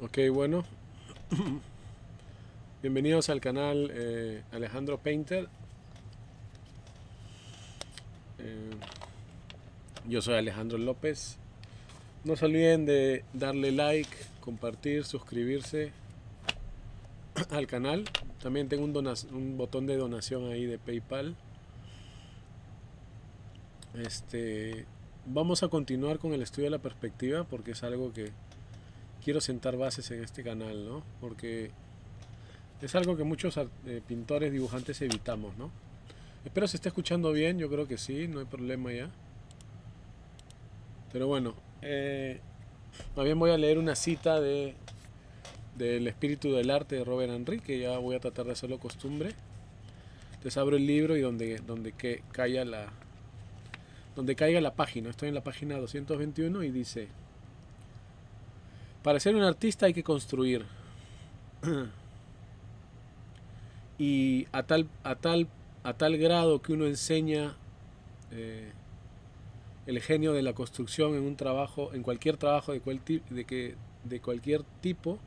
Ok, bueno. Bienvenidos al canal eh, Alejandro Painter. Eh, yo soy Alejandro López. No se olviden de darle like, compartir, suscribirse al canal. También tengo un, un botón de donación ahí de PayPal. Este, vamos a continuar con el estudio de la perspectiva porque es algo que quiero sentar bases en este canal, ¿no? Porque es algo que muchos eh, pintores, dibujantes evitamos, ¿no? Espero se esté escuchando bien, yo creo que sí, no hay problema ya. Pero bueno, eh, más bien voy a leer una cita de del espíritu del arte de Robert Henry, que ya voy a tratar de hacerlo costumbre. Entonces abro el libro y donde, donde que caiga la donde caiga la página. Estoy en la página 221 y dice para ser un artista hay que construir. y a tal, a tal, a tal grado que uno enseña eh, el genio de la construcción en un trabajo, en cualquier trabajo de, de, que, de cualquier tipo,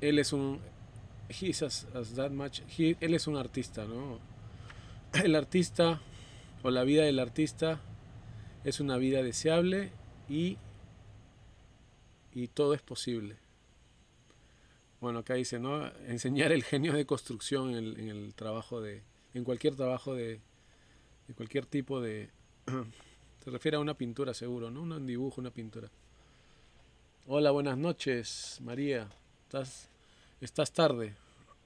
él es un él es un artista, ¿no? El artista o la vida del artista es una vida deseable y y todo es posible. Bueno, acá dice, ¿no? Enseñar el genio de construcción en el, trabajo de, en cualquier trabajo de, de cualquier tipo de, se refiere a una pintura seguro, ¿no? Un dibujo, una pintura. Hola, buenas noches, María. Estás, estás tarde.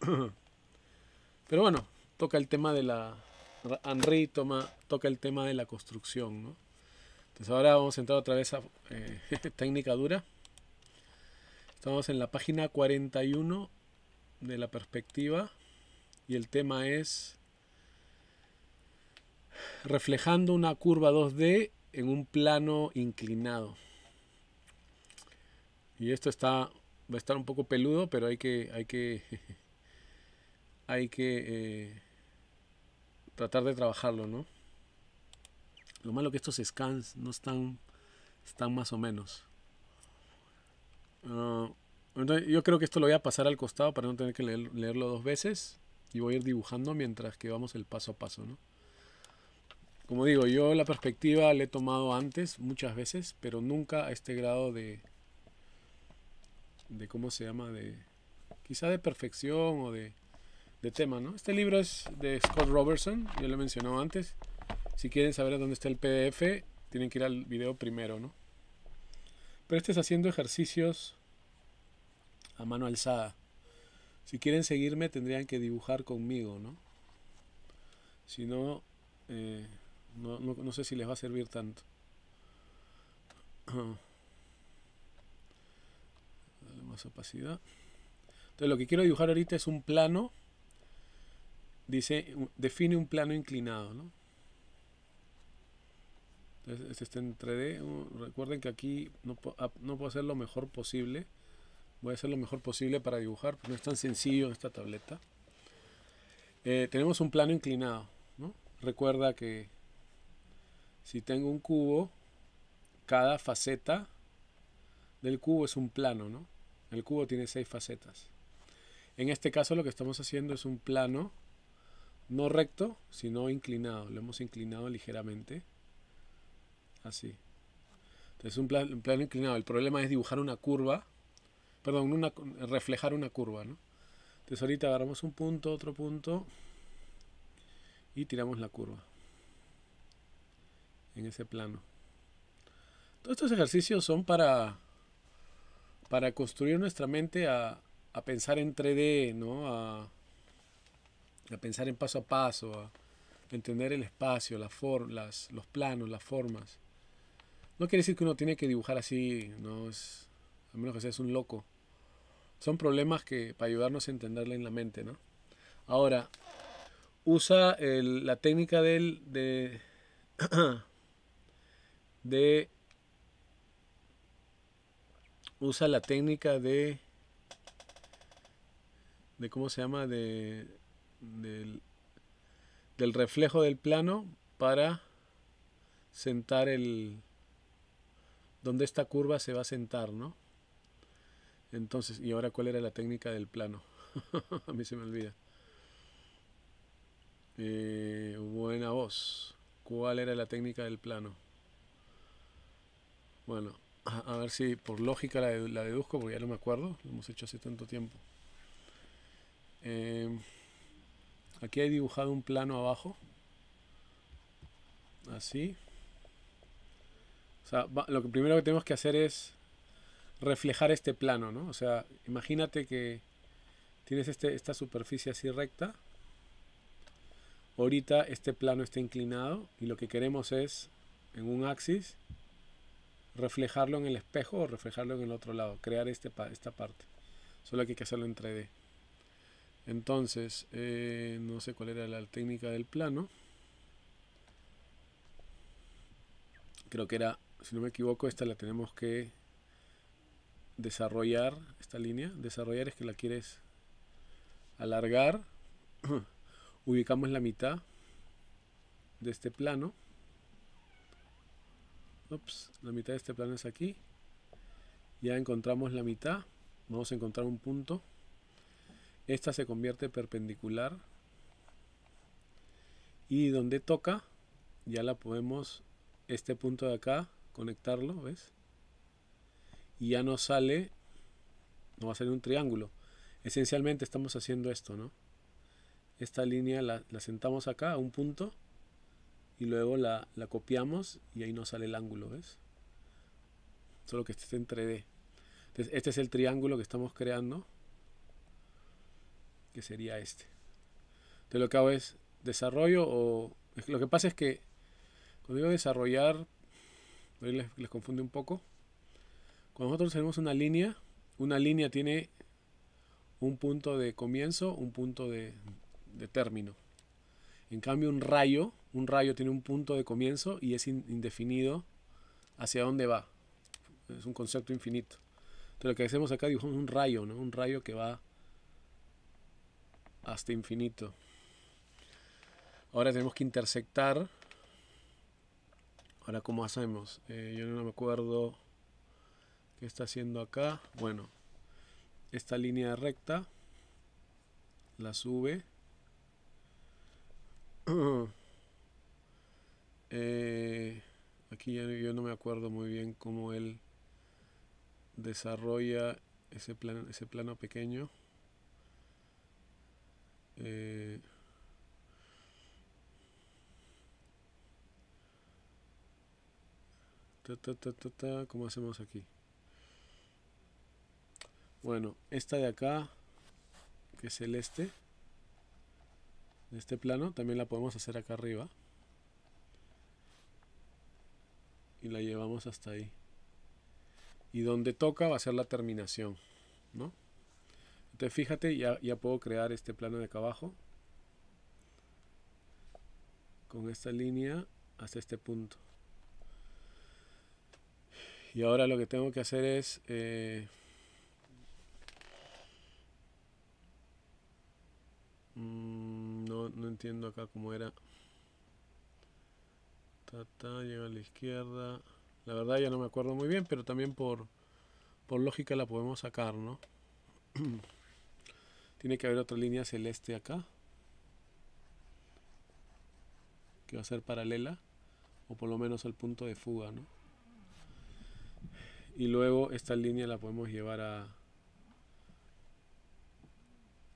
Pero bueno, toca el tema de la, Henry toma, toca el tema de la construcción, ¿no? Entonces ahora vamos a entrar otra vez a eh, técnica dura. Estamos en la página 41 de la perspectiva y el tema es reflejando una curva 2D en un plano inclinado. Y esto está va a estar un poco peludo, pero hay que hay que hay que eh, tratar de trabajarlo, ¿no? Lo malo que estos scans no están están más o menos. Ah, yo creo que esto lo voy a pasar al costado para no tener que leerlo dos veces y voy a ir dibujando mientras que vamos el paso a paso. ¿no? Como digo, yo la perspectiva la he tomado antes muchas veces, pero nunca a este grado de, de ¿cómo se llama? De, quizá de perfección o de, de tema. ¿no? Este libro es de Scott Robertson, yo lo he mencionado antes. Si quieren saber dónde está el PDF, tienen que ir al video primero. ¿no? Pero este es haciendo ejercicios a mano alzada. Si quieren seguirme tendrían que dibujar conmigo, ¿no? Si no, eh, no, no, sé si les va a servir tanto. Dale más opacidad. Entonces lo que quiero dibujar ahorita es un plano. Dice, define un plano inclinado, ¿no? Entonces este está en 3D. Recuerden que aquí no, no puedo hacer lo mejor posible Voy a hacer lo mejor posible para dibujar, no es tan sencillo esta tableta. Eh, tenemos un plano inclinado. Recuerda que si tengo un cubo, cada faceta del cubo es un plano. ¿no? El cubo tiene seis facetas. En este caso lo que estamos haciendo es un plano no recto, sino inclinado. Lo hemos inclinado ligeramente. Así. Entonces un plano inclinado. El problema es dibujar una curva perdón, reflejar una curva, ¿no? Entonces ahorita agarramos un punto, otro punto y tiramos la curva en ese plano. Todos estos ejercicios son para, para construir nuestra mente a, a pensar en 3D, ¿no? A, a, pensar en paso a paso, a entender el espacio, las, las los planos, las formas. No quiere decir que uno tiene que dibujar así, no es, a menos que seas un loco. Son problemas que para ayudarnos a entenderla en la mente, ¿no? Ahora, usa la técnica del, de, de usa la técnica de de cómo se llama de del, del reflejo del plano para sentar el donde esta curva se va a sentar, ¿no? Entonces, ¿y ahora cuál era la técnica del plano? A mí se me olvida. Eh, buena voz. ¿Cuál era la técnica del plano? Bueno, a, ver si por lógica la, deduzco, porque ya no me acuerdo. Lo hemos hecho hace tanto tiempo. Eh, aquí he dibujado un plano abajo. Así. O sea, lo que primero que tenemos que hacer es reflejar este plano, ¿no? O sea, imagínate que tienes este, esta superficie así recta. Ahorita este plano está inclinado y lo que queremos es, en un axis, reflejarlo en el espejo o reflejarlo en el otro lado, crear este, esta parte. Solo que hay que hacerlo en 3D. Entonces, eh, no sé cuál era la técnica del plano. Creo que era, si no me equivoco, esta la tenemos que desarrollar esta línea. Desarrollar es que la quieres alargar. Ubicamos la mitad de este plano. Ups, la mitad de este plano es aquí. Ya encontramos la mitad. Vamos a encontrar un punto. Esta se convierte perpendicular. Y donde toca, ya la podemos, este punto de acá, conectarlo, ¿ves? y ya no sale, no va a salir un triángulo. Esencialmente estamos haciendo esto, ¿no? Esta línea la, sentamos acá a un punto y luego la, copiamos y ahí no sale el ángulo, ¿ves? Solo que este está en 3D. Entonces, este es el triángulo que estamos creando, que sería este. Entonces lo que hago es desarrollo o... Lo que pasa es que cuando digo desarrollar, les, les confunde un poco. Cuando nosotros tenemos una línea, una línea tiene un punto de comienzo, un punto de, término. En cambio, un rayo, un rayo tiene un punto de comienzo y es indefinido hacia dónde va. Es un concepto infinito. Entonces, lo que hacemos acá dibujamos un rayo, ¿no? Un rayo que va hasta infinito. Ahora tenemos que intersectar. Ahora, ¿cómo hacemos? Eh, yo no me acuerdo ¿Qué está haciendo acá? Bueno, esta línea recta la sube. Eh, aquí ya, yo no me acuerdo muy bien cómo él desarrolla ese plano, ese plano pequeño. Eh, ¿Cómo hacemos aquí? Bueno, esta de acá, que es celeste, de este plano, también la podemos hacer acá arriba. Y la llevamos hasta ahí. Y donde toca va a ser la terminación, ¿no? Entonces fíjate, ya, ya puedo crear este plano de acá abajo. Con esta línea hasta este punto. Y ahora lo que tengo que hacer es... Eh, Mm, no, no entiendo acá cómo era. Tata, llega a la izquierda. La verdad ya no me acuerdo muy bien, pero también por, por lógica la podemos sacar, ¿no? Tiene que haber otra línea celeste acá. Que va a ser paralela. O por lo menos al punto de fuga, ¿no? Y luego esta línea la podemos llevar a,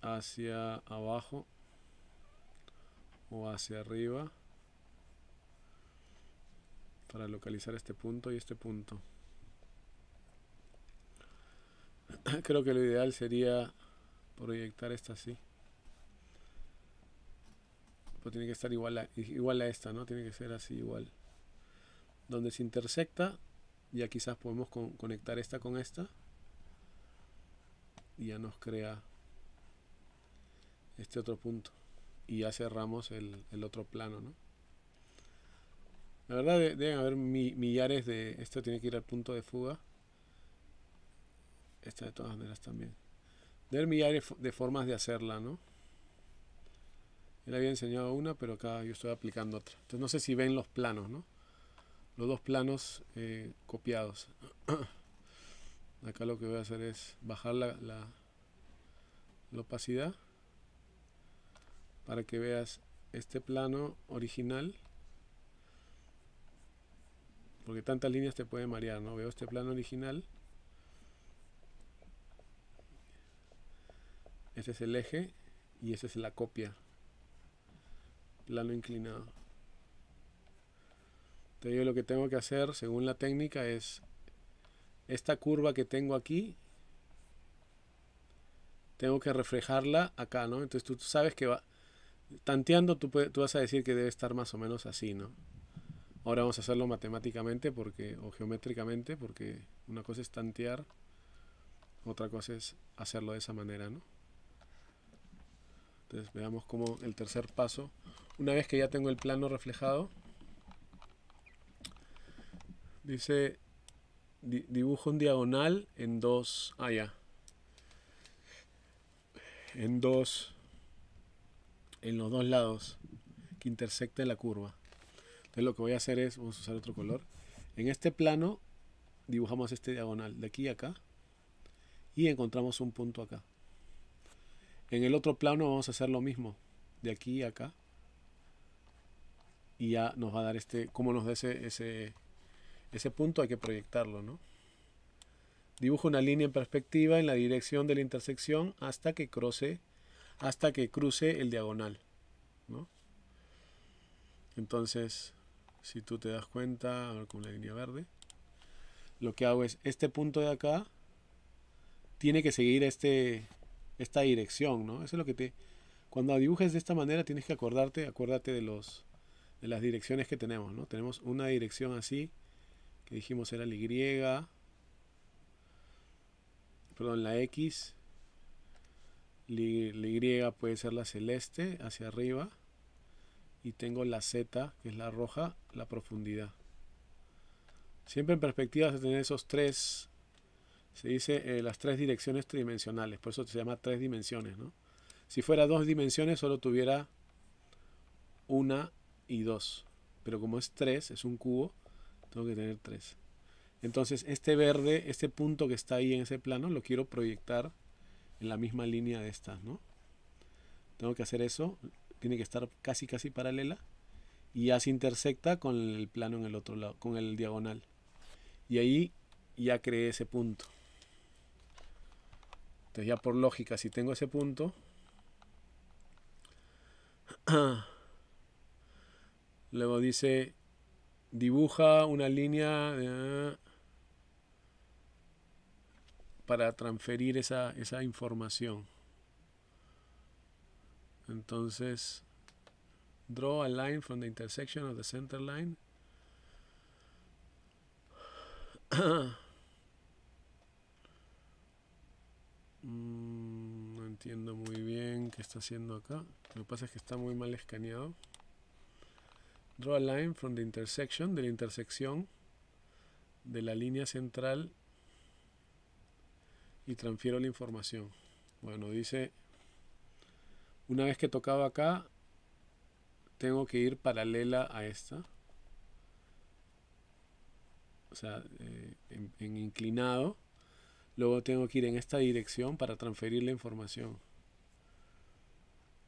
hacia abajo o hacia arriba para localizar este punto y este punto. Creo que lo ideal sería proyectar esta así. Pues tiene que estar igual igual a esta, ¿no? Tiene que ser así igual. Donde se intersecta, ya quizás podemos conectar esta con esta. Y ya nos crea este otro punto y ya cerramos el, otro plano ¿no? la verdad deben haber millares de esto tiene que ir al punto de fuga esta de todas maneras también deben millares de formas de hacerla ¿no? él había enseñado una pero acá yo estoy aplicando otra entonces no sé si ven los planos ¿no? Los dos planos eh, copiados Acá lo que voy a hacer es bajar la, opacidad para que veas este plano original porque tantas líneas te puede marear, ¿no? Veo este plano original. Este es el eje y esta es la copia. Plano inclinado. Entonces yo lo que tengo que hacer, según la técnica, es esta curva que tengo aquí, tengo que reflejarla acá, ¿no? Entonces tú, sabes que va, tanteando tú, tú vas a decir que debe estar más o menos así, ¿no? Ahora vamos a hacerlo matemáticamente porque, o geométricamente, porque una cosa es tantear, otra cosa es hacerlo de esa manera, ¿no? Entonces veamos cómo el tercer paso, una vez que ya tengo el plano reflejado, dice dibujo un diagonal en dos, ah ya, en dos, en los dos lados que intersecte la curva. Entonces lo que voy a hacer es, vamos a usar otro color. En este plano dibujamos este diagonal de aquí a acá y encontramos un punto acá. En el otro plano vamos a hacer lo mismo, de aquí a acá. Y ya nos va a dar este, como nos da ese, ese, ese punto, hay que proyectarlo, ¿no? Dibujo una línea en perspectiva en la dirección de la intersección hasta que cruce, hasta que cruce el diagonal, ¿no? Entonces, si tú te das cuenta, con la línea verde, lo que hago es este punto de acá tiene que seguir este, esta dirección, ¿no? Eso es lo que te... Cuando dibujes de esta manera tienes que acordarte, acuérdate de los de las direcciones que tenemos, ¿no? Tenemos una dirección así, dijimos era la Y, perdón, la X, la Y puede ser la celeste hacia arriba, y tengo la Z, que es la roja, la profundidad. Siempre en perspectiva se tener esos tres, se dice eh, las tres direcciones tridimensionales, por eso se llama tres dimensiones. ¿no? Si fuera dos dimensiones solo tuviera una y dos, pero como es tres, es un cubo, tengo que tener tres. Entonces este verde, este punto que está ahí en ese plano, lo quiero proyectar en la misma línea de estas, ¿no? Tengo que hacer eso, tiene que estar casi casi paralela y ya se intersecta con el plano en el otro lado, con el diagonal. Y ahí ya creé ese punto. Entonces ya por lógica, si tengo ese punto, luego dice, dibuja una línea para transferir esa, esa información. Entonces, draw a line from the intersection of the center line. Mm, no entiendo muy bien qué está haciendo acá. Lo que pasa es que está muy mal escaneado. Draw a line from the intersection, de la intersección de la línea central y transfiero la información. Bueno, dice una vez que tocaba acá, tengo que ir paralela a esta. O sea, eh, en, inclinado. Luego tengo que ir en esta dirección para transferir la información.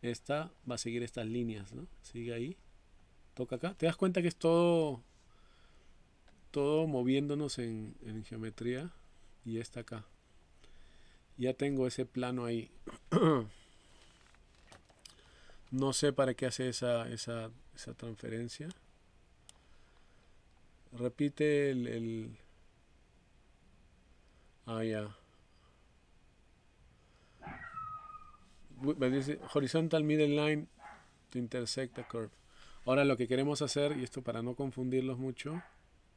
Esta va a seguir estas líneas, ¿no? Sigue ahí. Toca acá. ¿Te das cuenta que es todo, todo moviéndonos en, en geometría? Y esta acá. Ya tengo ese plano ahí. No sé para qué hace esa, esa, esa transferencia. Repite el, el... Ah, ya. Dice horizontal middle line to intersect curve. Ahora lo que queremos hacer, y esto para no confundirlos mucho,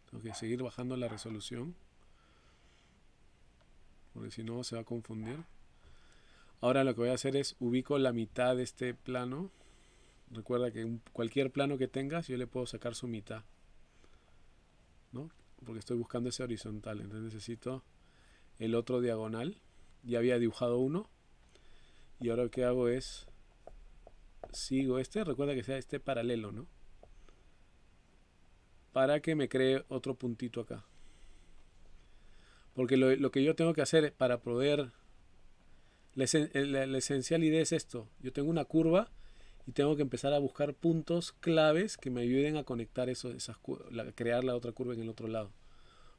tengo que seguir bajando la resolución, porque si no se va a confundir. Ahora lo que voy a hacer es ubico la mitad de este plano. Recuerda que cualquier plano que tengas yo le puedo sacar su mitad. ¿no? Porque estoy buscando ese horizontal. Entonces necesito el otro diagonal. Ya había dibujado uno. Y ahora lo que hago es sigo este. Recuerda que sea este paralelo, ¿no? Para que me cree otro puntito acá. Porque lo, lo que yo tengo que hacer para poder... La, la, la, esencial idea es esto. Yo tengo una curva y tengo que empezar a buscar puntos claves que me ayuden a conectar eso, esas, crear la otra curva en el otro lado.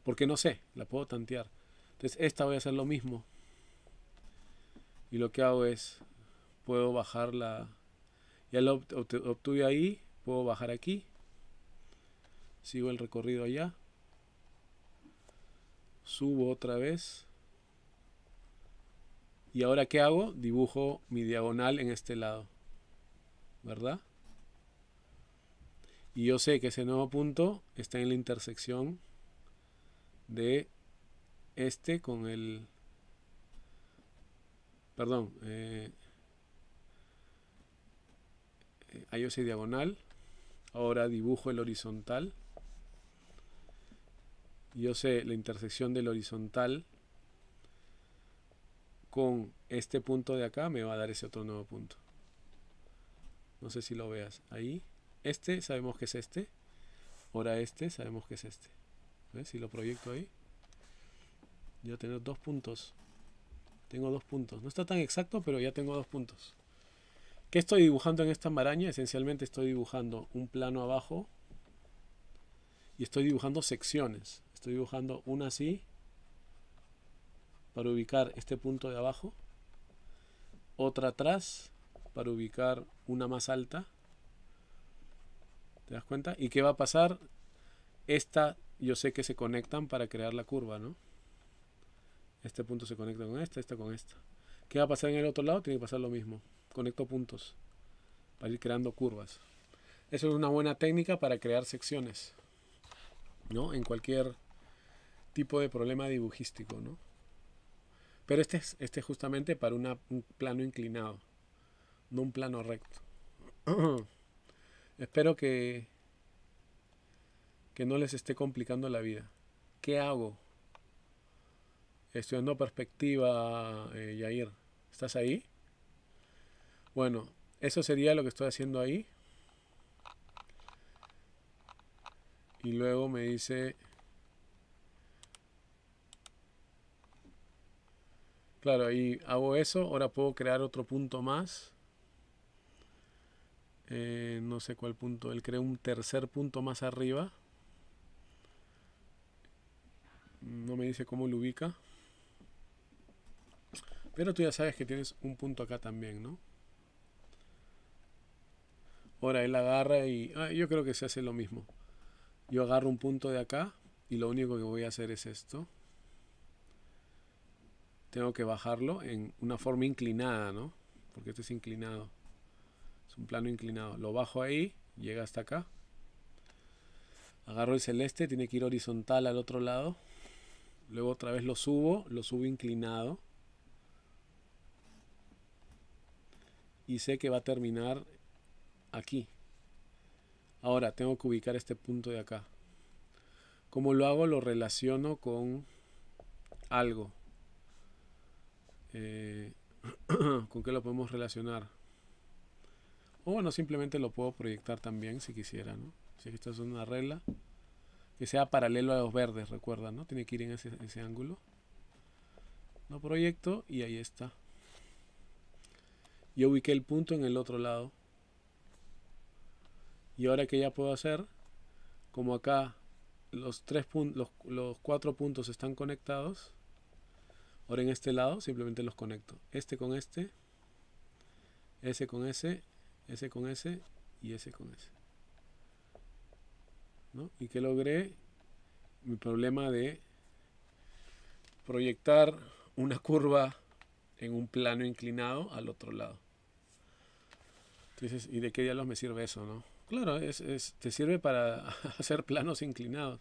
Porque no sé, la puedo tantear. Entonces esta voy a hacer lo mismo. Y lo que hago es, puedo bajar la... Ya lo obtuve ahí, puedo bajar aquí. Sigo el recorrido allá. Subo otra vez. Y ahora ¿qué hago? Dibujo mi diagonal en este lado. ¿Verdad? Y yo sé que ese nuevo punto está en la intersección de este con el... Perdón. Eh, sé diagonal. Ahora dibujo el horizontal. Yo sé la intersección del horizontal con este punto de acá me va a dar ese otro nuevo punto. No sé si lo veas. Ahí. Este sabemos que es este. Ahora este sabemos que es este. ¿Ves? Si lo proyecto ahí. Ya tengo dos puntos. Tengo dos puntos. No está tan exacto, pero ya tengo dos puntos. ¿Qué estoy dibujando en esta maraña? Esencialmente estoy dibujando un plano abajo. Y estoy dibujando secciones. Estoy dibujando una así. Para ubicar este punto de abajo. Otra atrás. Para ubicar una más alta. ¿Te das cuenta? ¿Y qué va a pasar? Esta yo sé que se conectan para crear la curva, ¿no? Este punto se conecta con esta, esta con esta. ¿Qué va a pasar en el otro lado? Tiene que pasar lo mismo. Conecto puntos para ir creando curvas. Eso es una buena técnica para crear secciones, ¿no? En cualquier tipo de problema dibujístico, ¿no? Pero este es, este justamente para un plano inclinado, no un plano recto. Espero que, que no les esté complicando la vida. ¿Qué hago? estudiando perspectiva, eh, Yair. ¿Estás ahí? Bueno, eso sería lo que estoy haciendo ahí. Y luego me dice... Claro, ahí hago eso. Ahora puedo crear otro punto más. Eh, no sé cuál punto. Él crea un tercer punto más arriba. No me dice cómo lo ubica. Pero tú ya sabes que tienes un punto acá también, ¿no? Ahora él agarra y... Ah, yo creo que se hace lo mismo. Yo agarro un punto de acá y lo único que voy a hacer es esto. Tengo que bajarlo en una forma inclinada, ¿no? Porque esto es inclinado. Es un plano inclinado. Lo bajo ahí, llega hasta acá. Agarro el celeste, tiene que ir horizontal al otro lado. Luego otra vez lo subo, lo subo inclinado. y sé que va a terminar aquí. Ahora tengo que ubicar este punto de acá. ¿Cómo lo hago? Lo relaciono con algo. Eh, ¿Con qué lo podemos relacionar? O bueno, simplemente lo puedo proyectar también si quisiera, ¿no? Si esta es una regla. Que sea paralelo a los verdes, recuerda, ¿no? Tiene que ir en ese, ese ángulo. Lo proyecto y ahí está. Yo ubiqué el punto en el otro lado. Y ahora que ya puedo hacer, como acá los, tres los, los cuatro puntos están conectados, ahora en este lado simplemente los conecto. Este con este, ese con ese, ese con ese y ese con ese. ¿No? Y que logré mi problema de proyectar una curva en un plano inclinado al otro lado. Entonces, ¿y de qué diablos me sirve eso, no? Claro, es, es, te sirve para hacer planos inclinados.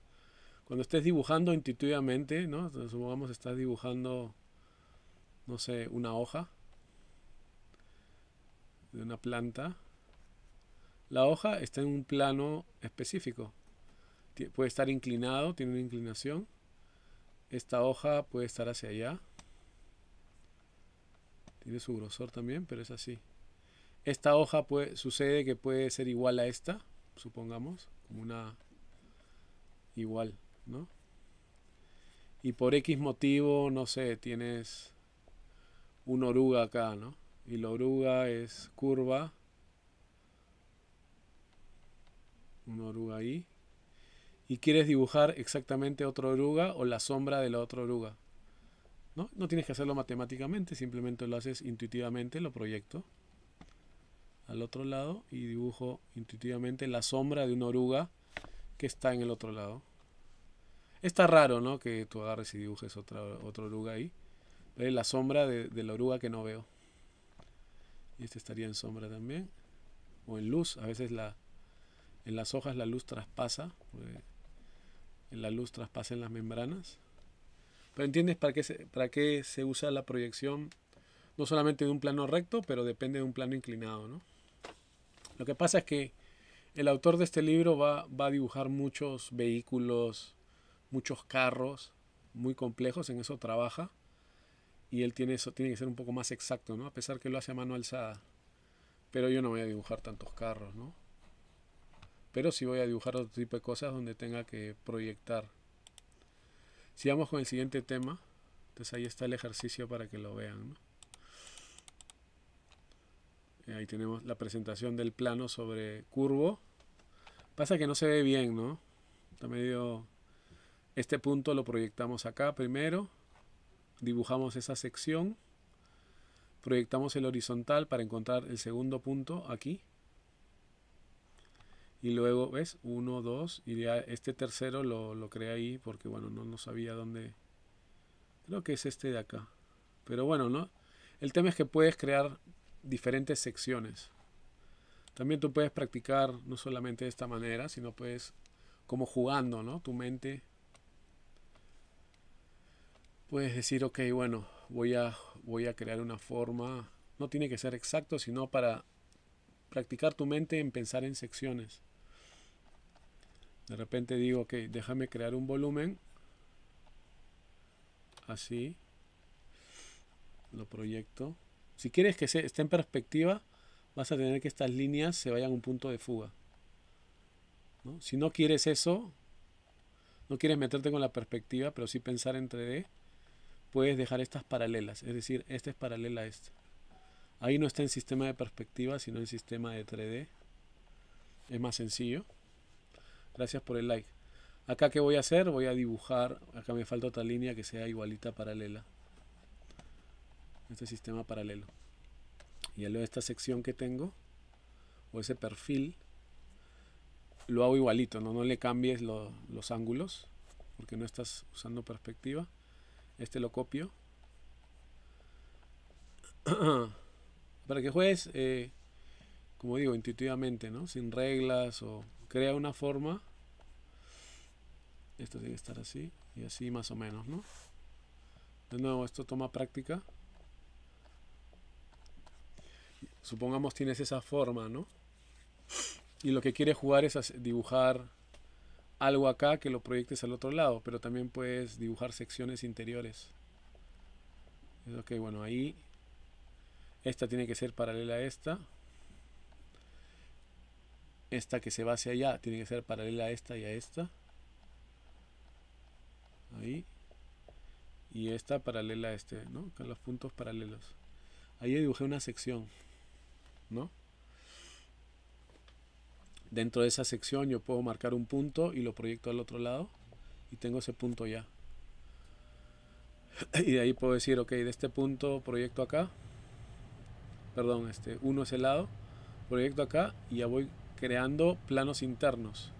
Cuando estés dibujando intuitivamente, ¿no? Supongamos estás dibujando, no sé, una hoja de una planta. La hoja está en un plano específico. Puede estar inclinado, tiene una inclinación. Esta hoja puede estar hacia allá. Tiene su grosor también, pero es así. Esta hoja puede, sucede que puede ser igual a esta, supongamos, como una igual, ¿no? y por X motivo, no sé, tienes una oruga acá, ¿no? Y la oruga es curva, una oruga ahí, y quieres dibujar exactamente otra oruga o la sombra de la otra oruga. ¿No? no tienes que hacerlo matemáticamente, simplemente lo haces intuitivamente, lo proyecto al otro lado y dibujo intuitivamente la sombra de una oruga que está en el otro lado. Está raro, ¿no? Que tú agarres y dibujes otra, otra oruga ahí. ¿Ves? La sombra de, de la oruga que no veo. Y este estaría en sombra también. O en luz. A veces la, en las hojas la luz traspasa. En la luz traspasa en las membranas. Pero entiendes para qué, se, para qué se usa la proyección. No solamente de un plano recto, pero depende de un plano inclinado. ¿no? Lo que pasa es que el autor de este libro va, va a dibujar muchos vehículos, muchos carros muy complejos. En eso trabaja. Y él tiene eso, tiene que ser un poco más exacto, ¿no? A pesar que lo hace a mano alzada. Pero yo no voy a dibujar tantos carros, ¿no? Pero sí voy a dibujar otro tipo de cosas donde tenga que proyectar. Sigamos con el siguiente tema. Entonces ahí está el ejercicio para que lo vean. ¿no? Ahí tenemos la presentación del plano sobre curvo. Pasa que no se ve bien, ¿no? Está medio... Este punto lo proyectamos acá primero. Dibujamos esa sección. Proyectamos el horizontal para encontrar el segundo punto aquí. Y luego, ¿ves? Uno, dos. Y ya este tercero lo, lo creé ahí porque, bueno, no, no sabía dónde. Creo que es este de acá. Pero bueno, ¿no? El tema es que puedes crear diferentes secciones. También tú puedes practicar no solamente de esta manera, sino puedes como jugando, ¿no? Tu mente. Puedes decir, ok, bueno, voy a, voy a crear una forma. No tiene que ser exacto, sino para practicar tu mente en pensar en secciones. De repente digo, ok, déjame crear un volumen. Así. Lo proyecto. Si quieres que esté en perspectiva, vas a tener que estas líneas se vayan a un punto de fuga. Si no quieres eso, no quieres meterte con la perspectiva, pero sí pensar en 3D, puedes dejar estas paralelas. Es decir, esta es paralela a esta. Ahí no está en sistema de perspectiva, sino en sistema de 3D. Es más sencillo. Gracias por el like. Acá, ¿qué voy a hacer? Voy a dibujar. Acá me falta otra línea que sea igualita paralela. Este sistema paralelo. Y luego esta sección que tengo, o ese perfil, lo hago igualito. No, no le cambies lo, los ángulos, porque no estás usando perspectiva. Este lo copio. Para que juegues, eh, como digo, intuitivamente, ¿no? Sin reglas o crea una forma. Esto tiene que estar así y así más o menos, ¿no? De nuevo, esto toma práctica. Supongamos tienes esa forma, ¿no? Y lo que quieres jugar es dibujar algo acá que lo proyectes al otro lado, pero también puedes dibujar secciones interiores. Ok, bueno, ahí esta tiene que ser paralela a esta. Esta que se va hacia allá tiene que ser paralela a esta y a esta. Ahí. Y esta paralela a este, ¿no? Con los puntos paralelos. Ahí dibujé una sección, ¿no? Dentro de esa sección yo puedo marcar un punto y lo proyecto al otro lado y tengo ese punto ya. Y de ahí puedo decir, ok, de este punto proyecto acá. Perdón, este uno es el lado. Proyecto acá y ya voy creando planos internos.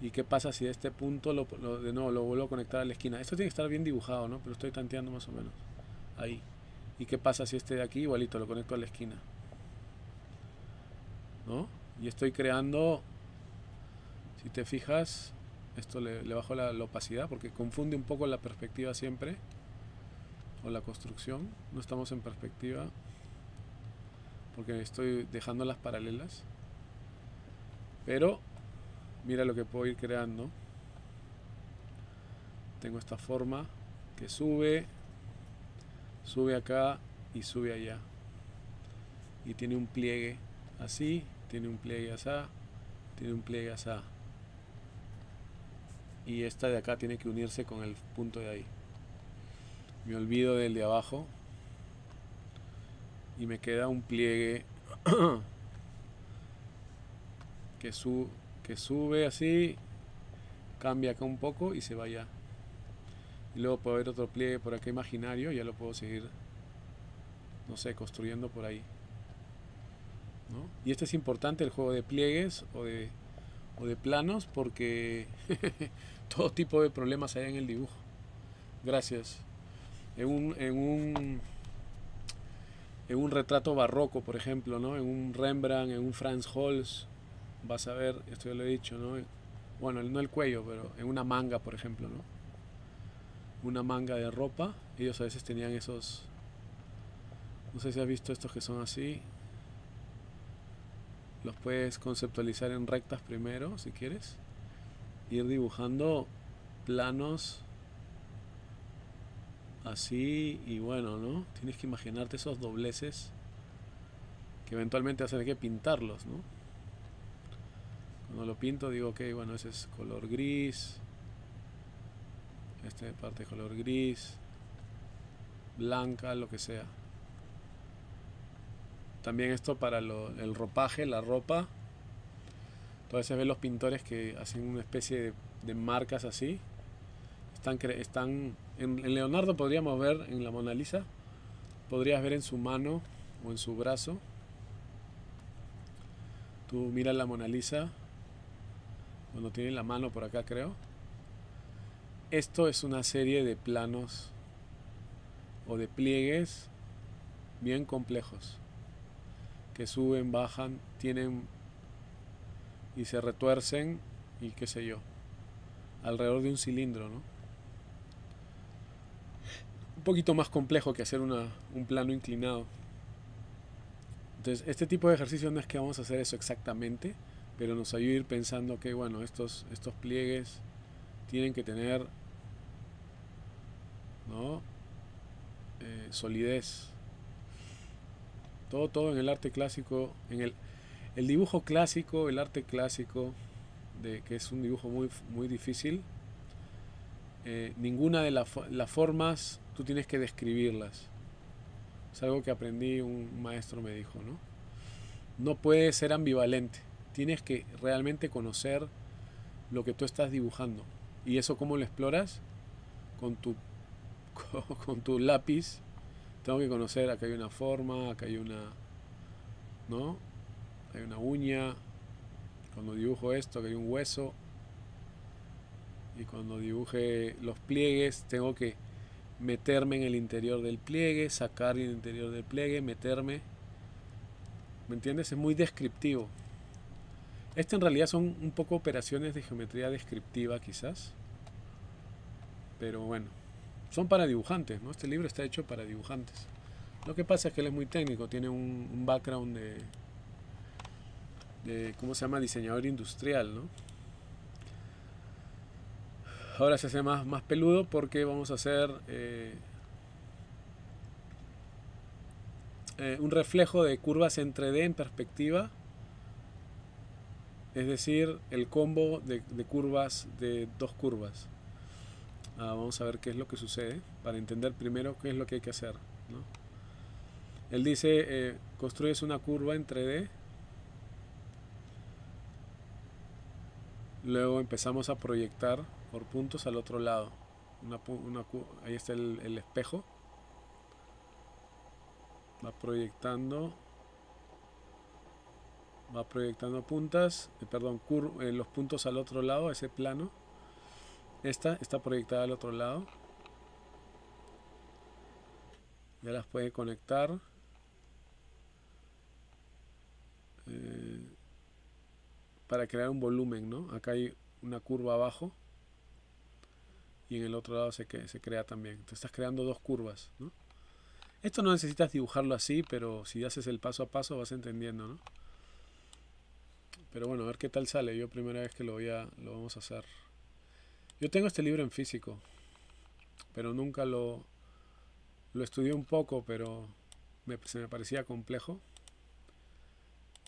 ¿Y qué pasa si de este punto lo, lo, de nuevo lo vuelvo a conectar a la esquina? Esto tiene que estar bien dibujado, ¿no? Pero estoy tanteando más o menos. Ahí. ¿Y qué pasa si este de aquí igualito lo conecto a la esquina? ¿No? Y estoy creando, si te fijas, esto le, bajo la, la, opacidad porque confunde un poco la perspectiva siempre. O la construcción. No estamos en perspectiva. Porque estoy dejando las paralelas. Pero mira lo que puedo ir creando. Tengo esta forma que sube, sube acá y sube allá. Y tiene un pliegue así, tiene un pliegue así, tiene un pliegue así. y esta de acá tiene que unirse con el punto de ahí. Me olvido del de abajo y me queda un pliegue que, que sube así, cambia acá un poco y se vaya. Y luego puedo ver otro pliegue por acá imaginario ya lo puedo seguir, no sé, construyendo por ahí. Y este es importante, el juego de pliegues o de, o de planos, porque todo tipo de problemas hay en el dibujo. Gracias. En un, en un, en un retrato barroco, por ejemplo, ¿no? en un Rembrandt, en un Franz Holz, vas a ver, esto ya lo he dicho, ¿no? bueno, no el cuello, pero en una manga, por ejemplo, ¿no? una manga de ropa, ellos a veces tenían esos, no sé si has visto estos que son así, los puedes conceptualizar en rectas primero, si quieres. Ir dibujando planos así y bueno, ¿no? Tienes que imaginarte esos dobleces que eventualmente vas a tener que pintarlos, ¿no? Cuando lo pinto digo, ok, bueno, ese es color gris. Esta parte color gris. Blanca, lo que sea. También esto para el ropaje, la ropa. Entonces ven los pintores que hacen una especie de, marcas así. Están, están en, Leonardo podríamos ver en la Mona Lisa, podrías ver en su mano o en su brazo. Tú miras la Mona Lisa, cuando tiene la mano por acá creo. Esto es una serie de planos o de pliegues bien complejos que suben, bajan, tienen y se retuercen y qué sé yo, alrededor de un cilindro, ¿no? Un poquito más complejo que hacer una, un plano inclinado. Entonces, este tipo de ejercicio no es que vamos a hacer eso exactamente, pero nos ayuda a ir pensando que, bueno, estos, estos pliegues tienen que tener ¿no? Eh, solidez, todo, todo en el arte clásico, en el, dibujo clásico, el arte clásico, que es un dibujo muy, muy difícil, eh, ninguna de las formas tú tienes que describirlas. Es algo que aprendí, un maestro me dijo, ¿no? No puedes ser ambivalente, tienes que realmente conocer lo que tú estás dibujando. ¿Y eso cómo lo exploras? Con tu, con tu lápiz tengo que conocer, acá hay una forma, acá hay una, ¿no? Hay una uña, cuando dibujo esto, acá hay un hueso, y cuando dibuje los pliegues, tengo que meterme en el interior del pliegue, sacar el interior del pliegue, meterme. ¿Me entiendes? Es muy descriptivo. Esto en realidad son un poco operaciones de geometría descriptiva quizás. Pero bueno son para dibujantes, ¿no? Este libro está hecho para dibujantes. Lo que pasa es que él es muy técnico, tiene un, background de, ¿cómo se llama? Diseñador industrial, ¿no? Ahora se hace más, más peludo porque vamos a hacer eh, eh, un reflejo de curvas en 3D en perspectiva. Es decir, el combo de curvas de dos curvas. Ah, vamos a ver qué es lo que sucede para entender primero qué es lo que hay que hacer. Él dice, eh, construyes una curva en 3D, luego empezamos a proyectar por puntos al otro lado. ahí está el, espejo. Va proyectando va proyectando puntas, eh, perdón, eh, los puntos al otro lado, ese plano esta está proyectada al otro lado. Ya las puede conectar. Eh, para crear un volumen, ¿no? Acá hay una curva abajo y en el otro lado se, se crea también. Entonces estás creando dos curvas, ¿no? Esto no necesitas dibujarlo así, pero si haces el paso a paso vas entendiendo, ¿no? Pero bueno, a ver qué tal sale. Yo primera vez que lo voy a, lo vamos a hacer. Yo tengo este libro en físico, pero nunca lo, lo estudié un poco, pero se me parecía complejo.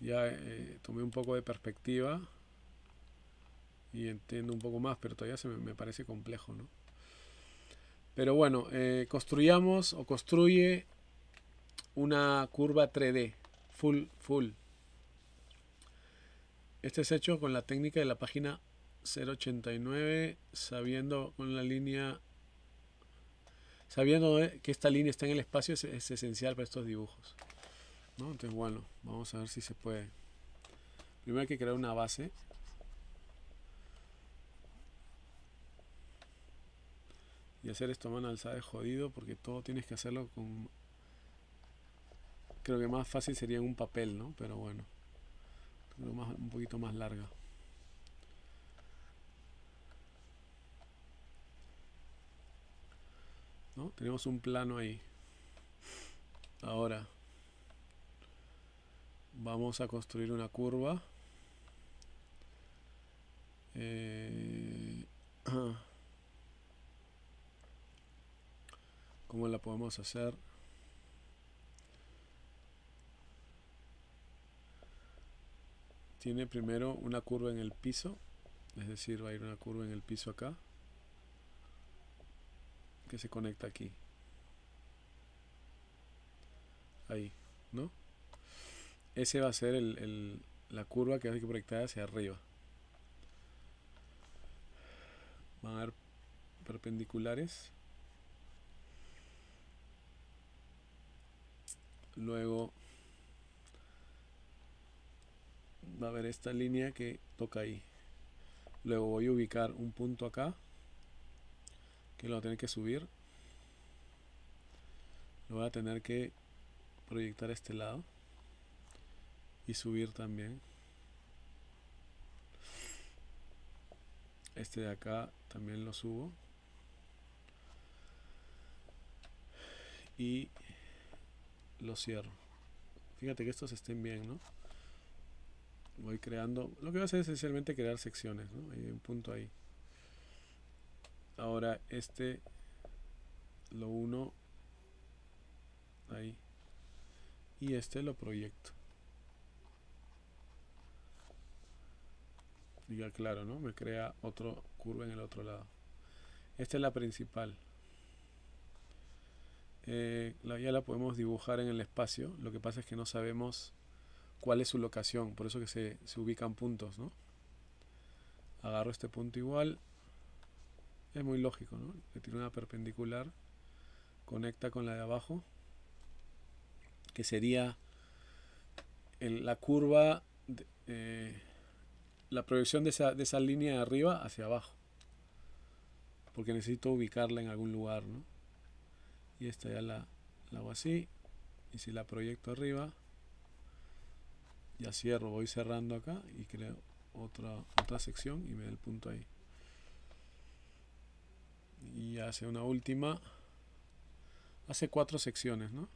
Ya eh, tomé un poco de perspectiva y entiendo un poco más, pero todavía se me, parece complejo, ¿no? Pero bueno, eh, construyamos o construye una curva 3D, full, full. Este es hecho con la técnica de la página 089, sabiendo con la línea, sabiendo que esta línea está en el espacio es, esencial para estos dibujos. Entonces, bueno, vamos a ver si se puede. Primero hay que crear una base. Y hacer esto mano alzada es jodido porque todo tienes que hacerlo con... Creo que más fácil sería en un papel, ¿no? Pero bueno. Un poquito más larga. ¿No? Tenemos un plano ahí. Ahora vamos a construir una curva. Eh, ¿Cómo la podemos hacer? Tiene primero una curva en el piso, es decir, va a ir una curva en el piso acá, que se conecta aquí. Ahí, ¿no? Ese va a ser la curva que hay que proyectar hacia arriba. Van a haber perpendiculares. Luego va a haber esta línea que toca ahí. Luego voy a ubicar un punto acá que lo voy a tener que subir. Lo voy a tener que proyectar a este lado y subir también. Este de acá también lo subo. Y lo cierro. Fíjate que estos estén bien, ¿no? Voy creando... Lo que voy a hacer es esencialmente crear secciones, ¿no? Hay un punto ahí. Ahora este lo uno ahí. Y este lo proyecto. Diga claro, ¿no? Me crea otro curva en el otro lado. Esta es la principal. Eh, ya la podemos dibujar en el espacio. Lo que pasa es que no sabemos cuál es su locación. Por eso que se, ubican puntos, ¿no? Agarro este punto igual. Es muy lógico, ¿no? Le tiro una perpendicular. Conecta con la de abajo. Que sería la curva... Eh, la proyección de esa, de esa línea de arriba hacia abajo. Porque necesito ubicarla en algún lugar, ¿no? Y esta ya la, hago así. Y si la proyecto arriba, ya cierro, voy cerrando acá y creo otra, otra sección y me da el punto ahí. Y hace una última. Hace cuatro secciones, ¿no?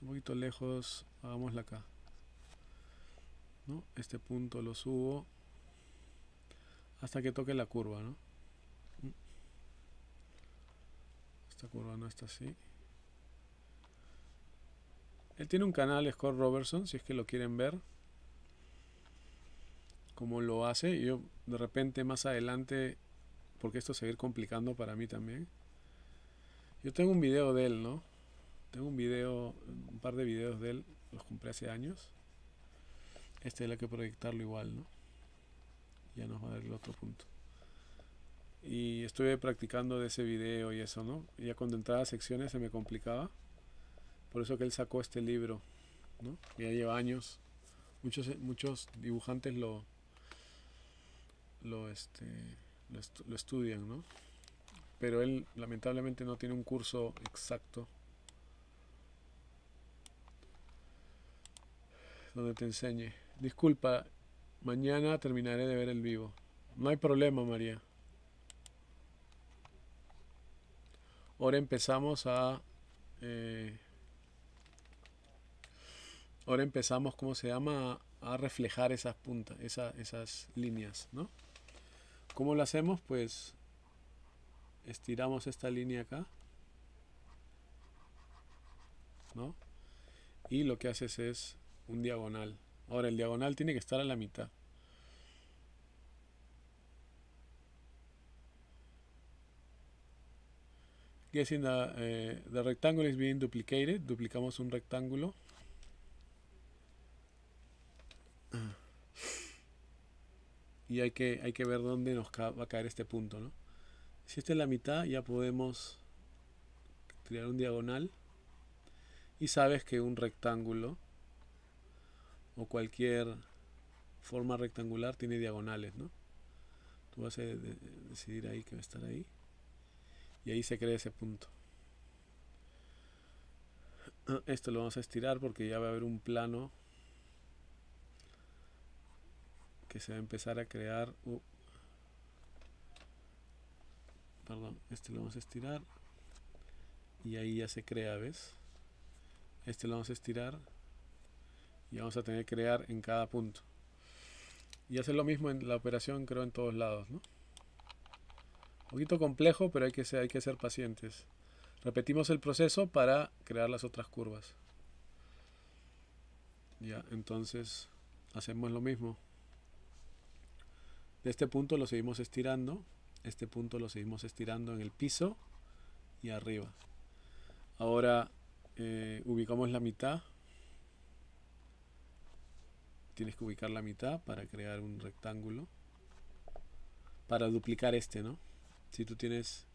Un poquito lejos, hagámosla acá. Este punto lo subo hasta que toque la curva, ¿no? Esta curva no está así. Él tiene un canal, Scott Robertson, si es que lo quieren ver. Cómo lo hace. Yo de repente más adelante, porque esto se va a ir complicando para mí también. Yo tengo un video de él, ¿no? Tengo un video, un par de videos de él, los compré hace años. Este hay que proyectarlo igual, ¿no? Ya nos va a dar el otro punto. Y estuve practicando de ese video y eso, ¿no? ya cuando entraba a secciones se me complicaba. Por eso que él sacó este libro, ¿no? Ya lleva años. Muchos, muchos dibujantes lo, lo, este, lo, estudian, ¿no? Pero él lamentablemente no tiene un curso exacto donde te enseñe. Disculpa, mañana terminaré de ver el vivo. No hay problema, María. Ahora empezamos a... Eh, ahora empezamos, ¿cómo se llama? A, reflejar esas puntas, esas líneas, ¿no? ¿Cómo lo hacemos? Pues estiramos esta línea acá. ¿No? Y lo que haces es un diagonal. Ahora, el diagonal tiene que estar a la mitad. Guessing the, eh, the rectangle is being duplicated. Duplicamos un rectángulo. Y hay que, hay que ver dónde nos va a caer este punto, ¿no? Si esta es la mitad, ya podemos crear un diagonal. Y sabes que un rectángulo o cualquier forma rectangular tiene diagonales, ¿no? Tú vas a decidir ahí que va a estar ahí. Y ahí se crea ese punto. Esto lo vamos a estirar porque ya va a haber un plano que se va a empezar a crear. Perdón, este lo vamos a estirar. Y ahí ya se crea, ¿ves? Este lo vamos a estirar. Y vamos a tener que crear en cada punto. Y hacer lo mismo en la operación, creo, en todos lados, ¿no? Un poquito complejo, pero hay que, ser, hay que ser pacientes. Repetimos el proceso para crear las otras curvas. Ya, entonces hacemos lo mismo. De este punto lo seguimos estirando. Este punto lo seguimos estirando en el piso y arriba. Ahora eh, ubicamos la mitad. Tienes que ubicar la mitad para crear un rectángulo. Para duplicar este, ¿no? Si tú tienes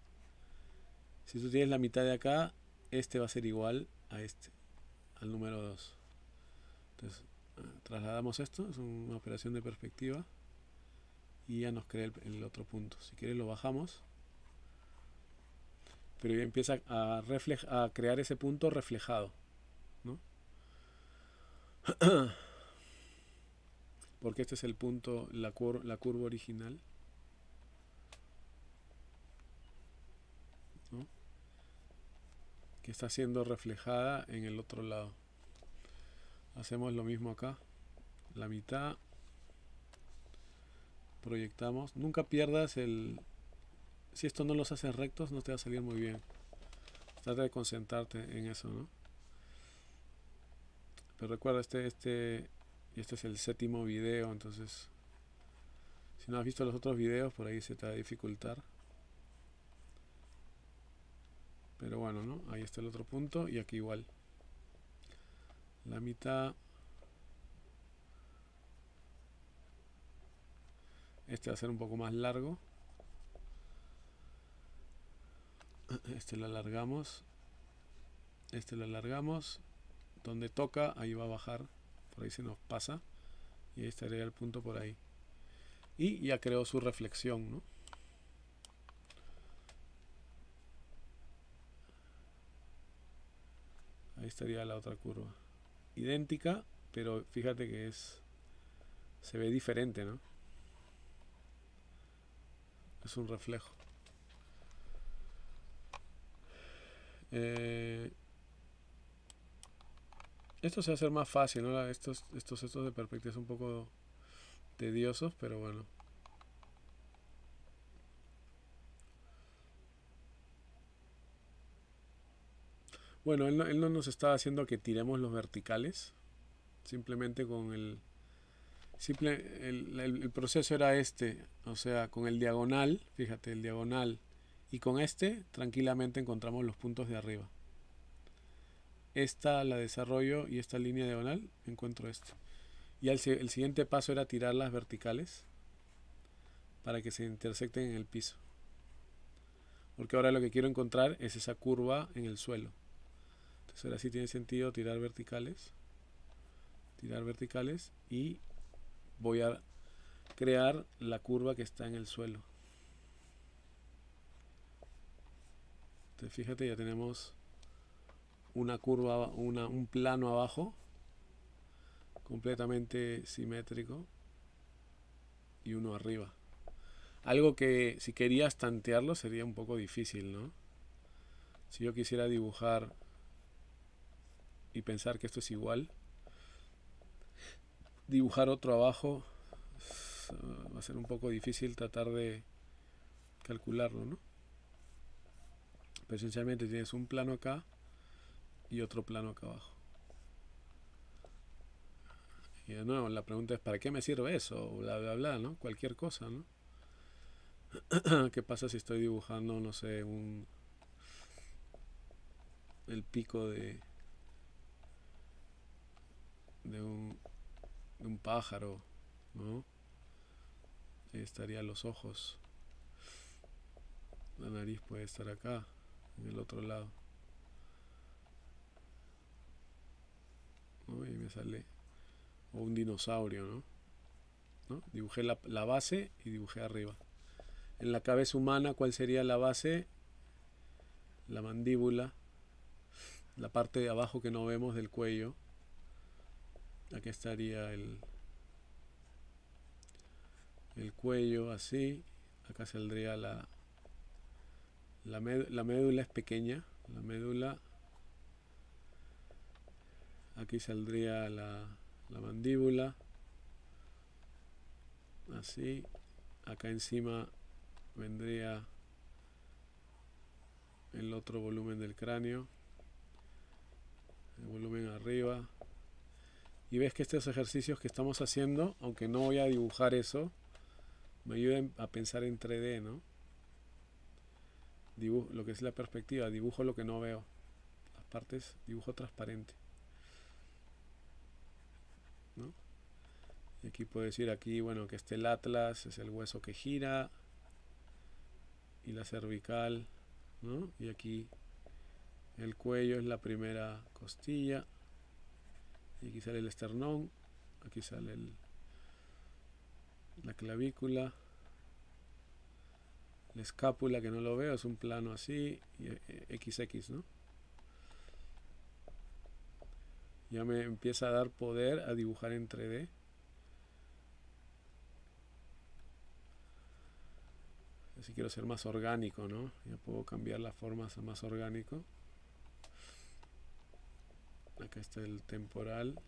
si tú tienes la mitad de acá, este va a ser igual a este, al número 2. Entonces, trasladamos esto, es una operación de perspectiva y ya nos crea el, otro punto. Si quieres lo bajamos, pero ya empieza a, a crear ese punto reflejado. ¿no? Porque este es el punto, la, la curva original. que está siendo reflejada en el otro lado. Hacemos lo mismo acá. La mitad. Proyectamos. Nunca pierdas el... Si esto no los haces rectos, no te va a salir muy bien. Trata de concentrarte en eso, ¿no? Pero recuerda, este, este, este es el séptimo video, entonces... Si no has visto los otros videos, por ahí se te va a dificultar. Pero bueno, ¿no? Ahí está el otro punto y aquí igual. La mitad. Este va a ser un poco más largo. Este lo alargamos. Este lo alargamos. Donde toca, ahí va a bajar. Por ahí se nos pasa. Y ahí estaría el punto por ahí. Y ya creó su reflexión, ¿no? Ahí estaría la otra curva. Idéntica, pero fíjate que es. Se ve diferente, ¿no? Es un reflejo. Eh, esto se va a hacer más fácil, ¿no? Estos, estos, estos de perspectiva son un poco tediosos, pero bueno. Bueno, él no, nos está haciendo que tiremos los verticales. Simplemente con el, simple, el, proceso era este. O sea, con el diagonal, fíjate, el diagonal. Y con este, tranquilamente encontramos los puntos de arriba. Esta la desarrollo y esta línea diagonal, encuentro esto. Y el, el siguiente paso era tirar las verticales para que se intersecten en el piso. Porque ahora lo que quiero encontrar es esa curva en el suelo. Entonces ahora sí tiene sentido tirar verticales. Tirar verticales y voy a crear la curva que está en el suelo. Entonces fíjate, ya tenemos una curva, una, un plano abajo completamente simétrico y uno arriba. Algo que si querías tantearlo sería un poco difícil, ¿no? Si yo quisiera dibujar y pensar que esto es igual. Dibujar otro abajo va a ser un poco difícil tratar de calcularlo, ¿no? Pero esencialmente tienes un plano acá y otro plano acá abajo. Y de nuevo, la pregunta es, ¿para qué me sirve eso? Bla, bla, bla, ¿no? Cualquier cosa, ¿no? ¿Qué pasa si estoy dibujando, no sé, un, el pico de, de, un, un pájaro, ¿no? Ahí estarían los ojos. La nariz puede estar acá, en el otro lado. ¿no? Me sale. O un dinosaurio, ¿no? ¿No? Dibujé la, la base y dibujé arriba. En la cabeza humana, ¿cuál sería la base? La mandíbula, la parte de abajo que no vemos del cuello. Aquí estaría el, el cuello así. Acá saldría la, la, la médula es pequeña. La médula aquí saldría la, la mandíbula así acá encima vendría el otro volumen del cráneo el volumen arriba y ves que estos ejercicios que estamos haciendo aunque no voy a dibujar eso me ayudan a pensar en 3D ¿no? Dibujo, lo que es la perspectiva dibujo lo que no veo las partes dibujo transparente Y aquí puedo decir aquí, bueno, que este el atlas es el hueso que gira y la cervical, ¿no? Y aquí el cuello es la primera costilla. Y aquí sale el esternón, aquí sale el, la clavícula, la escápula que no lo veo, es un plano así, y XX, eh, ¿no? Ya me empieza a dar poder a dibujar en 3D. si quiero ser más orgánico, ¿no? Ya puedo cambiar la forma a más orgánico. Acá está el temporal.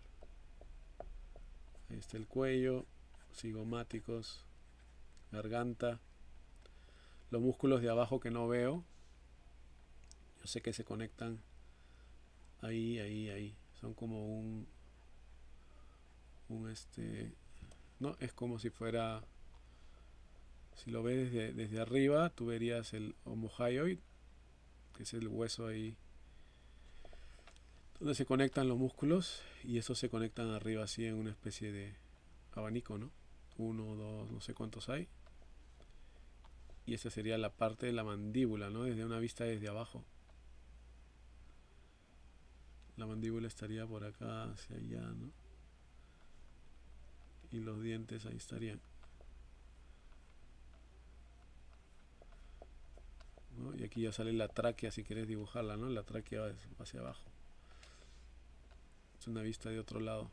Ahí está el cuello, cigomáticos, garganta. Los músculos de abajo que no veo. Yo sé que se conectan ahí, ahí, ahí. Son como un un este no, es como si fuera si lo ves desde, arriba, tú verías el homohyoid, que es el hueso ahí donde se conectan los músculos y esos se conectan arriba así en una especie de abanico, ¿no? Uno, dos, no sé cuántos hay. Y esa sería la parte de la mandíbula, ¿no? Desde una vista desde abajo. La mandíbula estaría por acá, hacia allá, ¿no? Y los dientes ahí estarían. y aquí ya sale la tráquea si quieres dibujarla, ¿no? La tráquea hacia abajo. Una vista de otro lado.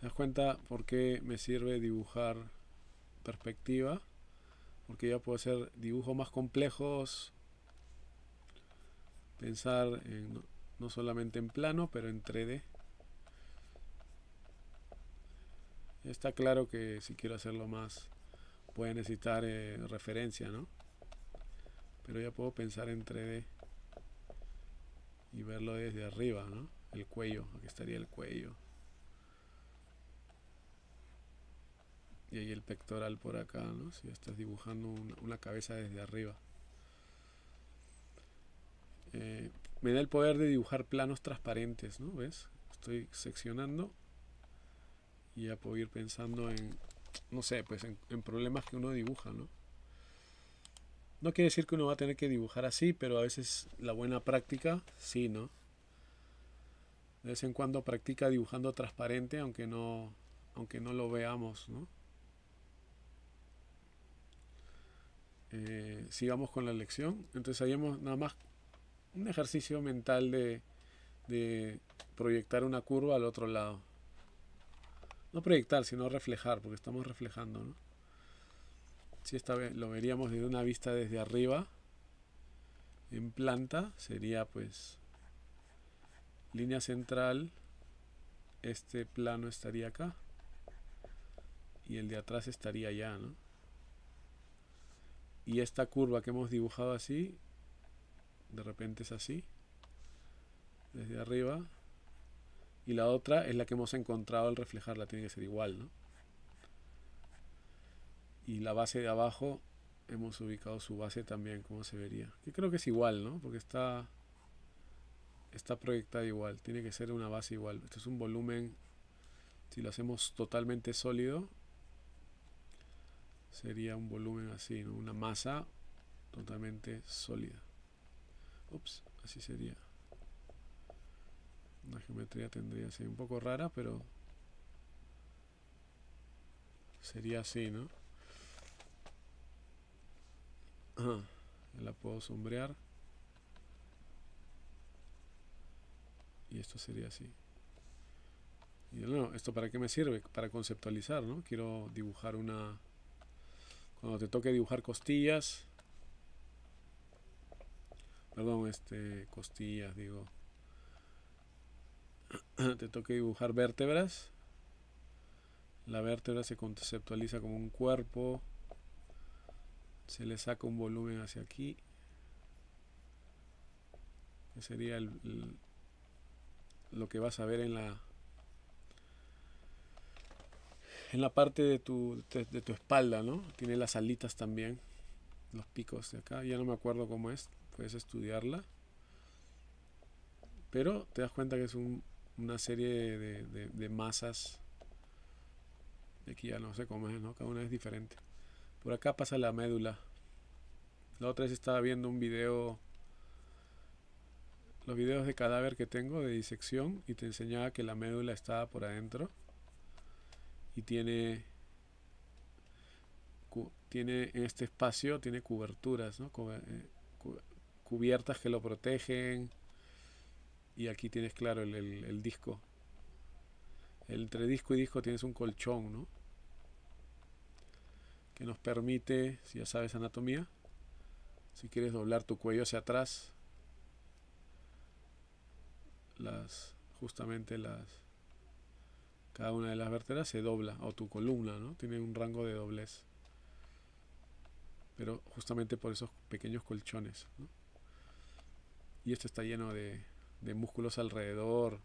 ¿Se das cuenta por qué me sirve dibujar perspectiva? Porque ya puedo hacer dibujos más complejos, pensar en, no solamente en plano, pero en 3D. Está claro que si quiero hacerlo más puede necesitar eh, referencia, ¿no? Pero ya puedo pensar en 3D y verlo desde arriba, ¿no? El cuello, aquí estaría el cuello. Y ahí el pectoral por acá, ¿no? Si estás dibujando una, cabeza desde arriba. Eh, me da el poder de dibujar planos transparentes, ¿no? ¿Ves? Estoy seccionando y ya puedo ir pensando en no sé, pues en, problemas que uno dibuja, ¿no? No quiere decir que uno va a tener que dibujar así, pero a veces la buena práctica, sí, ¿no? De vez en cuando practica dibujando transparente, aunque no, aunque no lo veamos, ¿no? Eh, sigamos con la lección. Entonces hemos nada más un ejercicio mental de, de proyectar una curva al otro lado. No proyectar, sino reflejar, porque estamos reflejando, ¿no? Si esta vez lo veríamos desde una vista desde arriba, en planta, sería pues línea central, este plano estaría acá y el de atrás estaría allá, ¿no? Y esta curva que hemos dibujado así, de repente es así, desde arriba, y la otra es la que hemos encontrado al reflejarla, tiene que ser igual, ¿no? Y la base de abajo hemos ubicado su base también, cómo se vería. Que creo que es igual, ¿no? Porque está, está proyectada igual. Tiene que ser una base igual. Este es un volumen, si lo hacemos totalmente sólido, sería un volumen así, ¿no? Una masa totalmente sólida. Ups, así sería. La geometría tendría ser un poco rara, pero sería así, ¿no? La puedo sombrear. Y esto sería así. Y no, ¿esto para qué me sirve? Para conceptualizar, ¿no? Quiero dibujar una... Cuando te toque dibujar costillas... Perdón, este... Costillas, digo. te toque dibujar vértebras. La vértebra se conceptualiza como un cuerpo se le saca un volumen hacia aquí que sería lo que vas a ver en la en la parte de tu, de, tu espalda no tiene las alitas también los picos de acá. Ya no me acuerdo cómo es puedes estudiarla. Pero te das cuenta que es una serie de, de, masas. Aquí ya no sé cómo es no cada una es diferente por acá pasa la médula. La otra vez estaba viendo un video, los videos de cadáver que tengo de disección y te enseñaba que la médula estaba por adentro y tiene tiene en este espacio tiene coberturas, ¿no? Eh, cubiertas que lo protegen y aquí tienes claro el, el disco. Entre disco y disco tienes un colchón, ¿no? Que nos permite, si ya sabes anatomía, si quieres doblar tu cuello hacia atrás, las justamente las cada una de las vértebras se dobla o tu columna, ¿no? Tiene un rango de doblez. Pero justamente por esos pequeños colchones, Y esto está lleno de, de músculos alrededor.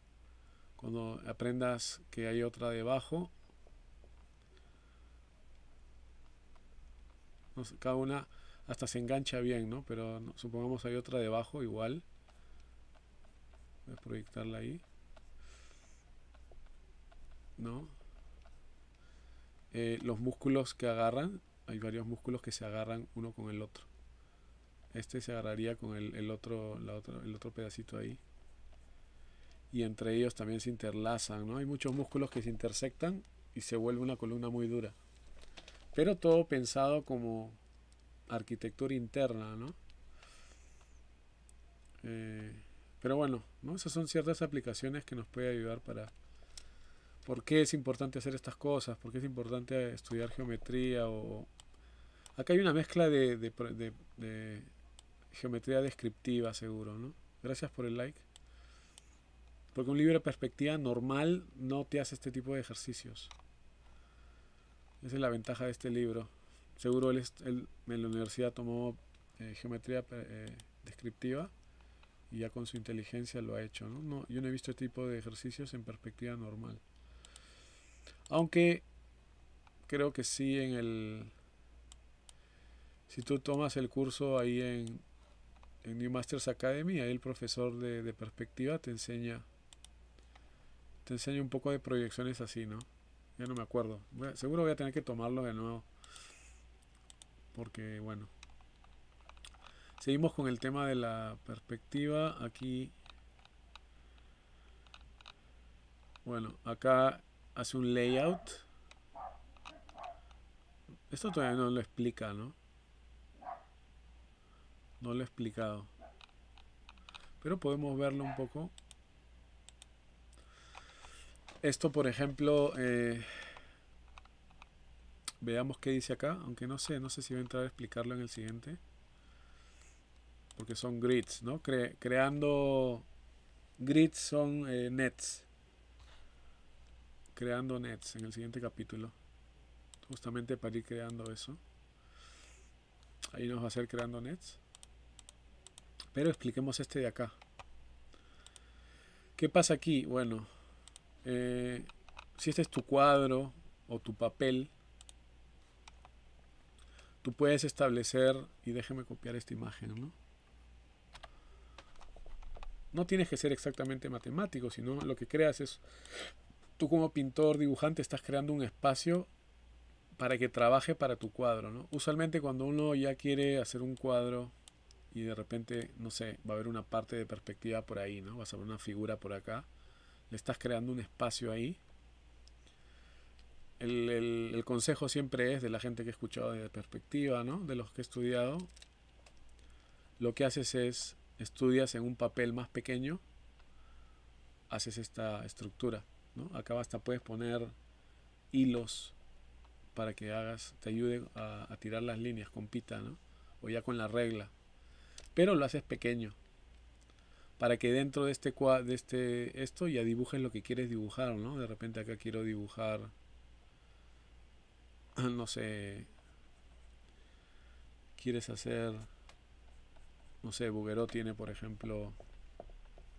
Cuando aprendas que hay otra debajo, cada una hasta se engancha bien, ¿no? Pero supongamos hay otra debajo igual. Voy a proyectarla ahí. ¿No? Eh, los músculos que agarran, hay varios músculos que se agarran uno con el otro. Este se agarraría con el, otro, la el otro pedacito ahí. Y entre ellos también se interlazan, ¿no? Hay muchos músculos que se intersectan y se vuelve una columna muy dura. Pero todo pensado como arquitectura interna, ¿no? Eh, pero bueno, ¿no? esas son ciertas aplicaciones que nos puede ayudar para por qué es importante hacer estas cosas, por qué es importante estudiar geometría o... Acá hay una mezcla de, de geometría descriptiva seguro, ¿no? Gracias por el like. Porque un libro de perspectiva normal no te hace este tipo de ejercicios. Esa es la ventaja de este libro. Seguro él, en la universidad tomó eh, geometría eh, descriptiva y ya con su inteligencia lo ha hecho. ¿no? yo no he visto este tipo de ejercicios en perspectiva normal. Aunque creo que sí en el... Si tú tomas el curso ahí en, en New Masters Academy, ahí el profesor de, de perspectiva te enseña te enseña un poco de proyecciones así, ¿no? Ya no me acuerdo. seguro voy a tener que tomarlo de nuevo. Porque, bueno. Seguimos con el tema de la perspectiva. Aquí. Bueno, acá hace un layout. Esto todavía no lo explica, ¿no? No lo he explicado. Pero podemos verlo un poco. Esto, por ejemplo, eh, veamos qué dice acá, aunque no sé, no sé si voy a entrar a explicarlo en el siguiente. Porque son grids, ¿no? creando grids son eh, nets. Creando nets en el siguiente capítulo. Justamente para ir creando eso. Ahí nos va a hacer creando nets. Pero expliquemos este de acá. ¿Qué pasa aquí? Bueno, eh, si este es tu cuadro o tu papel, tú puedes establecer, y déjeme copiar esta imagen, ¿no? No tienes que ser exactamente matemático, sino lo que creas es, tú como pintor, dibujante, estás creando un espacio para que trabaje para tu cuadro, ¿no? Usualmente cuando uno ya quiere hacer un cuadro y de repente, no sé, va a haber una parte de perspectiva por ahí, ¿no? Vas a ver una figura por acá, estás creando un espacio ahí. El, consejo siempre es de la gente que he escuchado de perspectiva, ¿no? De los que he estudiado. Lo que haces es, estudias en un papel más pequeño, haces esta estructura, ¿no? Acá hasta puedes poner hilos para que hagas, te ayude a, a tirar las líneas con pita, ¿no? O ya con la regla pero lo haces pequeño para que dentro de este de este esto ya dibujes lo que quieres dibujar, ¿no? De repente acá quiero dibujar no sé quieres hacer no sé, Bugueró tiene por ejemplo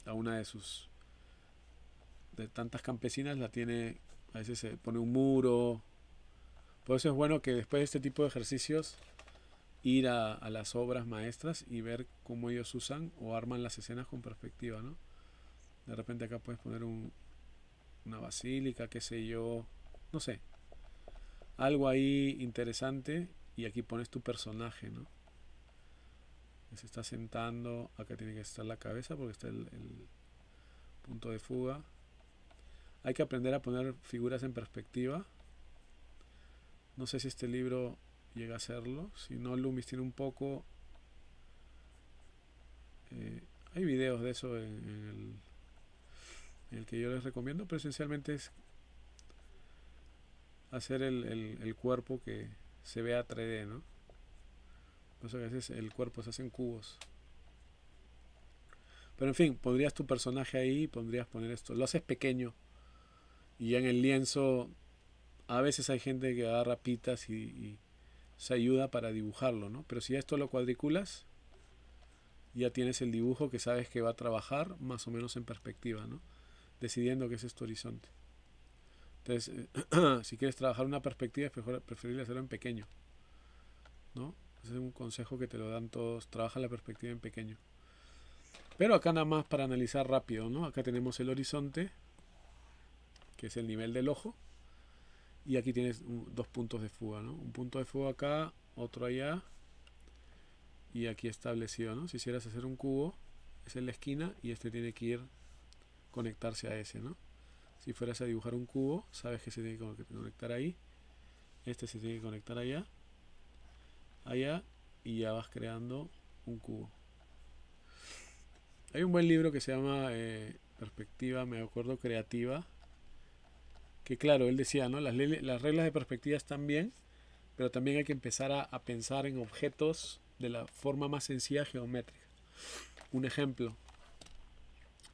a una de sus de tantas campesinas la tiene a veces se pone un muro por eso es bueno que después de este tipo de ejercicios ir a, las obras maestras y ver cómo ellos usan o arman las escenas con perspectiva, ¿no? De repente acá puedes poner un, una basílica, qué sé yo, no sé. Algo ahí interesante y aquí pones tu personaje, ¿no? se está sentando, acá tiene que estar la cabeza porque está el, el punto de fuga. Hay que aprender a poner figuras en perspectiva. No sé si este libro llega a hacerlo. Si no, Loomis tiene un poco. Eh, hay videos de eso en, el, que yo les recomiendo, pero esencialmente es hacer el, cuerpo que se vea 3D, ¿no? Por eso a veces el cuerpo se hace en cubos. Pero en fin, pondrías tu personaje ahí, pondrías poner esto. Lo haces pequeño. Y ya en el lienzo, a veces hay gente que agarra pitas y se ayuda para dibujarlo, ¿no? Pero si esto lo cuadriculas, ya tienes el dibujo que sabes que va a trabajar más o menos en perspectiva, ¿no? Decidiendo que es este horizonte. Entonces, si quieres trabajar una perspectiva, es preferible hacerlo en pequeño, ¿no? Ese es un consejo que te lo dan todos, trabaja la perspectiva en pequeño. Pero acá nada más para analizar rápido, ¿no? Acá tenemos el horizonte, que es el nivel del ojo, y aquí tienes dos puntos de fuga, ¿no? Un punto de fuga acá, otro allá y aquí establecido, ¿no? Si quisieras hacer un cubo, es en la esquina y este tiene que ir conectarse a ese, ¿no? Si fueras a dibujar un cubo, sabes que se tiene que conectar ahí, este se tiene que conectar allá, allá y ya vas creando un cubo. Hay un buen libro que se llama eh, Perspectiva, me acuerdo, Creativa, que claro, él decía, ¿no? Las, las reglas de perspectiva están bien, pero también hay que empezar a, pensar en objetos de la forma más sencilla geométrica. Un ejemplo,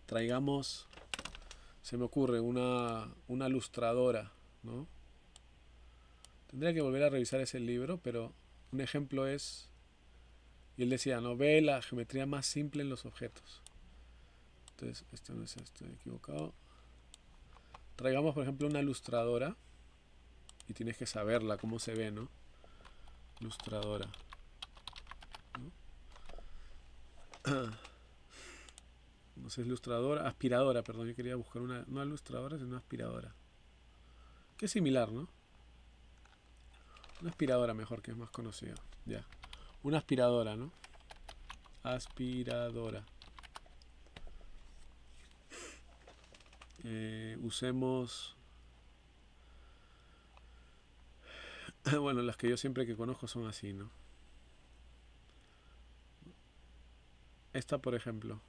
traigamos, se me ocurre, una, una lustradora, ¿no? Tendría que volver a revisar ese libro, pero un ejemplo es, y él decía, no ve la geometría más simple en los objetos. Entonces, esto no es, estoy equivocado. Traigamos, por ejemplo, una ilustradora y tienes que saberla, cómo se ve, ¿no? Ilustradora. ¿no? sé, ilustradora, aspiradora, perdón, yo quería buscar una, no ilustradora, sino aspiradora. Que es similar, ¿no? Una aspiradora mejor, que es más conocida. Ya. Una aspiradora, ¿no? Aspiradora. Eh, usemos bueno las que yo siempre que conozco son así no esta por ejemplo.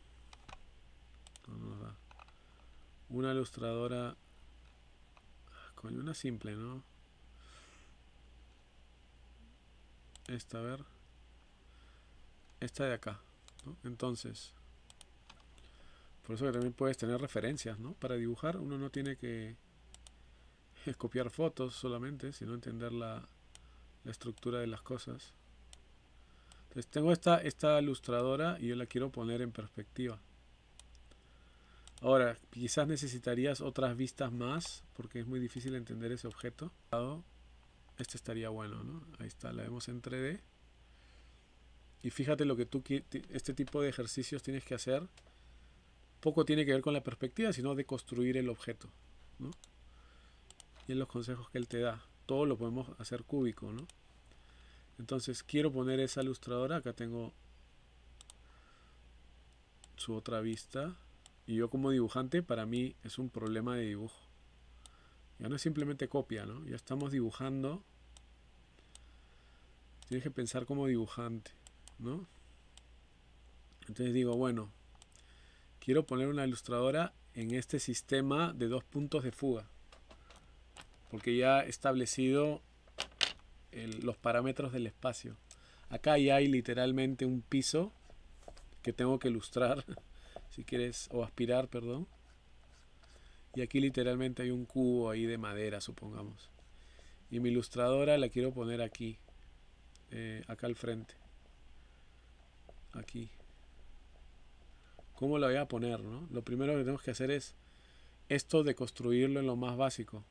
Una ilustradora. Con una simple no esta a ver. Esta de acá entonces por eso que también puedes tener referencias, ¿no? Para dibujar uno no tiene que copiar fotos solamente, sino entender la, estructura de las cosas. Entonces tengo esta, esta ilustradora y yo la quiero poner en perspectiva. Ahora, quizás necesitarías otras vistas más porque es muy difícil entender ese objeto. este estaría bueno, ¿no? Ahí está, la vemos en 3D. Y fíjate lo que tú, este tipo de ejercicios tienes que hacer. Poco tiene que ver con la perspectiva, sino de construir el objeto, ¿no? Y en los consejos que él te da. Todo lo podemos hacer cúbico, ¿no? Entonces quiero poner esa ilustradora. Acá tengo su otra vista. Y yo como dibujante, para mí es un problema de dibujo. Ya no es simplemente copia, ¿no? Ya estamos dibujando. Tienes que pensar como dibujante, ¿no? Entonces digo, bueno, quiero poner una ilustradora en este sistema de dos puntos de fuga. Porque ya he establecido los parámetros del espacio. Acá ya hay literalmente un piso que tengo que ilustrar, si quieres, o aspirar, perdón. Y aquí literalmente hay un cubo ahí de madera, supongamos. Y mi ilustradora la quiero poner aquí, eh, acá al frente. Aquí. ¿Cómo la voy a poner? No? Lo primero que tenemos que hacer es esto de construirlo en lo más básico.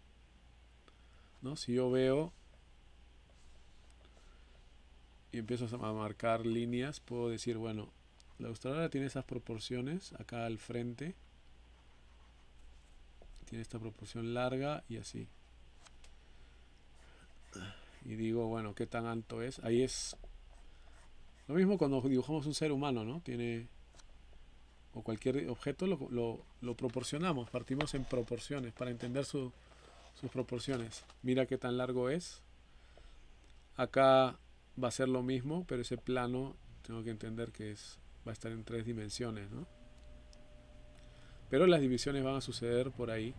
¿no? Si yo veo y empiezo a marcar líneas, puedo decir, bueno, la ilustradora tiene esas proporciones acá al frente. Tiene esta proporción larga y así. Y digo, bueno, ¿qué tan alto es? Ahí es lo mismo cuando dibujamos un ser humano, ¿no? Tiene o cualquier objeto lo, lo, proporcionamos, partimos en proporciones para entender sus proporciones. Mira qué tan largo es. Acá va a ser lo mismo, pero ese plano tengo que entender que es va a estar en tres dimensiones, ¿no? Pero las divisiones van a suceder por ahí,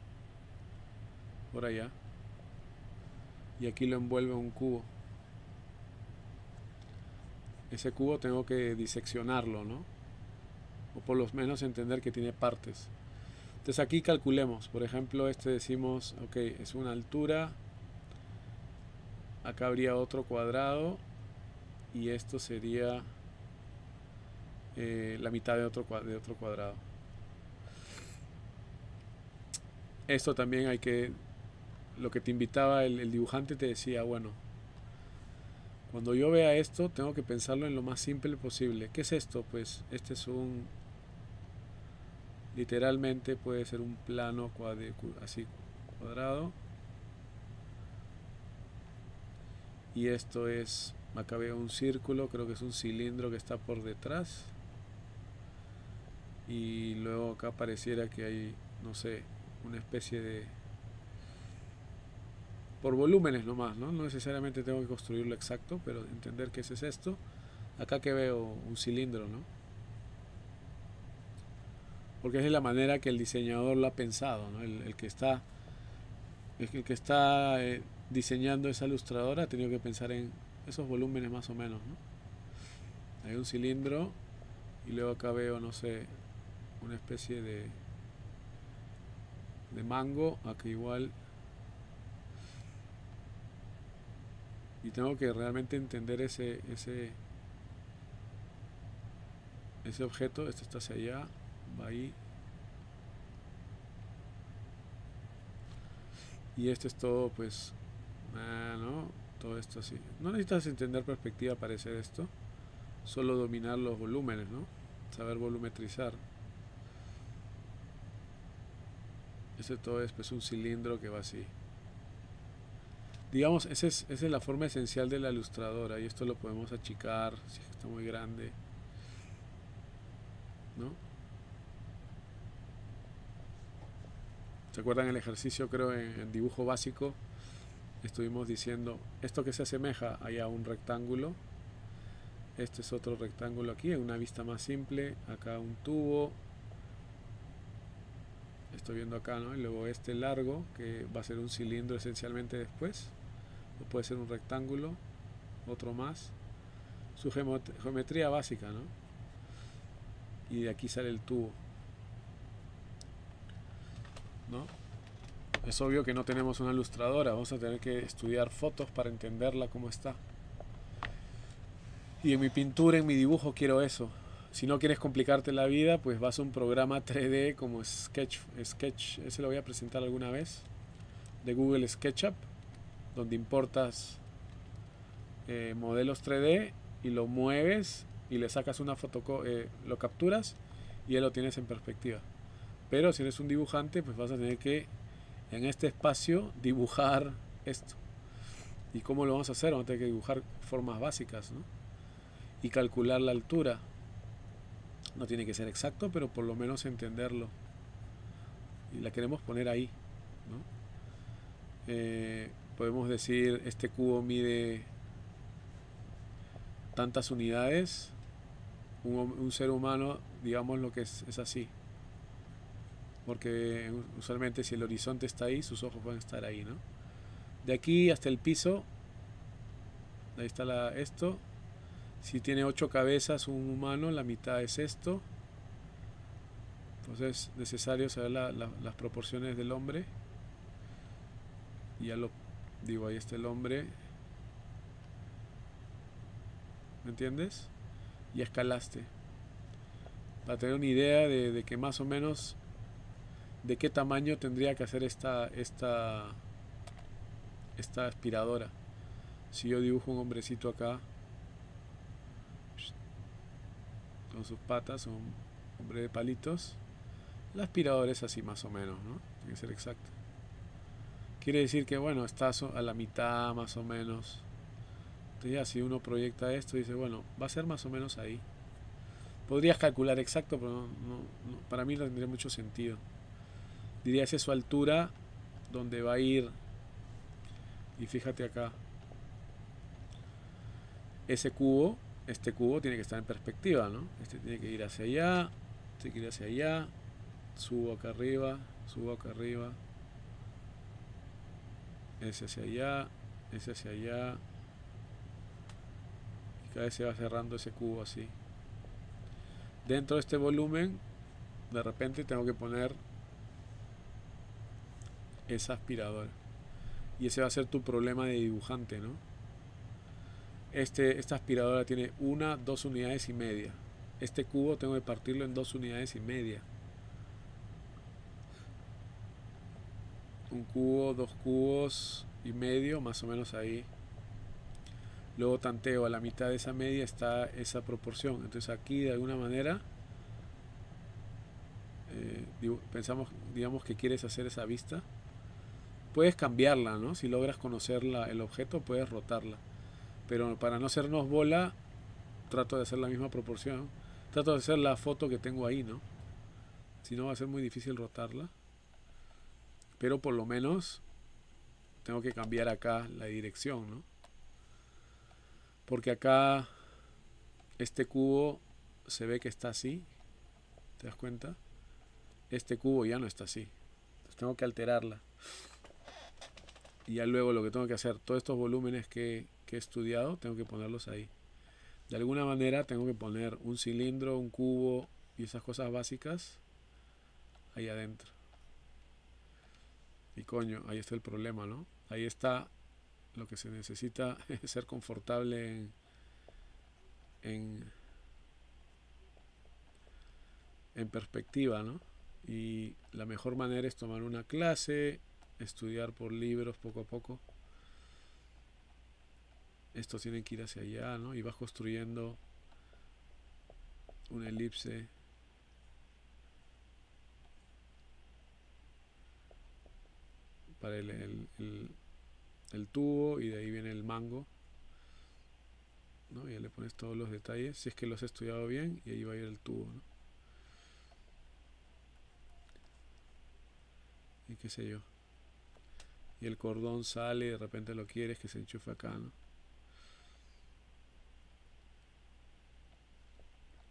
por allá. Y aquí lo envuelve un cubo. Ese cubo tengo que diseccionarlo, ¿no? O por lo menos entender que tiene partes. Entonces aquí calculemos, por ejemplo, este decimos, ok, es una altura, acá habría otro cuadrado y esto sería eh, la mitad de otro, de otro cuadrado. Esto también hay que, lo que te invitaba el, dibujante te decía, bueno, cuando yo vea esto tengo que pensarlo en lo más simple posible. ¿Qué es esto? Pues este es un, literalmente puede ser un plano así cuadrado. Y esto es, acá veo un círculo, creo que es un cilindro que está por detrás y luego acá pareciera que hay, no sé, una especie de... por volúmenes nomás, ¿no? No necesariamente tengo que construirlo exacto, pero entender que ese es esto. Acá que veo un cilindro, ¿no? Porque es la manera que el diseñador lo ha pensado, ¿no? El, que está, que está eh, diseñando esa ilustradora ha tenido que pensar en esos volúmenes más o menos, ¿no? Hay un cilindro y luego acá veo, no sé, una especie de, de mango, aquí igual. Y tengo que realmente entender ese, ese, ese objeto, este está hacia allá, va ahí. Y este es todo, pues, ah, ¿no? Todo esto así. No necesitas entender perspectiva para hacer esto, solo dominar los volúmenes, ¿no? Saber volumetrizar. Ese todo es pues, un cilindro que va así. Digamos, esa es, esa es la forma esencial de la ilustradora y esto lo podemos achicar si está muy grande. ¿No? ¿Se acuerdan el ejercicio, creo, en, dibujo básico? Estuvimos diciendo, esto que se asemeja a un rectángulo, este es otro rectángulo aquí, en una vista más simple, acá un tubo, estoy viendo acá, ¿no? Y luego este largo, que va a ser un cilindro esencialmente después, o puede ser un rectángulo, otro más. Su geometría básica, ¿no? Y de aquí sale el tubo. Es obvio que no tenemos una ilustradora, vamos a tener que estudiar fotos para entenderla como está. Y en mi pintura, en mi dibujo quiero eso, si no quieres complicarte la vida, pues vas a un programa 3D como Sketch, Sketch, ese lo voy a presentar alguna vez, de Google SketchUp, donde importas eh, modelos 3D y lo mueves y le sacas una foto, eh, lo capturas y ya lo tienes en perspectiva. Pero si eres un dibujante, pues vas a tener que en este espacio dibujar esto. ¿Y cómo lo vamos a hacer? Vamos a tener que dibujar formas básicas, ¿no? Y calcular la altura. No tiene que ser exacto, pero por lo menos entenderlo. Y la queremos poner ahí, ¿no? Eh, podemos decir, este cubo mide tantas unidades. Un, ser humano, digamos lo que es, es así. Porque usualmente si el horizonte está ahí, sus ojos pueden estar ahí, ¿no? De aquí hasta el piso, ahí está la, esto. Si tiene ocho cabezas un humano, la mitad es esto. Entonces es necesario saber las proporciones del hombre. Ya lo digo, ahí está el hombre. ¿Me entiendes? Y escalaste. Para tener una idea de, de que más o menos de qué tamaño tendría que hacer esta, esta esta aspiradora. Si yo dibujo un hombrecito acá, con sus patas, un hombre de palitos, la aspiradora es así más o menos, ¿no? Tiene que ser exacto. Quiere decir que, bueno, está a la mitad más o menos. Entonces ya si uno proyecta esto, dice, bueno, va a ser más o menos ahí. Podrías calcular exacto, pero para mí no tendría mucho sentido. Dirías es su altura donde va a ir y fíjate acá. Ese cubo, este cubo tiene que estar en perspectiva, ¿no? Este tiene que ir hacia allá, tiene que ir hacia allá, subo acá arriba, subo acá arriba, ese hacia allá, ese hacia allá, y cada vez se va cerrando ese cubo así. Dentro de este volumen, de repente tengo que poner esa aspiradora. Y ese va a ser tu problema de dibujante, ¿no? Este, esta aspiradora tiene una, dos unidades y media. Este cubo tengo que partirlo en dos unidades y media. Un cubo, dos cubos y medio, más o menos ahí. Luego tanteo, a la mitad de esa media está esa proporción. Entonces aquí de alguna manera eh, pensamos, digamos que quieres hacer esa vista puedes cambiarla, ¿no? Si logras conocer el objeto, puedes rotarla. Pero para no hacernos bola, trato de hacer la misma proporción. Trato de hacer la foto que tengo ahí, ¿no? Si no, va a ser muy difícil rotarla. Pero por lo menos tengo que cambiar acá la dirección, ¿no? Porque acá este cubo se ve que está así. ¿Te das cuenta? Este cubo ya no está así. Entonces tengo que alterarla y ya luego lo que tengo que hacer, todos estos volúmenes que, he estudiado, tengo que ponerlos ahí. De alguna manera tengo que poner un cilindro, un cubo y esas cosas básicas ahí adentro. Y coño, ahí está el problema, ¿no? Ahí está lo que se necesita ser confortable en, en, en perspectiva, ¿no? Y la mejor manera es tomar una clase, estudiar por libros poco a poco. Estos tienen que ir hacia allá, ¿no? Y vas construyendo una elipse. para el, el, tubo y de ahí viene el mango. ¿no? Ya le pones todos los detalles, si es que los has estudiado bien, y ahí va a ir el tubo. Y qué sé yo y el cordón sale y de repente lo quieres que se enchufe acá, ¿no?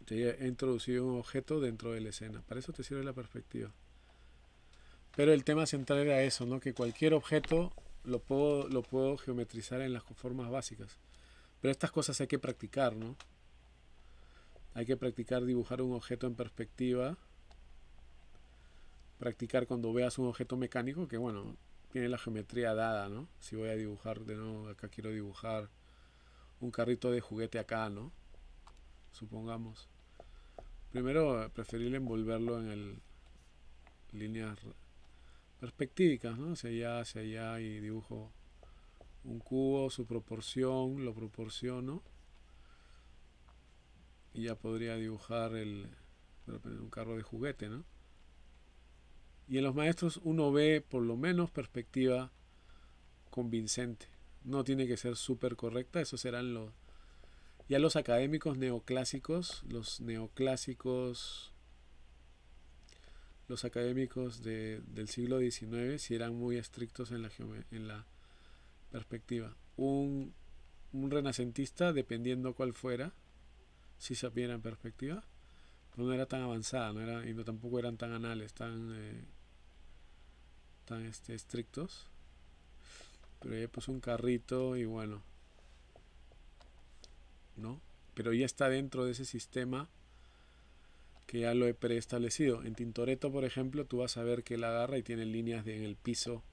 Te he introducido un objeto dentro de la escena. Para eso te sirve la perspectiva. Pero el tema central era eso, ¿no? Que cualquier objeto lo puedo, lo puedo geometrizar en las formas básicas. Pero estas cosas hay que practicar, ¿no? Hay que practicar dibujar un objeto en perspectiva. Practicar cuando veas un objeto mecánico, que bueno, tiene la geometría dada, ¿no? Si voy a dibujar de nuevo, acá quiero dibujar un carrito de juguete acá, ¿no? Supongamos. Primero, preferible envolverlo en el líneas perspectivas, ¿no? Hacia allá, hacia allá y dibujo un cubo, su proporción, lo proporciono y ya podría dibujar el un carro de juguete, ¿no? Y en los maestros uno ve por lo menos perspectiva convincente. No tiene que ser súper correcta, esos serán los... Ya los académicos neoclásicos, los neoclásicos, los académicos de, del siglo XIX, si eran muy estrictos en la, en la perspectiva. Un, un renacentista, dependiendo cuál fuera, si se en perspectiva, no era tan avanzada, no era, y no tampoco eran tan anales, tan, eh, tan este, estrictos. Pero ya puso un carrito y bueno, ¿no? Pero ya está dentro de ese sistema que ya lo he preestablecido. En Tintoretto, por ejemplo, tú vas a ver que él agarra y tiene líneas de, en el piso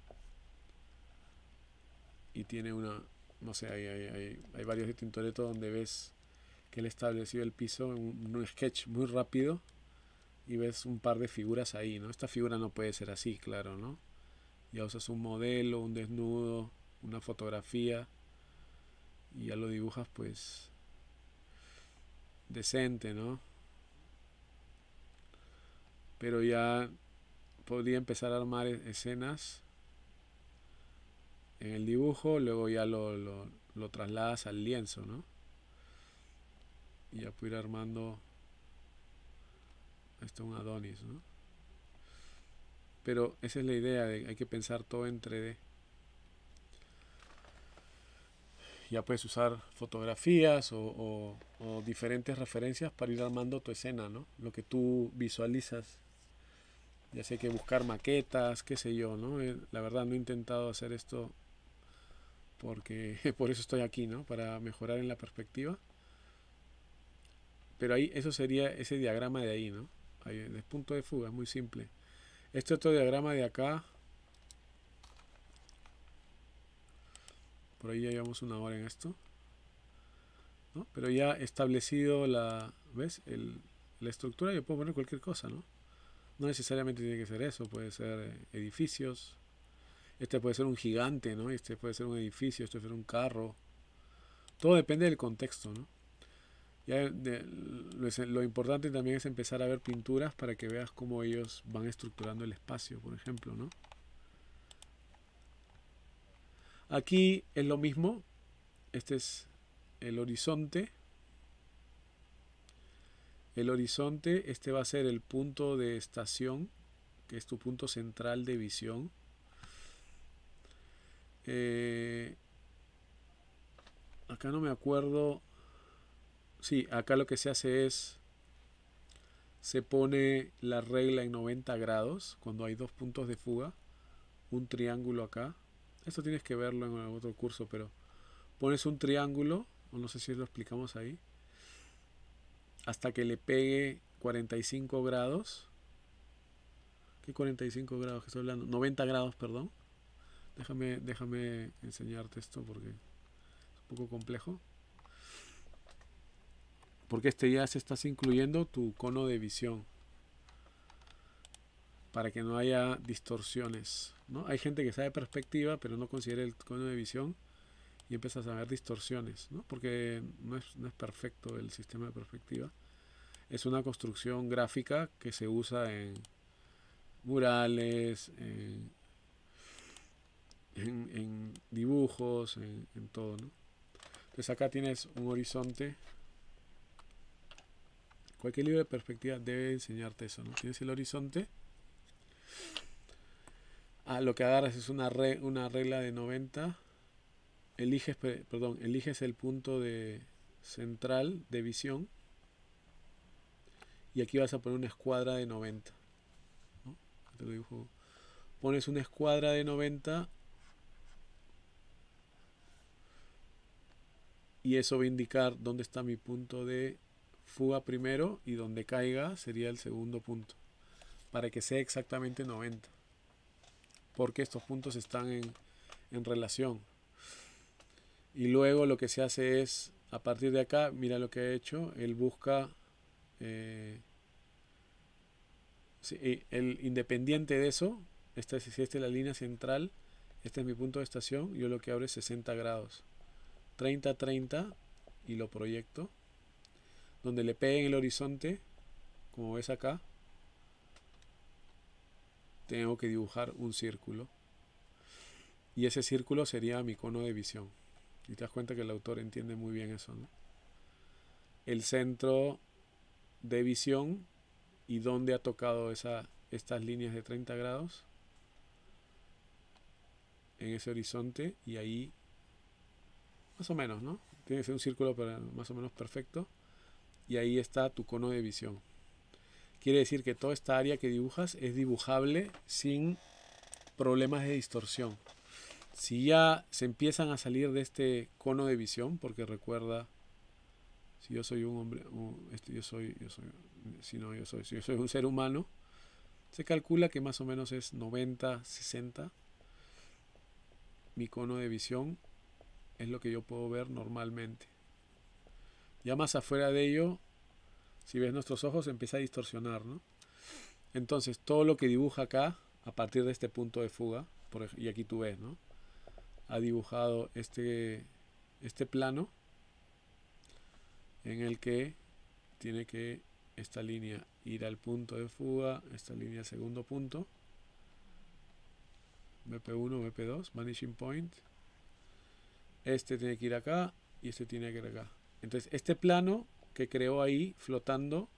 y tiene una, no sé, hay, hay, hay varios de Tintoretto donde ves que él estableció el piso en un, sketch muy rápido y ves un par de figuras ahí, ¿no? Esta figura no puede ser así, claro, ¿no? Ya usas un modelo, un desnudo, una fotografía y ya lo dibujas pues decente, ¿no? Pero ya podría empezar a armar e-, escenas en el dibujo, luego ya lo, lo, lo trasladas al lienzo, ¿no? y ya puedo ir armando esto un Adonis, ¿no? Pero esa es la idea, de, hay que pensar todo en 3D. Ya puedes usar fotografías o, diferentes referencias para ir armando tu escena, ¿no? Lo que tú visualizas. Ya sé que buscar maquetas, qué sé yo, ¿no? Eh, la verdad no he intentado hacer esto porque por eso estoy aquí, ¿no? Para mejorar en la perspectiva. Pero ahí, eso sería ese diagrama de ahí, ¿no? Ahí, el punto de fuga, es muy simple. Este otro diagrama de acá, por ahí ya llevamos una hora en esto, ¿no? Pero ya establecido la, ¿ves? El, la estructura, yo puedo poner cualquier cosa, ¿no? No necesariamente tiene que ser eso, puede ser eh, edificios, este puede ser un gigante, ¿no? Este puede ser un edificio, este puede ser un carro. Todo depende del contexto, ¿no? Ya lo, importante también es empezar a ver pinturas para que veas cómo ellos van estructurando el espacio, por ejemplo, ¿no? Aquí es lo mismo. Este es el horizonte. El horizonte, este va a ser el punto de estación, que es tu punto central de visión. Eh, acá no me acuerdo Sí, acá lo que se hace es, se pone la regla en 90 grados cuando hay dos puntos de fuga, un triángulo acá. Esto tienes que verlo en otro curso, pero pones un triángulo, o no sé si lo explicamos ahí, hasta que le pegue 45 grados. ¿Qué 45 grados que estoy hablando? 90 grados, perdón. Déjame, déjame enseñarte esto porque es un poco complejo porque este ya se estás incluyendo tu cono de visión para que no haya distorsiones. ¿no? Hay gente que sabe perspectiva, pero no considera el cono de visión y empiezas a ver distorsiones, ¿no? porque no es, no es perfecto el sistema de perspectiva. Es una construcción gráfica que se usa en murales, en, en, dibujos, en, todo. Entonces acá tienes un horizonte Cualquier libro de perspectiva debe enseñarte eso, ¿no? Tienes el horizonte. Ah, lo que agarras es una, una regla de 90. Eliges, perdón, eliges el punto de central de visión. Y aquí vas a poner una escuadra de 90. Te lo dibujo. Pones una escuadra de 90 y eso va a indicar dónde está mi punto de fuga primero y donde caiga sería el segundo punto, para que sea exactamente 90, porque estos puntos están en, en relación. Y luego lo que se hace es, a partir de acá, mira lo que ha hecho, él busca eh, el independiente de eso, esta es, esta es la línea central, Este es mi punto de estación. Yo lo que abro es 60 grados. 30, 30 y lo proyecto. Donde le pegue en el horizonte, como ves acá, tengo que dibujar un círculo. Y ese círculo sería mi cono de visión. Y te das cuenta que el autor entiende muy bien eso, ¿no? El centro de visión y dónde ha tocado esa, estas líneas de 30 grados en ese horizonte y ahí más o menos, ¿no? Tiene que ser un círculo más o menos perfecto y ahí está tu cono de visión. Quiere decir que toda esta área que dibujas es dibujable sin problemas de distorsión. Si ya se empiezan a salir de este cono de visión, porque recuerda, si yo soy un hombre, este, yo soy, si no, yo soy, yo soy un ser humano, se calcula que más o menos es 90, 60. Mi cono de visión es lo que yo puedo ver normalmente. Ya más afuera de ello, si ves nuestros ojos, empieza a distorsionar, ¿no? Entonces, todo lo que dibuja acá, a partir de este punto de fuga, por, y aquí tú ves, ¿no? ha dibujado este, este plano en el que tiene que esta línea ir al punto de fuga, esta línea segundo punto, BP1, BP2, Vanishing Point, este tiene que ir acá y este tiene que ir acá. Entonces este plano que creó ahí flotando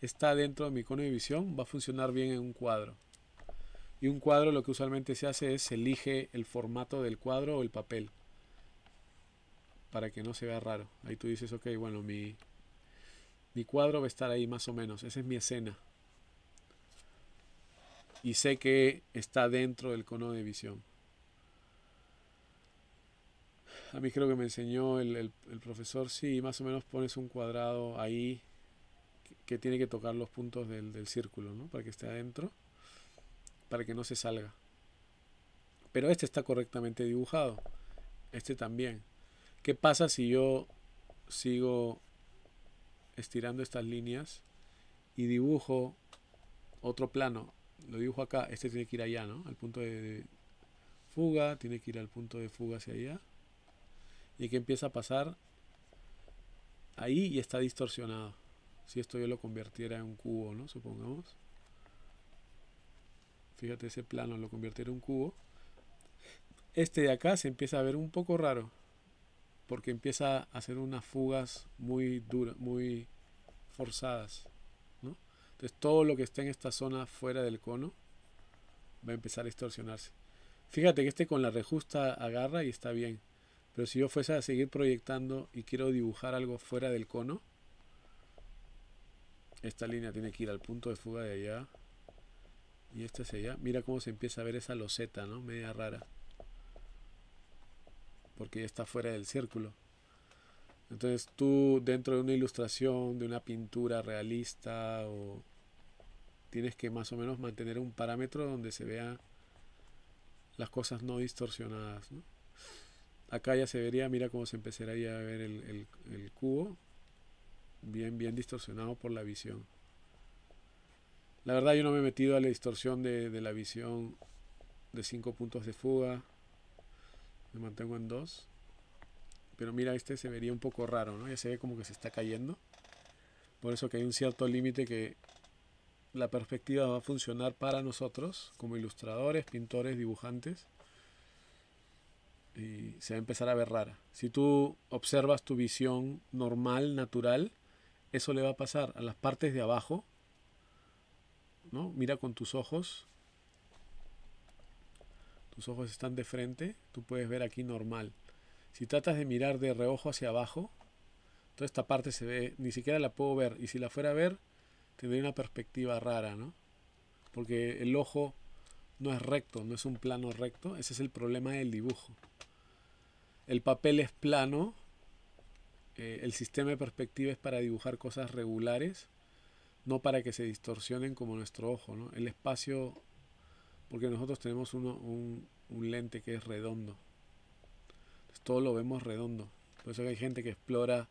está dentro de mi cono de visión, va a funcionar bien en un cuadro. Y un cuadro lo que usualmente se hace es elige el formato del cuadro o el papel para que no se vea raro. Ahí tú dices, ok, bueno, mi, mi cuadro va a estar ahí más o menos. Esa es mi escena. Y sé que está dentro del cono de visión. A mí creo que me enseñó el, profesor, sí, más o menos pones un cuadrado ahí que, tiene que tocar los puntos del, del círculo, ¿no? Para que esté adentro para que no se salga. Pero este está correctamente dibujado. Este también. ¿Qué pasa si yo sigo estirando estas líneas y dibujo otro plano? Lo dibujo acá. Este tiene que ir allá, ¿no? Al punto de fuga. Tiene que ir al punto de fuga hacia allá. Y que empieza a pasar ahí y está distorsionado. Si esto yo lo convirtiera en un cubo, ¿no? Supongamos. Fíjate ese plano, lo convierte en un cubo. Este de acá se empieza a ver un poco raro. Porque empieza a hacer unas fugas muy duras, muy forzadas. Entonces todo lo que está en esta zona fuera del cono va a empezar a distorsionarse. Fíjate que este con la rejusta agarra y está bien. Pero si yo fuese a seguir proyectando y quiero dibujar algo fuera del cono, esta línea tiene que ir al punto de fuga de allá y este es allá. Mira cómo se empieza a ver esa loseta, ¿no? Media rara. Porque ya está fuera del círculo. Entonces tú dentro de una ilustración, de una pintura realista, o tienes que más o menos mantener un parámetro donde se vean las cosas no distorsionadas. ¿no? Acá ya se vería, mira cómo se empezaría a ver el, el cubo, bien, bien distorsionado por la visión. La verdad yo no me he metido a la distorsión de, la visión de 5 puntos de fuga. Me mantengo en 2. Pero mira, este se vería un poco raro, ¿no? Ya se ve como que se está cayendo. Por eso que hay un cierto límite que la perspectiva va a funcionar para nosotros como ilustradores, pintores, dibujantes. Se va a empezar a ver rara. Si tú observas tu visión normal, natural, eso le va a pasar a las partes de abajo Mira con tus ojos. Tus ojos están de frente, tú puedes ver aquí normal. Si tratas de mirar de reojo hacia abajo, toda esta parte se ve, ni siquiera la puedo ver. Y si la fuera a ver, tendría una perspectiva rara, ¿no? Porque el ojo no es recto, no es un plano recto. Ese es el problema del dibujo. El papel es plano, eh, el sistema de perspectiva es para dibujar cosas regulares no para que se distorsionen como nuestro ojo, ¿no? El espacio, porque nosotros tenemos un, lente que es redondo. todo lo vemos redondo. Por eso hay gente que explora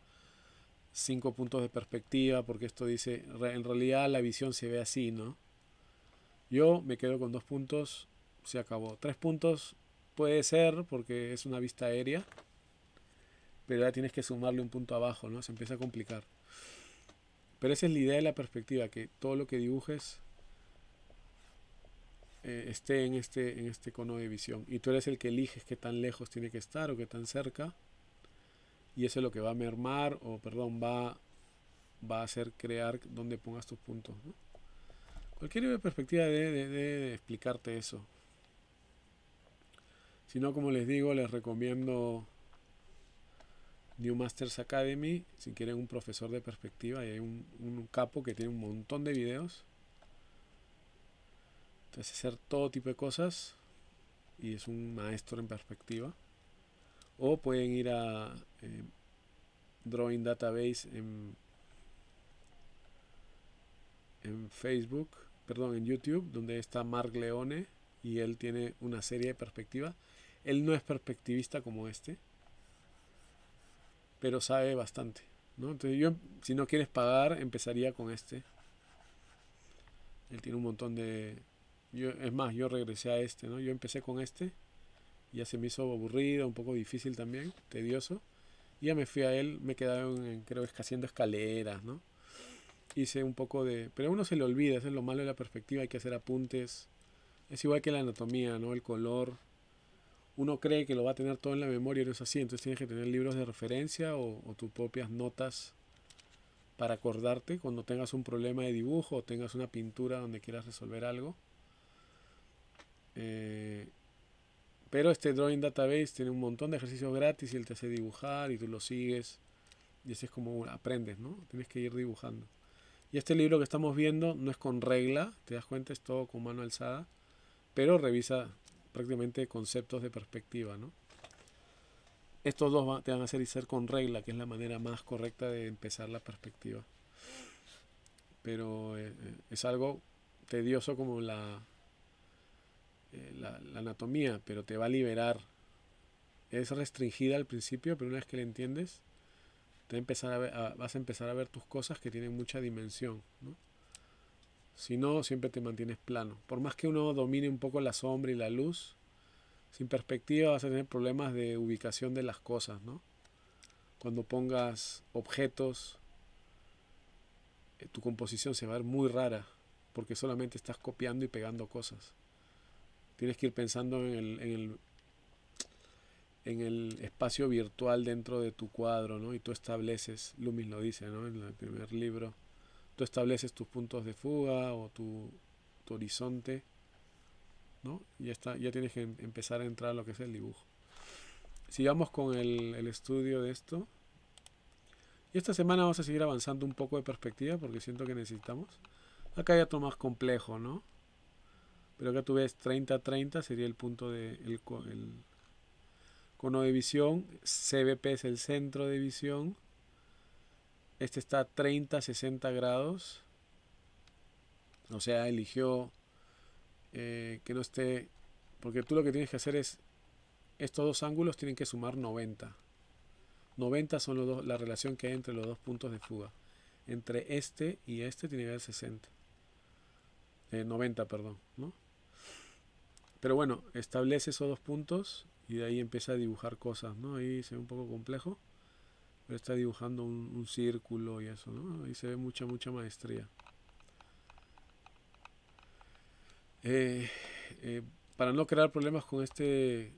cinco puntos de perspectiva, porque esto dice, en realidad la visión se ve así, ¿no? Yo me quedo con dos puntos, se acabó. Tres puntos puede ser porque es una vista aérea, pero ya tienes que sumarle un punto abajo, ¿no? Se empieza a complicar. Pero esa es la idea de la perspectiva, que todo lo que dibujes eh, esté en este, en este cono de visión. Y tú eres el que eliges qué tan lejos tiene que estar o qué tan cerca. Y eso es lo que va a mermar, o perdón, va, va a hacer crear donde pongas tus puntos. Cualquier perspectiva debe de explicarte eso. Si no, como les digo, les recomiendo New Masters Academy, si quieren un profesor de perspectiva, y hay un, capo que tiene un montón de videos. Entonces hacer todo tipo de cosas y es un maestro en perspectiva. O pueden ir a eh, Drawing Database en, en Facebook, perdón, en YouTube, donde está Mark Leone y él tiene una serie de perspectiva. Él no es perspectivista como este pero sabe bastante. ¿no? Entonces yo, si no quieres pagar, empezaría con este. Él tiene un montón de... Yo, es más, yo regresé a este, ¿no? Yo empecé con este, ya se me hizo aburrido, un poco difícil también, tedioso. Y ya me fui a él, me quedé en, creo que haciendo escaleras, ¿no? Hice un poco de... Pero a uno se le olvida, eso es lo malo de la perspectiva, hay que hacer apuntes. Es igual que la anatomía, ¿no? El color, uno cree que lo va a tener todo en la memoria y no es así. Entonces tienes que tener libros de referencia o, tus propias notas para acordarte cuando tengas un problema de dibujo o tengas una pintura donde quieras resolver algo. Eh, pero este Drawing Database tiene un montón de ejercicios gratis y él te hace dibujar y tú lo sigues. Y así es como aprendes, ¿no? Tienes que ir dibujando. Y este libro que estamos viendo no es con regla, te das cuenta, es todo con mano alzada. Pero revisa prácticamente conceptos de perspectiva. ¿no? Estos dos te van a hacer ser con regla, que es la manera más correcta de empezar la perspectiva. Pero eh, eh, es algo tedioso como la, eh, la, anatomía, pero te va a liberar. Es restringida al principio, pero una vez que la entiendes, te empezar a vas a empezar a ver tus cosas que tienen mucha dimensión. ¿no? Si no, siempre te mantienes plano. Por más que uno domine un poco la sombra y la luz, sin perspectiva vas a tener problemas de ubicación de las cosas, ¿no? Cuando pongas objetos, eh, tu composición se va a ver muy rara, porque solamente estás copiando y pegando cosas. Tienes que ir pensando en el, en el, en el espacio virtual dentro de tu cuadro, ¿no? Y tú estableces, Lumis lo dice, ¿no? En el primer libro tú estableces tus puntos de fuga o tu, horizonte, ¿no? Ya, está, ya tienes que em, empezar a entrar a lo que es el dibujo. Sigamos con el, el estudio de esto. Y esta semana vamos a seguir avanzando un poco de perspectiva porque siento que necesitamos. Acá hay otro más complejo, ¿no? Pero acá tú ves 30-30 sería el punto de el cono de visión. CBP es el centro de visión. Este está a 30, 60 grados. O sea, eligió eh, que no esté... Porque tú lo que tienes que hacer es... Estos dos ángulos tienen que sumar 90. 90 son los dos, la relación que hay entre los dos puntos de fuga. Entre este y este tiene que haber 60. 90, eh, perdón. ¿no? Pero bueno, establece esos dos puntos y de ahí empieza a dibujar cosas. ¿no? Ahí se ve un poco complejo está dibujando un, círculo y eso, ¿no? Ahí se ve mucha, mucha maestría. Eh, eh, para no crear problemas con este,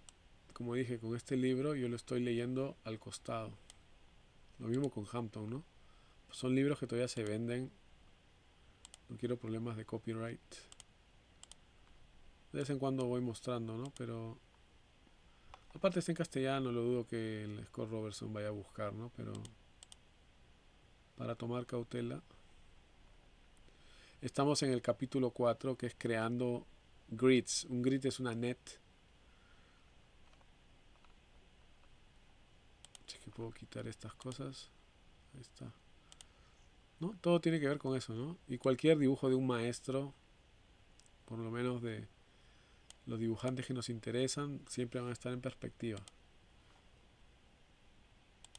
como dije, con este libro, yo lo estoy leyendo al costado. Lo mismo con Hampton, ¿no? Son libros que todavía se venden. No quiero problemas de copyright. De vez en cuando voy mostrando, ¿no? Pero Aparte está en castellano, lo dudo que el Scott Robertson vaya a buscar, ¿no? Pero para tomar cautela. Estamos en el capítulo 4 que es creando grids. Un grid es una net. Así que puedo quitar estas cosas. Ahí está. ¿No? Todo tiene que ver con eso, ¿no? Y cualquier dibujo de un maestro, por lo menos de los dibujantes que nos interesan siempre van a estar en perspectiva.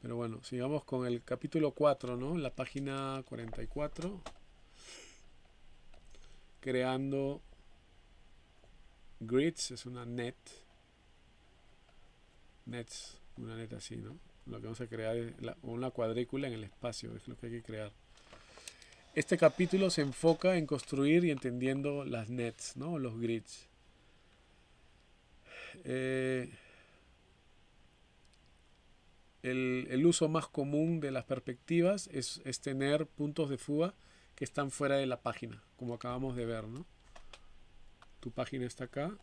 Pero bueno, sigamos con el capítulo 4, ¿no? La página 44. Creando grids, es una net. nets, una net así, ¿no? Lo que vamos a crear es una cuadrícula en el espacio, es lo que hay que crear. Este capítulo se enfoca en construir y entendiendo las nets, ¿no? los grids. Eh, el, uso más común de las perspectivas es, es, tener puntos de fuga que están fuera de la página, como acabamos de ver. ¿no? Tu página está acá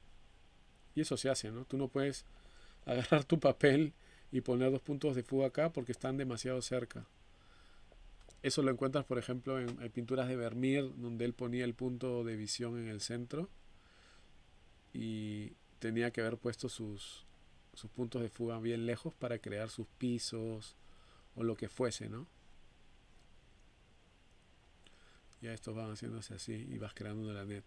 y eso se hace. ¿no? Tú no puedes agarrar tu papel y poner dos puntos de fuga acá porque están demasiado cerca. Eso lo encuentras, por ejemplo, en, pinturas de Vermeer, donde él ponía el punto de visión en el centro y tenía que haber puesto sus, sus puntos de fuga bien lejos para crear sus pisos o lo que fuese, ¿no? Ya estos van haciéndose así y vas creando la net.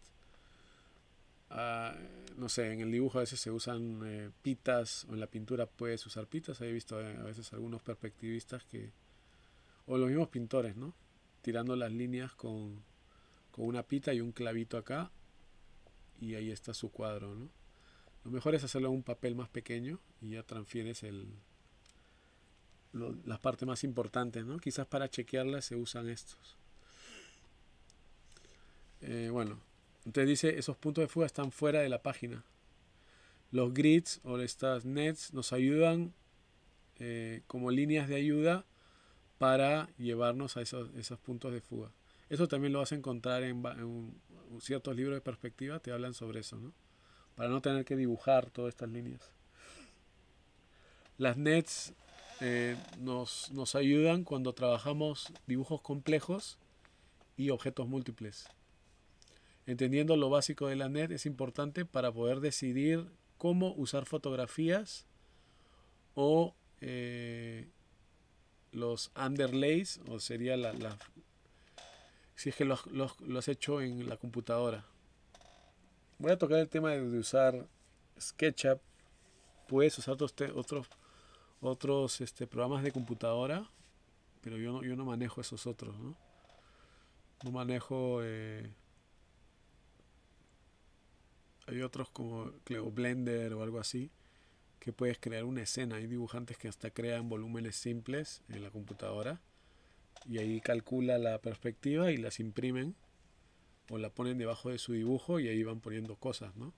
Ah, no sé, en el dibujo a veces se usan eh, pitas o en la pintura puedes usar pitas. He visto eh, a veces algunos perspectivistas que, o los mismos pintores, ¿no? Tirando las líneas con, con una pita y un clavito acá y ahí está su cuadro, ¿no? Lo mejor es hacerlo en un papel más pequeño y ya transfieres el, las partes más importantes, ¿no? Quizás para chequearlas se usan estos. Eh, bueno, entonces dice, esos puntos de fuga están fuera de la página. Los grids o estas nets nos ayudan eh, como líneas de ayuda para llevarnos a esos, esos, puntos de fuga. Eso también lo vas a encontrar en, ciertos libros de perspectiva, te hablan sobre eso, ¿no? Para no tener que dibujar todas estas líneas. Las nets eh, nos, nos ayudan cuando trabajamos dibujos complejos y objetos múltiples. Entendiendo lo básico de la net es importante para poder decidir cómo usar fotografías o eh, los underlays, o sería la, si es que los, has hecho en la computadora. Voy a tocar el tema de, usar SketchUp. Puedes usar otros, otros, otros este, programas de computadora, pero yo no, yo no manejo esos otros, ¿no? No manejo eh, hay otros como Blender o algo así que puedes crear una escena. Hay dibujantes que hasta crean volúmenes simples en la computadora y ahí calcula la perspectiva y las imprimen o la ponen debajo de su dibujo y ahí van poniendo cosas, ¿no?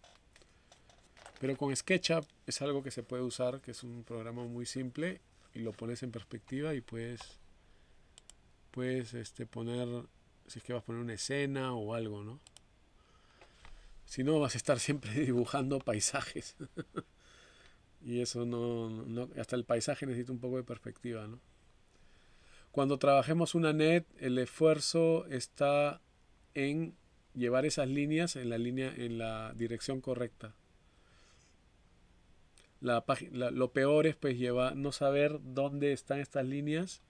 Pero con SketchUp es algo que se puede usar, que es un programa muy simple y lo pones en perspectiva y puedes puedes este poner si es que vas a poner una escena o algo, ¿no? Si no, vas a estar siempre dibujando paisajes. y eso no, Hasta el paisaje necesita un poco de perspectiva, ¿no? Cuando trabajemos una net, el esfuerzo está en llevar esas líneas en la línea en la dirección correcta. La, lo peor es pues llevar, no saber dónde están estas líneas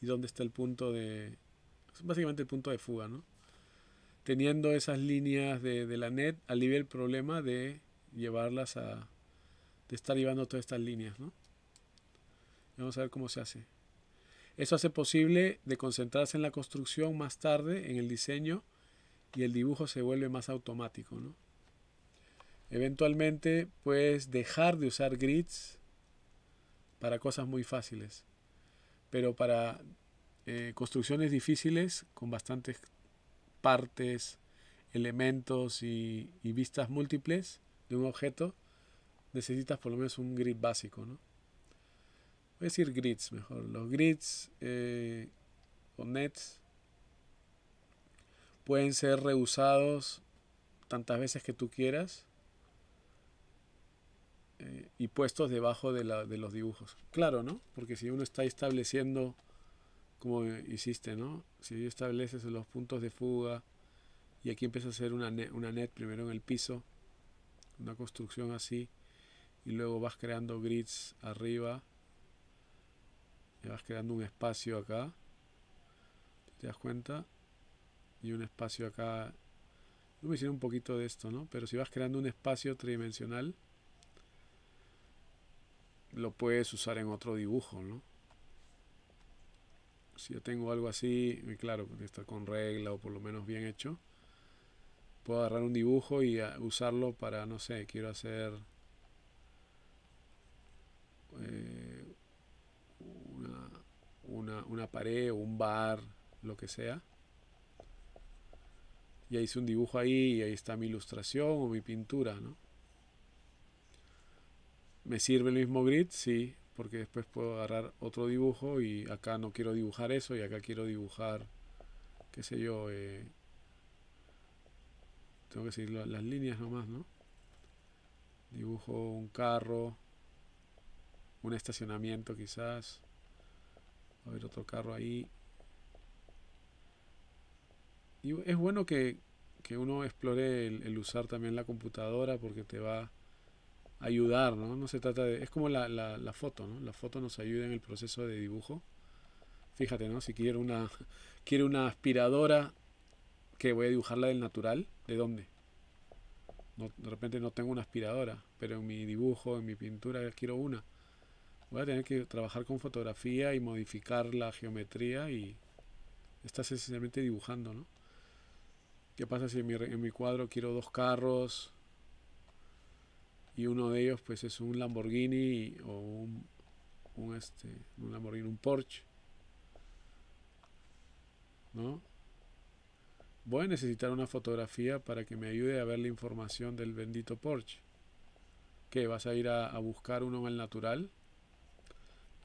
y dónde está el punto de básicamente el punto de fuga, ¿no? teniendo esas líneas de, la net alivia el problema de llevarlas a de estar llevando todas estas líneas ¿no? vamos a ver cómo se hace eso hace posible de concentrarse en la construcción más tarde en el diseño y el dibujo se vuelve más automático ¿no? eventualmente puedes dejar de usar grids para cosas muy fáciles pero para eh, construcciones difíciles con bastantes partes, elementos y, vistas múltiples de un objeto, necesitas por lo menos un grid básico. ¿no? Voy a decir grids mejor. Los grids eh, o nets pueden ser reusados tantas veces que tú quieras eh, y puestos debajo de, la, de los dibujos. Claro, ¿no? Porque si uno está estableciendo como hiciste, ¿no? Si estableces los puntos de fuga y aquí empiezas a hacer una net, una net primero en el piso, una construcción así, y luego vas creando grids arriba, y vas creando un espacio acá, ¿te das cuenta? Y un espacio acá. Yo me hicieron un poquito de esto, ¿no? Pero si vas creando un espacio tridimensional, lo puedes usar en otro dibujo, ¿no? si yo tengo algo así, claro, está con regla o por lo menos bien hecho, puedo agarrar un dibujo y usarlo para, no sé, quiero hacer eh, una, una, pared o un bar, lo que sea. Ya hice un dibujo ahí y ahí está mi ilustración o mi pintura, ¿no? ¿Me sirve el mismo grid? Sí, porque después puedo agarrar otro dibujo y acá no quiero dibujar eso y acá quiero dibujar, qué sé yo, eh, tengo que seguir las líneas nomás, ¿no? Dibujo un carro, un estacionamiento quizás, a ver otro carro ahí. Y es bueno que, uno explore el usar también la computadora porque te va ayudar, ¿no? No se trata de... Es como la, la, la, foto, ¿no? La foto nos ayuda en el proceso de dibujo. Fíjate, ¿no? Si quiero una, quiero una aspiradora, que voy a dibujarla del natural, ¿de dónde? de repente no tengo una aspiradora, pero en mi dibujo, en mi pintura quiero una. Voy a tener que trabajar con fotografía y modificar la geometría y estás esencialmente dibujando, ¿no? ¿Qué pasa si en mi, en mi cuadro quiero dos carros, y uno de ellos pues es un Lamborghini o un, un este un Lamborghini un Porsche ¿no? voy a necesitar una fotografía para que me ayude a ver la información del bendito Porsche ¿qué? vas a ir a, a buscar uno en el natural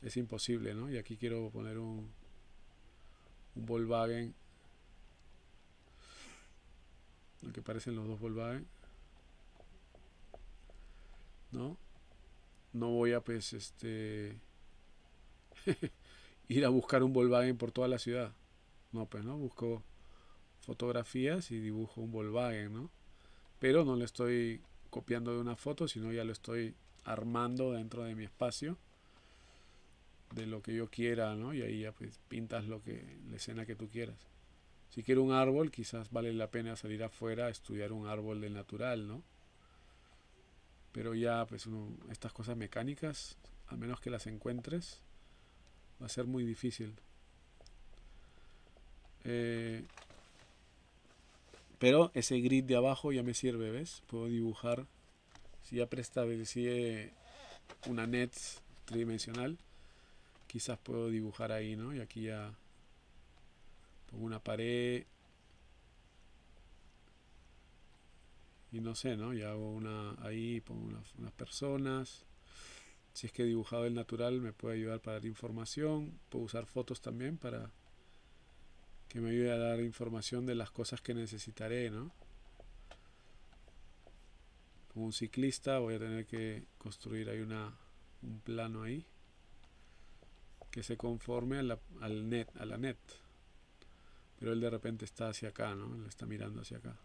es imposible ¿no? y aquí quiero poner un un Volkswagen que parecen los dos Volkswagen ¿no? No voy a pues este ir a buscar un Volkswagen por toda la ciudad. No, pues no, busco fotografías y dibujo un Volkswagen, ¿no? Pero no le estoy copiando de una foto, sino ya lo estoy armando dentro de mi espacio de lo que yo quiera, ¿no? Y ahí ya pues pintas lo que la escena que tú quieras. Si quiero un árbol, quizás vale la pena salir afuera a estudiar un árbol del natural, ¿no? Pero ya, pues, estas cosas mecánicas, al menos que las encuentres, va a ser muy difícil. Eh, pero ese grid de abajo ya me sirve, ¿ves? Puedo dibujar. Si ya preestablecí una net tridimensional, quizás puedo dibujar ahí, ¿no? Y aquí ya pongo una pared y no sé, ¿no? Y hago una ahí, pongo unas, personas. Si es que dibujado el natural me puede ayudar para dar información. Puedo usar fotos también para que me ayude a dar información de las cosas que necesitaré, ¿no? Como un ciclista voy a tener que construir ahí una, un plano ahí que se conforme a la, al net, a la net. Pero él de repente está hacia acá, ¿no? Él está mirando hacia acá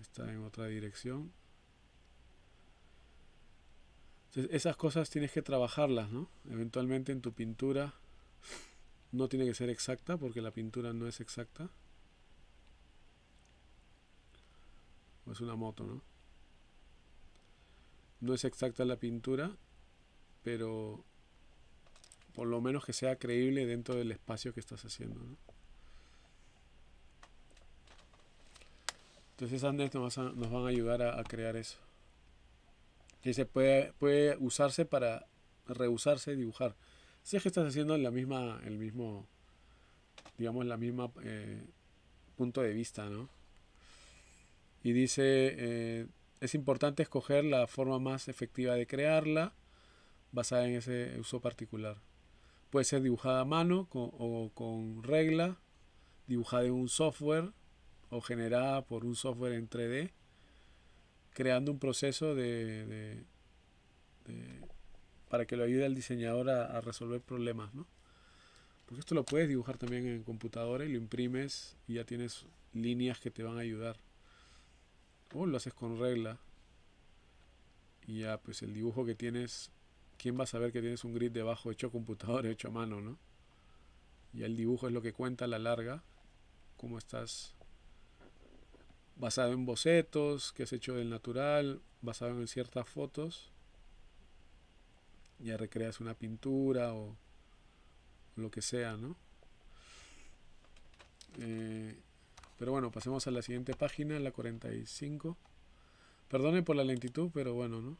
está en otra dirección. esas cosas tienes que trabajarlas, ¿no? Eventualmente en tu pintura no tiene que ser exacta porque la pintura no es exacta. O es una moto, ¿no? No es exacta la pintura, pero por lo menos que sea creíble dentro del espacio que estás haciendo. Entonces esas nos, nos van a ayudar a, crear eso. Se puede, puede usarse para reusarse y dibujar. Si es que estás haciendo la misma, el mismo, digamos, la misma eh, punto de vista, ¿no? Y dice, eh, es importante escoger la forma más efectiva de crearla basada en ese uso particular. Puede ser dibujada a mano o con regla, dibujada en un software o generada por un software en 3D, creando un proceso de, para que lo ayude al diseñador a, resolver problemas, ¿no? Porque esto lo puedes dibujar también en computadora y lo imprimes y ya tienes líneas que te van a ayudar. O lo haces con regla y ya pues el dibujo que tienes, ¿quién va a saber que tienes un grid debajo hecho a computadora, hecho a mano, ¿no? Y el dibujo es lo que cuenta a la larga, cómo estás basado en bocetos que has hecho del natural, basado en ciertas fotos. Ya recreas una pintura o lo que sea, ¿no? Eh, pero bueno, pasemos a la siguiente página, la 45. Perdone por la lentitud, pero bueno, ¿no?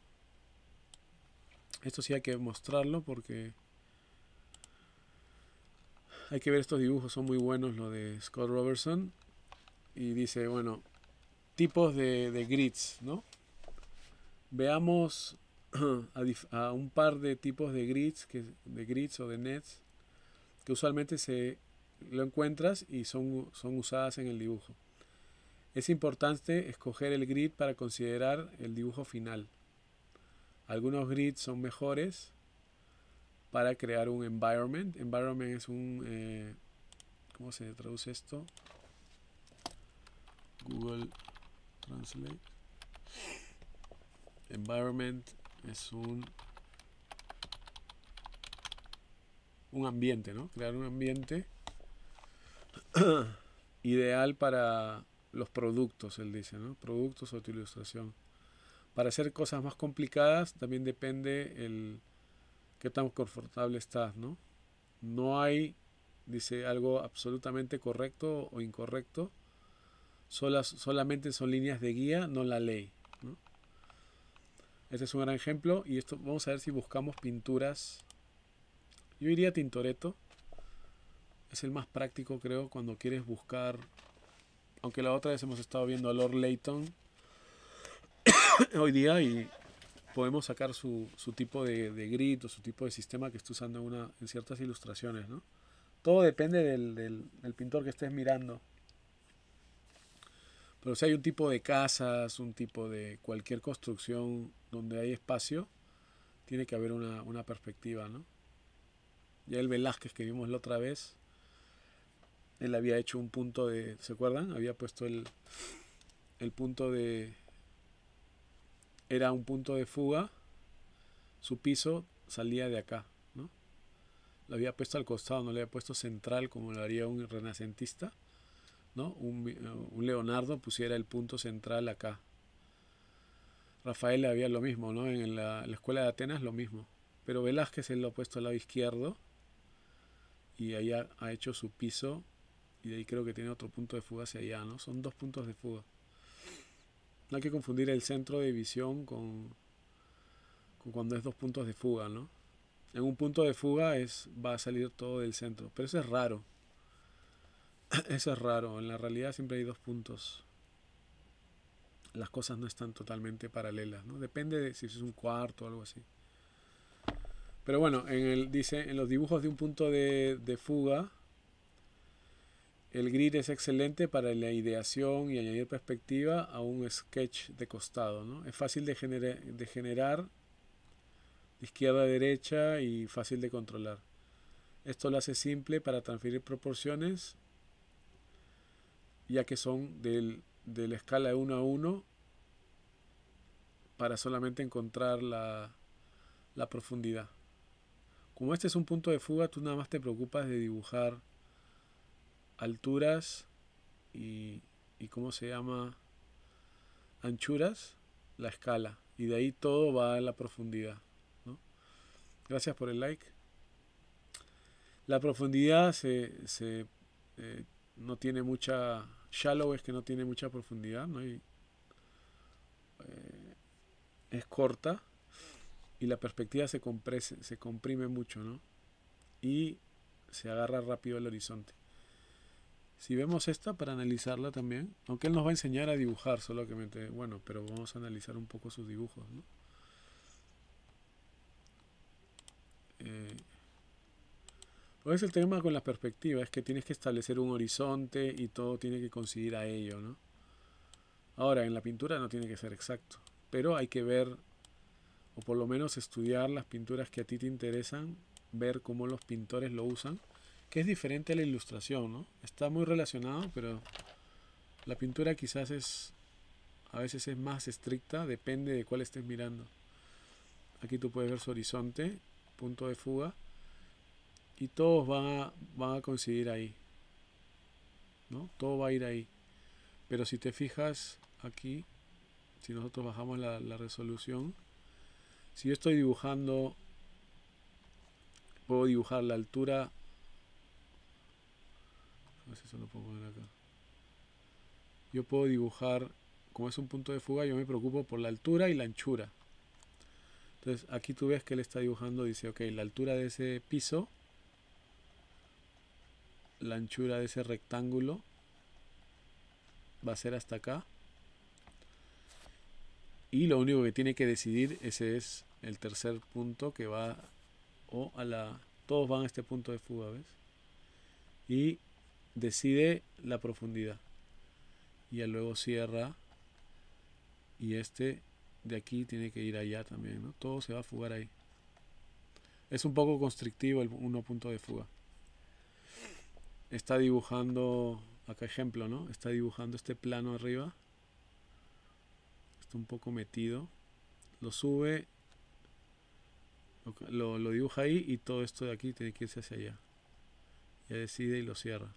Esto sí hay que mostrarlo porque hay que ver estos dibujos, son muy buenos lo de Scott Robertson. Y dice, bueno, tipos de, de grids, ¿no? Veamos a, un par de tipos de grids, que, de grids o de nets, que usualmente se lo encuentras y son, son usadas en el dibujo. Es importante escoger el grid para considerar el dibujo final. Algunos grids son mejores para crear un environment. Environment es un... Eh, ¿Cómo se traduce esto? Google Translate. Environment es un un ambiente, ¿no? Crear un ambiente ideal para los productos, él dice, ¿no? Productos o tu ilustración. Para hacer cosas más complicadas también depende el qué tan confortable estás, ¿no? No hay, dice, algo absolutamente correcto o incorrecto. Solas, solamente son líneas de guía, no la ley. Este es un gran ejemplo y esto vamos a ver si buscamos pinturas. Yo iría a Tintoretto. Es el más práctico creo cuando quieres buscar. Aunque la otra vez hemos estado viendo a Lord Layton hoy día y podemos sacar su, su tipo de, de, grid o su tipo de sistema que esté usando en, una, en ciertas ilustraciones. ¿no? Todo depende del, del, del pintor que estés mirando. Pero si hay un tipo de casas, un tipo de cualquier construcción donde hay espacio, tiene que haber una, una perspectiva, ¿no? Ya el Velázquez que vimos la otra vez, él había hecho un punto de, ¿se acuerdan? Había puesto el, el punto de, era un punto de fuga, su piso salía de acá, ¿no? Lo había puesto al costado, no le había puesto central como lo haría un renacentista, ¿no? Un, Leonardo pusiera el punto central acá, Rafael había lo mismo, ¿no? En la, escuela de Atenas lo mismo. Pero Velázquez él lo ha puesto al lado izquierdo y ahí ha, hecho su piso y ahí creo que tiene otro punto de fuga hacia allá, ¿no? Son dos puntos de fuga. No hay que confundir el centro de visión con, con cuando es dos puntos de fuga, ¿no? En un punto de fuga es, va a salir todo del centro, pero eso es raro. Eso es raro, en la realidad siempre hay dos puntos las cosas no están totalmente paralelas, ¿no? Depende de si es un cuarto o algo así. Pero bueno, en el, dice, en los dibujos de un punto de, de fuga, el grid es excelente para la ideación y añadir perspectiva a un sketch de costado. ¿no? Es fácil de, de generar de izquierda a derecha y fácil de controlar. Esto lo hace simple para transferir proporciones, ya que son del de la escala de 1 a 1 para solamente encontrar la, la profundidad. Como este es un punto de fuga, tú nada más te preocupas de dibujar alturas y, y ¿cómo se llama? Anchuras, la escala. Y de ahí todo va a la profundidad. Gracias por el like. La profundidad se, se eh, no tiene mucha Shallow es que no tiene mucha profundidad, no hay, eh, es corta y la perspectiva se, comprese, se comprime mucho, ¿no? Y se agarra rápido el horizonte. Si vemos esta para analizarla también, aunque él nos va a enseñar a dibujar que bueno, pero vamos a analizar un poco sus dibujos, ¿no? Eh, es el tema con la perspectiva, es que tienes que establecer un horizonte y todo tiene que coincidir a ello, ¿no? Ahora, en la pintura no tiene que ser exacto, pero hay que ver, o por lo menos estudiar las pinturas que a ti te interesan, ver cómo los pintores lo usan, que es diferente a la ilustración, ¿no? Está muy relacionado, pero la pintura quizás es, a veces es más estricta, depende de cuál estés mirando. Aquí tú puedes ver su horizonte, punto de fuga, y todos van a, van a coincidir ahí. ¿no? Todo va a ir ahí. Pero si te fijas aquí, si nosotros bajamos la, resolución, si yo estoy dibujando, puedo dibujar la altura. Si lo puedo poner acá. Yo puedo dibujar, como es un punto de fuga, yo me preocupo por la altura y la anchura. Entonces aquí tú ves que él está dibujando, dice, ok, la altura de ese piso, la anchura de ese rectángulo va a ser hasta acá. Y lo único que tiene que decidir, ese es el tercer punto que va o a la... Todos van a este punto de fuga, ¿ves? Y decide la profundidad. Y luego cierra. Y este de aquí tiene que ir allá también, ¿no? Todo se va a fugar ahí. Es un poco constrictivo el uno punto de fuga. Está dibujando, acá ejemplo, ¿no? Está dibujando este plano arriba. Está un poco metido. Lo sube, lo, lo dibuja ahí y todo esto de aquí tiene que irse hacia allá. Ya decide y lo cierra.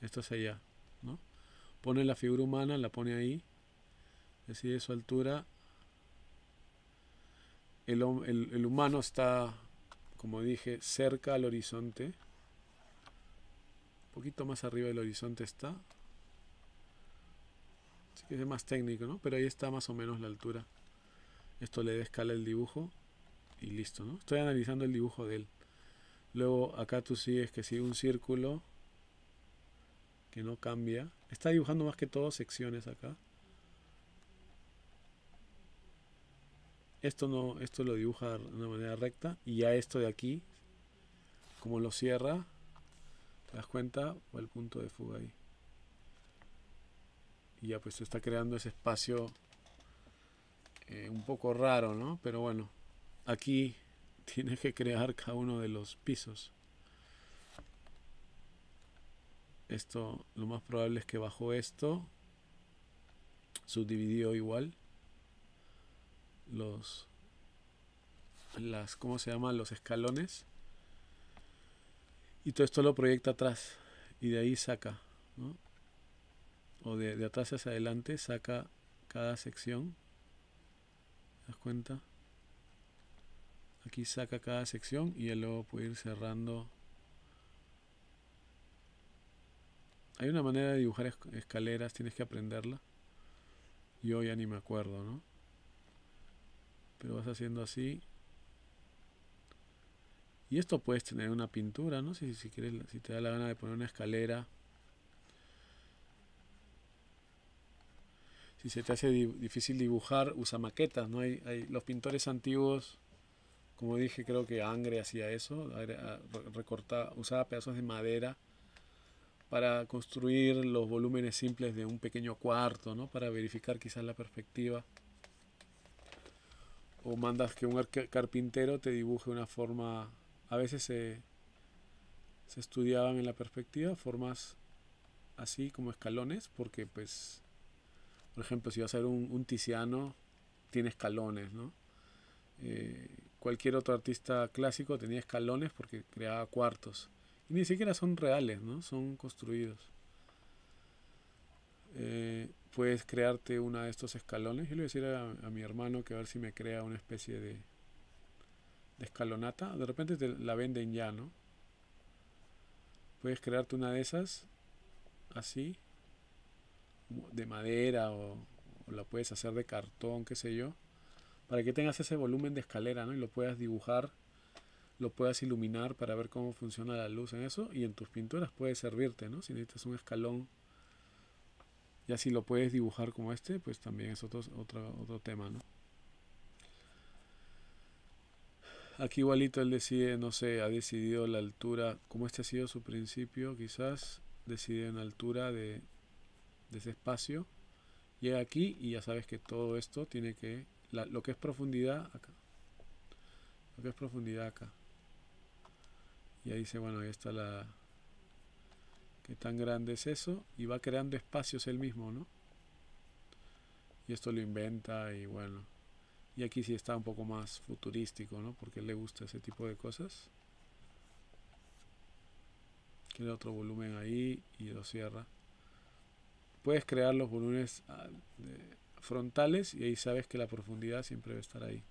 Esto hacia allá, ¿no? Pone la figura humana, la pone ahí decide su altura. El, el, humano está, como dije, cerca al horizonte. Un poquito más arriba del horizonte está. Así que es más técnico, ¿no? Pero ahí está más o menos la altura. Esto le da escala el dibujo y listo, ¿no? Estoy analizando el dibujo de él. Luego acá tú sigues que sigue un círculo que no cambia. Está dibujando más que todo secciones acá. esto no esto lo dibuja de una manera recta y ya esto de aquí como lo cierra te das cuenta el punto de fuga ahí y ya pues se está creando ese espacio eh, un poco raro no pero bueno aquí tienes que crear cada uno de los pisos esto lo más probable es que bajo esto subdividió igual los las cómo se llama los escalones. Y todo esto lo proyecta atrás y de ahí saca o de, atrás hacia adelante saca cada sección. ¿te das cuenta? aquí saca cada sección y luego puede ir cerrando hay una manera de dibujar escaleras tienes que aprenderla. Yo ya ni me acuerdo ¿no? pero vas haciendo así. Y esto puedes tener una pintura no si, si quieres si te da la gana de poner una escalera. Si se te hace difícil dibujar usa maquetas no hay, hay, los pintores antiguos como dije creo que Angre hacía eso recortaba usaba pedazos de madera para construir los volúmenes simples de un pequeño cuarto no para verificar quizás la perspectiva o mandas que un carpintero te dibuje una forma, a veces se, se estudiaban en la perspectiva formas así como escalones, porque pues, por ejemplo, si vas a un, un Tiziano, tiene escalones, ¿no? Eh, cualquier otro artista clásico tenía escalones porque creaba cuartos. Ni siquiera son reales, ¿no? Son construidos. Eh, puedes crearte uno de estos escalones. Yo le voy a decir a, mi hermano que a ver si me crea una especie de, de escalonata. De repente te la venden ya, ¿no? Puedes crearte una de esas así, de madera o, o, la puedes hacer de cartón, qué sé yo, para que tengas ese volumen de escalera, ¿no? Y lo puedas dibujar, lo puedas iluminar para ver cómo funciona la luz en eso y en tus pinturas puede servirte, ¿no? Si necesitas un escalón ya si lo puedes dibujar como este, pues también es otro, otro, otro tema, ¿no? Aquí igualito él decide, no sé, ha decidido la altura, como este ha sido su principio, quizás decide una altura de, de ese espacio. Llega aquí y ya sabes que todo esto tiene que, lo que es profundidad acá. Lo que es profundidad acá. Y ahí dice, bueno, ahí está la, qué tan grande es eso, y va creando espacios él mismo, ¿no? Y esto lo inventa y bueno. Y aquí sí está un poco más futurístico, ¿no? Porque le gusta ese tipo de cosas. Tiene otro volumen ahí y lo cierra. Puedes crear los volúmenes ah, frontales y ahí sabes que la profundidad siempre va a estar ahí.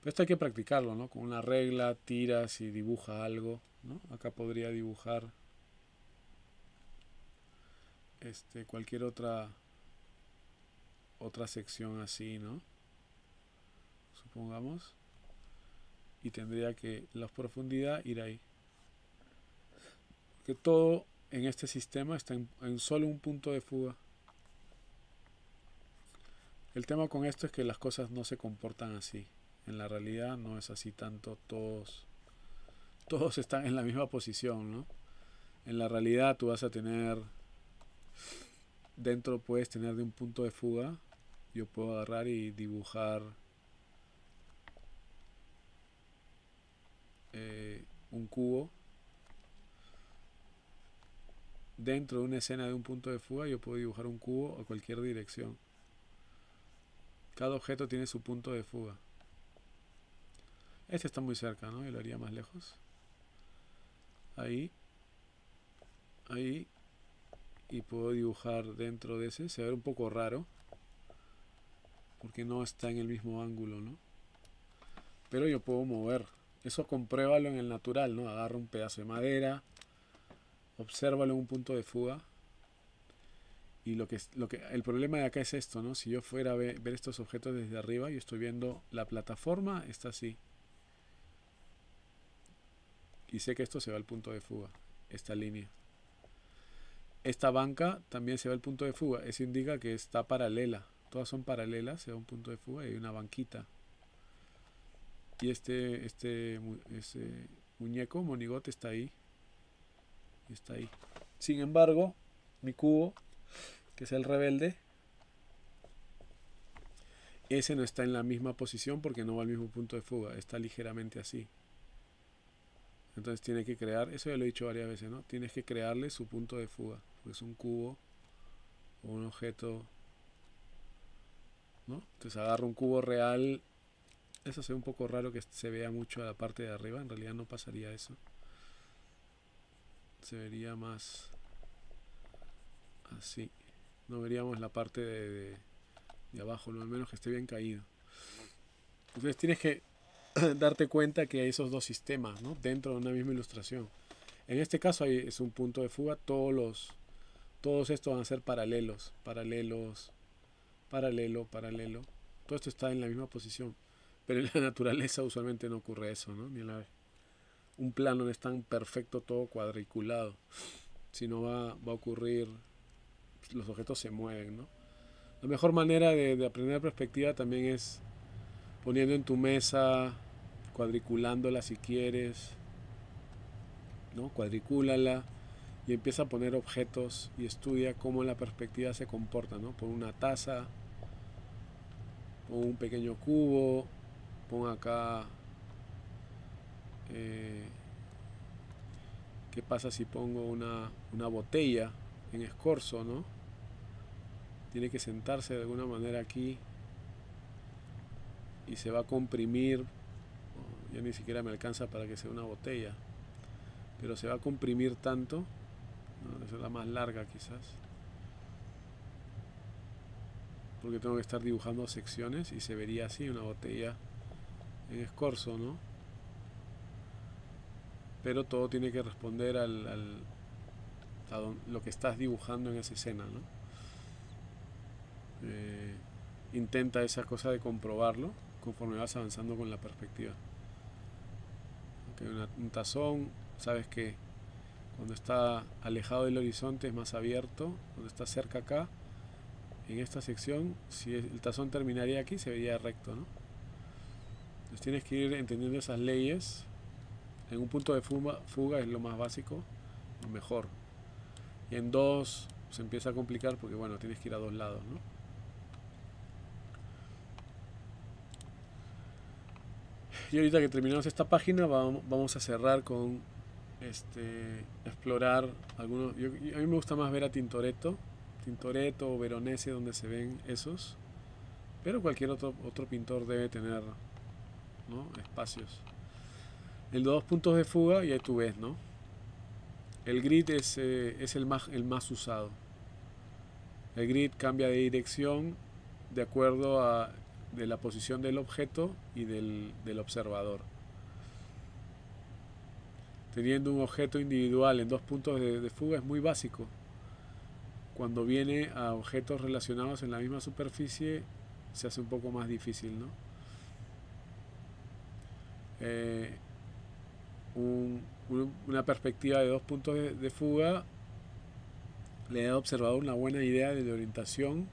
Pero esto hay que practicarlo, ¿no? Con una regla, tiras y dibuja algo, ¿no? Acá podría dibujar este, cualquier otra otra sección así, ¿no? supongamos, y tendría que la profundidad ir ahí. Que todo en este sistema está en, solo un punto de fuga. El tema con esto es que las cosas no se comportan así. En la realidad no es así tanto. Todos, todos están en la misma posición, ¿no? En la realidad tú vas a tener dentro puedes tener de un punto de fuga. Yo puedo agarrar y dibujar eh, un cubo dentro de una escena de un punto de fuga yo puedo dibujar un cubo a cualquier dirección. Cada objeto tiene su punto de fuga. Este está muy cerca, ¿no? Yo lo haría más lejos. Ahí. Ahí. Y puedo dibujar dentro de ese. Se ve un poco raro. Porque no está en el mismo ángulo, ¿no? Pero yo puedo mover. Eso compruébalo en el natural, ¿no? Agarra un pedazo de madera obsérvalo en un punto de fuga. Y lo que, lo que, el problema de acá es esto, ¿no? Si yo fuera a ver, estos objetos desde arriba, yo estoy viendo la plataforma, está así. Y sé que esto se va al punto de fuga, esta línea. Esta banca también se va al punto de fuga. Eso indica que está paralela. Todas son paralelas, se va a un punto de fuga y hay una banquita. Y este, este, este muñeco, monigote, está ahí está ahí. Sin embargo, mi cubo, que es el rebelde, ese no está en la misma posición porque no va al mismo punto de fuga, está ligeramente así. Entonces tiene que crear, eso ya lo he dicho varias veces, ¿no? Tienes que crearle su punto de fuga, es un cubo o un objeto, ¿no? Entonces agarro un cubo real, eso se ve un poco raro que se vea mucho a la parte de arriba, en realidad no pasaría eso se vería más así. No veríamos la parte de, de, abajo, lo menos que esté bien caído. Entonces tienes que darte cuenta que hay esos dos sistemas ¿no? dentro de una misma ilustración. En este caso hay, es un punto de fuga, todos los todos estos van a ser paralelos, paralelos, paralelo, paralelo. Todo esto está en la misma posición. Pero en la naturaleza usualmente no ocurre eso, ¿no? Ni la un plano no es tan perfecto todo cuadriculado, sino va, va a ocurrir, los objetos se mueven, ¿no? La mejor manera de, aprender perspectiva también es poniendo en tu mesa, cuadriculándola si quieres, ¿no? Cuadricúlala y empieza a poner objetos y estudia cómo la perspectiva se comporta, ¿no? Pon una taza, pon un pequeño cubo, pon acá eh, ¿Qué pasa si pongo una, una botella en escorzo, no? Tiene que sentarse de alguna manera aquí y se va a comprimir. Ya ni siquiera me alcanza para que sea una botella, pero se va a comprimir tanto. ¿no? Esa es la más larga quizás. Porque tengo que estar dibujando secciones y se vería así una botella en escorzo, ¿no? pero todo tiene que responder al, a lo que estás dibujando en esa escena. ¿no? Eh, intenta esa cosa de comprobarlo conforme vas avanzando con la perspectiva. un tazón, sabes que cuando está alejado del horizonte es más abierto, cuando está cerca acá, en esta sección, si el tazón terminaría aquí, se vería recto. ¿no? Entonces tienes que ir entendiendo esas leyes en un punto de fuga, fuga es lo más básico, lo mejor. Y en dos se empieza a complicar porque bueno, tienes que ir a dos lados, ¿no? Y ahorita que terminamos esta página vamos a cerrar con este explorar algunos. a mí me gusta más ver a Tintoretto, Tintoretto o Veronese donde se ven esos, pero cualquier otro otro pintor debe tener espacios el dos puntos de fuga y ahí tú ves, ¿no? El grid es, eh, es el, más, el más usado. El grid cambia de dirección de acuerdo a de la posición del objeto y del, observador. Teniendo un objeto individual en dos puntos de, de fuga es muy básico. Cuando viene a objetos relacionados en la misma superficie se hace un poco más difícil, ¿no? eh, una perspectiva de dos puntos de, fuga le da al observador una buena idea de orientación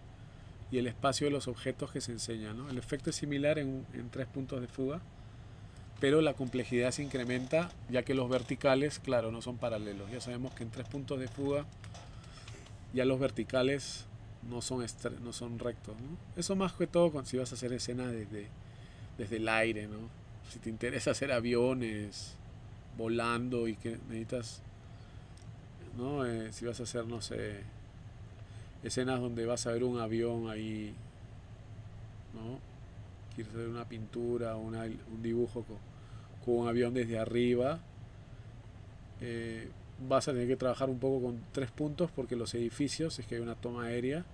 y el espacio de los objetos que se enseñan. El efecto es similar en, en, tres puntos de fuga, pero la complejidad se incrementa ya que los verticales, claro, no son paralelos. Ya sabemos que en tres puntos de fuga ya los verticales no son, no son rectos. Eso más que todo si vas a hacer escenas desde, desde el aire. ¿no? Si te interesa hacer aviones volando y que necesitas, ¿no? Eh, si vas a hacer, no sé, escenas donde vas a ver un avión ahí, ¿no? Quieres hacer una pintura, una, un dibujo con, con, un avión desde arriba. Eh, vas a tener que trabajar un poco con tres puntos porque los edificios, es que hay una toma aérea,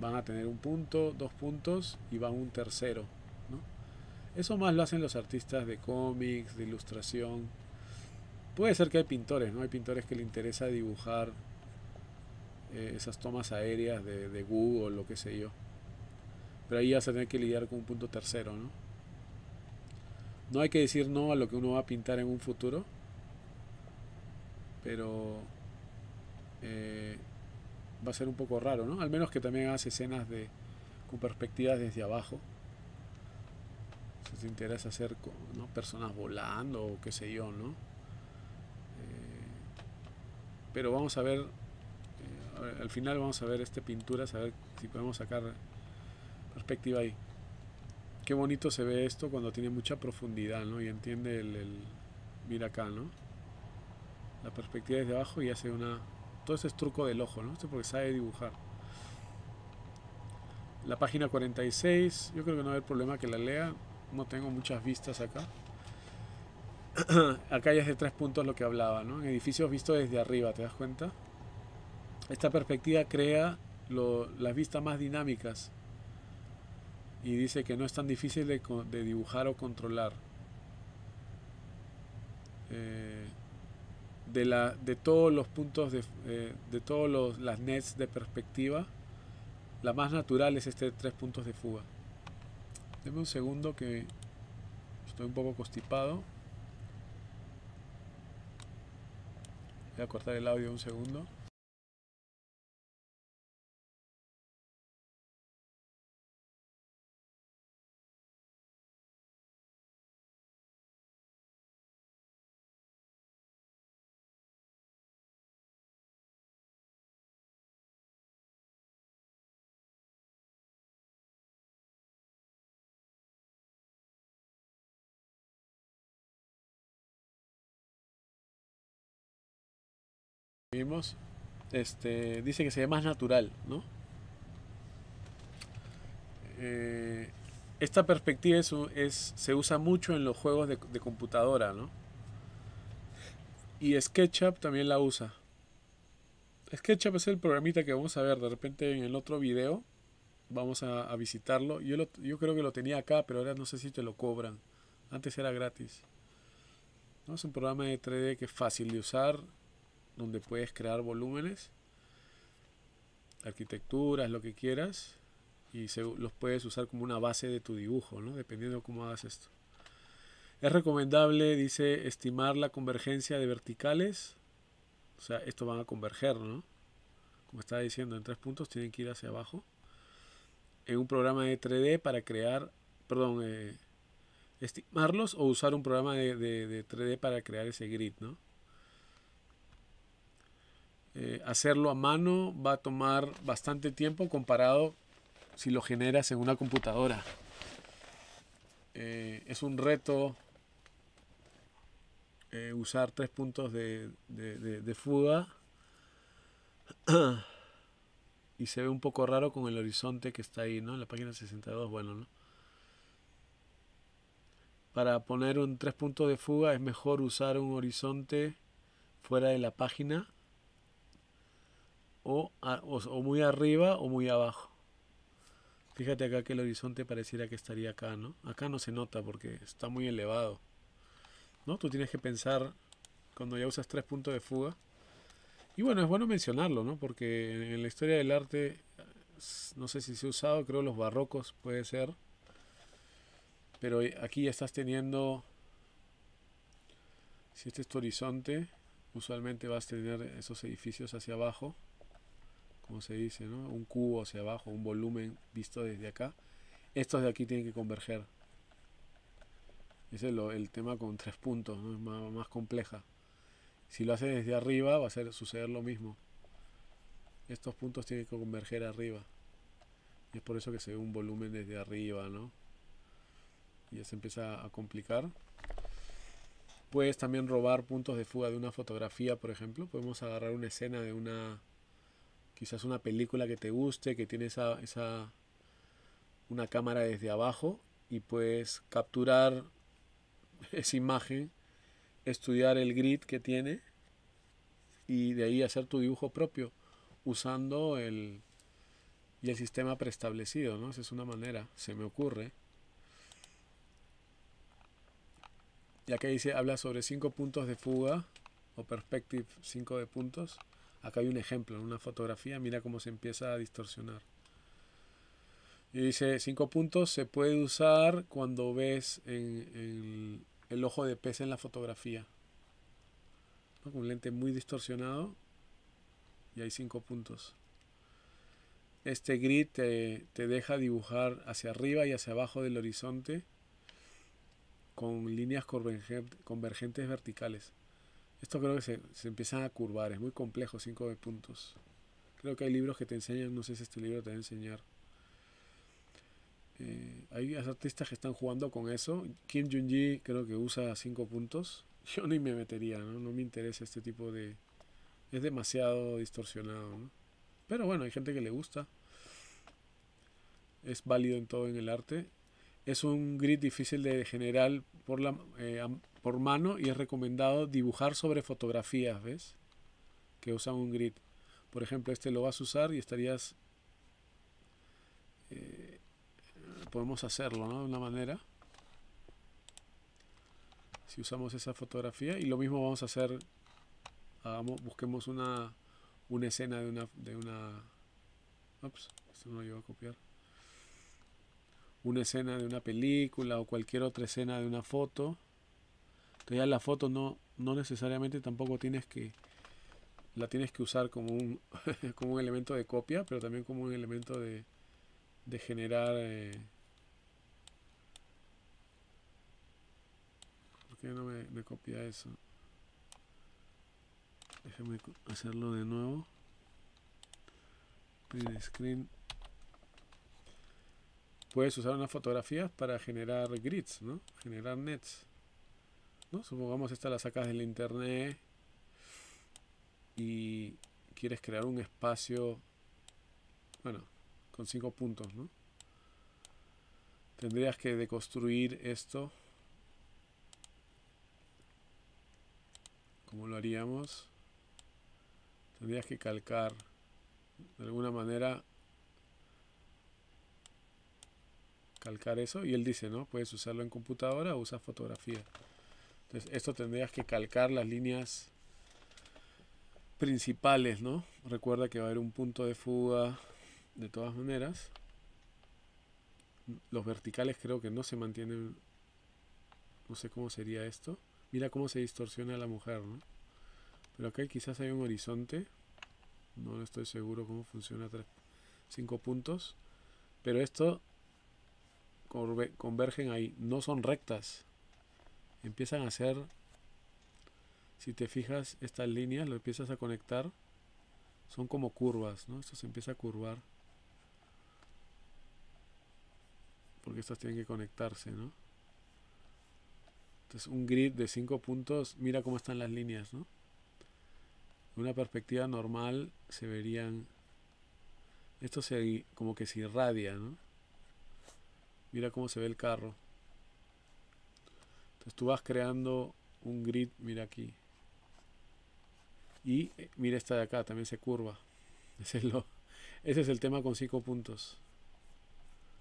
van a tener un punto, dos puntos y van un tercero. ¿no? Eso más lo hacen los artistas de cómics, de ilustración. Puede ser que hay pintores, ¿no? Hay pintores que le interesa dibujar eh, esas tomas aéreas de, de Google, lo que sé yo. Pero ahí vas a tener que lidiar con un punto tercero, ¿no? No hay que decir no a lo que uno va a pintar en un futuro, pero eh, va a ser un poco raro, ¿no? Al menos que también hagas escenas de, con perspectivas desde abajo. Si te interesa hacer ¿no? personas volando o qué sé yo, ¿no? Eh, pero vamos a ver, al final vamos a ver esta pintura, a ver si podemos sacar perspectiva ahí. Qué bonito se ve esto cuando tiene mucha profundidad, ¿no? Y entiende el, mira acá, ¿no? La perspectiva desde abajo y hace una todo ese es truco del ojo, ¿no? Esto porque sabe dibujar. La página 46, yo creo que no va a haber problema que la lea. No tengo muchas vistas acá. acá ya es de tres puntos lo que hablaba, ¿no? En edificios vistos desde arriba, ¿te das cuenta? Esta perspectiva crea las vistas más dinámicas y dice que no es tan difícil de, de dibujar o controlar. Eh, de, la, de todos los puntos, de, eh, de todas las nets de perspectiva, la más natural es este tres puntos de fuga. Deme un segundo que estoy un poco constipado. Voy a cortar el audio un segundo. Vimos, este, dice que se ve más natural, ¿no? Eh, esta perspectiva es, se usa mucho en los juegos de, computadora, ¿no? Y SketchUp también la usa. SketchUp es el programita que vamos a ver de repente en el otro video. Vamos a, visitarlo. Yo, yo creo que lo tenía acá, pero ahora no sé si te lo cobran. Antes era gratis. Es un programa de 3D que es fácil de usar donde puedes crear volúmenes, arquitecturas, lo que quieras, y los puedes usar como una base de tu dibujo, ¿no? dependiendo de cómo hagas esto. Es recomendable, dice, estimar la convergencia de verticales. O sea, esto van a converger, ¿no? Como estaba diciendo, en tres puntos tienen que ir hacia abajo. En un programa de 3D para crear, perdón, eh, estimarlos o usar un programa de, de 3D para crear ese grid, ¿no? Eh, hacerlo a mano va a tomar bastante tiempo comparado si lo generas en una computadora. Eh, es un reto eh, usar tres puntos de, de, fuga y se ve un poco raro con el horizonte que está ahí, ¿no? En la página 62, bueno, ¿no? Para poner un tres puntos de fuga es mejor usar un horizonte fuera de la página o, muy arriba o muy abajo. Fíjate acá que el horizonte pareciera que estaría acá, ¿no? Acá no se nota porque está muy elevado. ¿No? Tú tienes que pensar cuando ya usas tres puntos de fuga. Y bueno, es bueno mencionarlo, ¿no? Porque en la historia del arte, no sé si se ha usado, creo los barrocos puede ser. Pero aquí ya estás teniendo Si este es tu horizonte, usualmente vas a tener esos edificios hacia abajo, como se dice, ¿no? Un cubo hacia abajo, un volumen visto desde acá. Estos de aquí tienen que converger. Ese es el tema con tres puntos, ¿no? es más, más, compleja. Si lo haces desde arriba, va a ser, suceder lo mismo. Estos puntos tienen que converger arriba. Y es por eso que se ve un volumen desde arriba, ¿no? Y ya se empieza a complicar. Puedes también robar puntos de fuga de una fotografía, por ejemplo. Podemos agarrar una escena de una, quizás una película que te guste, que tiene esa, esa una cámara desde abajo y puedes capturar esa imagen, estudiar el grid que tiene y de ahí hacer tu dibujo propio usando el, y el sistema preestablecido, ¿no? Esa es una manera, se me ocurre. Ya que dice, habla sobre cinco puntos de fuga o perspective 5 de puntos. Acá hay un ejemplo, en una fotografía, mira cómo se empieza a distorsionar. Y dice, cinco puntos se puede usar cuando ves en, el ojo de pez en la fotografía. Con un lente muy distorsionado y hay cinco puntos. Este grid te, te deja dibujar hacia arriba y hacia abajo del horizonte con líneas convergentes verticales. Esto creo que se, se, empiezan a curvar, es muy complejo, 5 de puntos. Creo que hay libros que te enseñan, no sé si este libro te va a enseñar. Eh, hay artistas que están jugando con eso. Kim Jong-ji creo que usa 5 puntos. Yo ni me metería, ¿no? no me interesa este tipo de... Es demasiado distorsionado, ¿no? Pero bueno, hay gente que le gusta. Es válido en todo en el arte es un grid difícil de generar por, la, eh, por mano y es recomendado dibujar sobre fotografías, ¿ves? Que usan un grid. Por ejemplo, este lo vas a usar y estarías... Eh, podemos hacerlo, ¿no? De una manera. Si usamos esa fotografía y lo mismo vamos a hacer, hagamos, busquemos una, una escena de una... De una ups, esto no lo llevo a copiar una escena de una película o cualquier otra escena de una foto. Entonces ya la foto no, no necesariamente tampoco tienes que la tienes que usar como un, como un elemento de copia, pero también como un elemento de, de generar... Eh, ¿Por qué no me, me copia eso? Déjame hacerlo de nuevo. Print screen puedes usar unas fotografías para generar grids, ¿no? Generar nets. ¿no? Supongamos esta la sacas del internet y quieres crear un espacio, bueno, con cinco puntos, ¿no? Tendrías que deconstruir esto. ¿Cómo lo haríamos? Tendrías que calcar de alguna manera calcar eso y él dice, ¿no? Puedes usarlo en computadora o usas fotografía. Entonces, esto tendrías que calcar las líneas principales, ¿no? Recuerda que va a haber un punto de fuga de todas maneras. Los verticales creo que no se mantienen. No sé cómo sería esto. Mira cómo se distorsiona la mujer, ¿no? Pero acá quizás hay un horizonte. No estoy seguro cómo funciona. Tres, cinco puntos. Pero esto convergen ahí, no son rectas. Empiezan a ser, si te fijas, estas líneas, lo empiezas a conectar, son como curvas, ¿no? Esto se empieza a curvar. Porque estas tienen que conectarse, ¿no? Entonces un grid de cinco puntos, mira cómo están las líneas, ¿no? En una perspectiva normal se verían, esto se como que se irradia, ¿no? Mira cómo se ve el carro. Entonces tú vas creando un grid, mira aquí. Y eh, mira esta de acá, también se curva. Ese es, lo, ese es el tema con cinco puntos.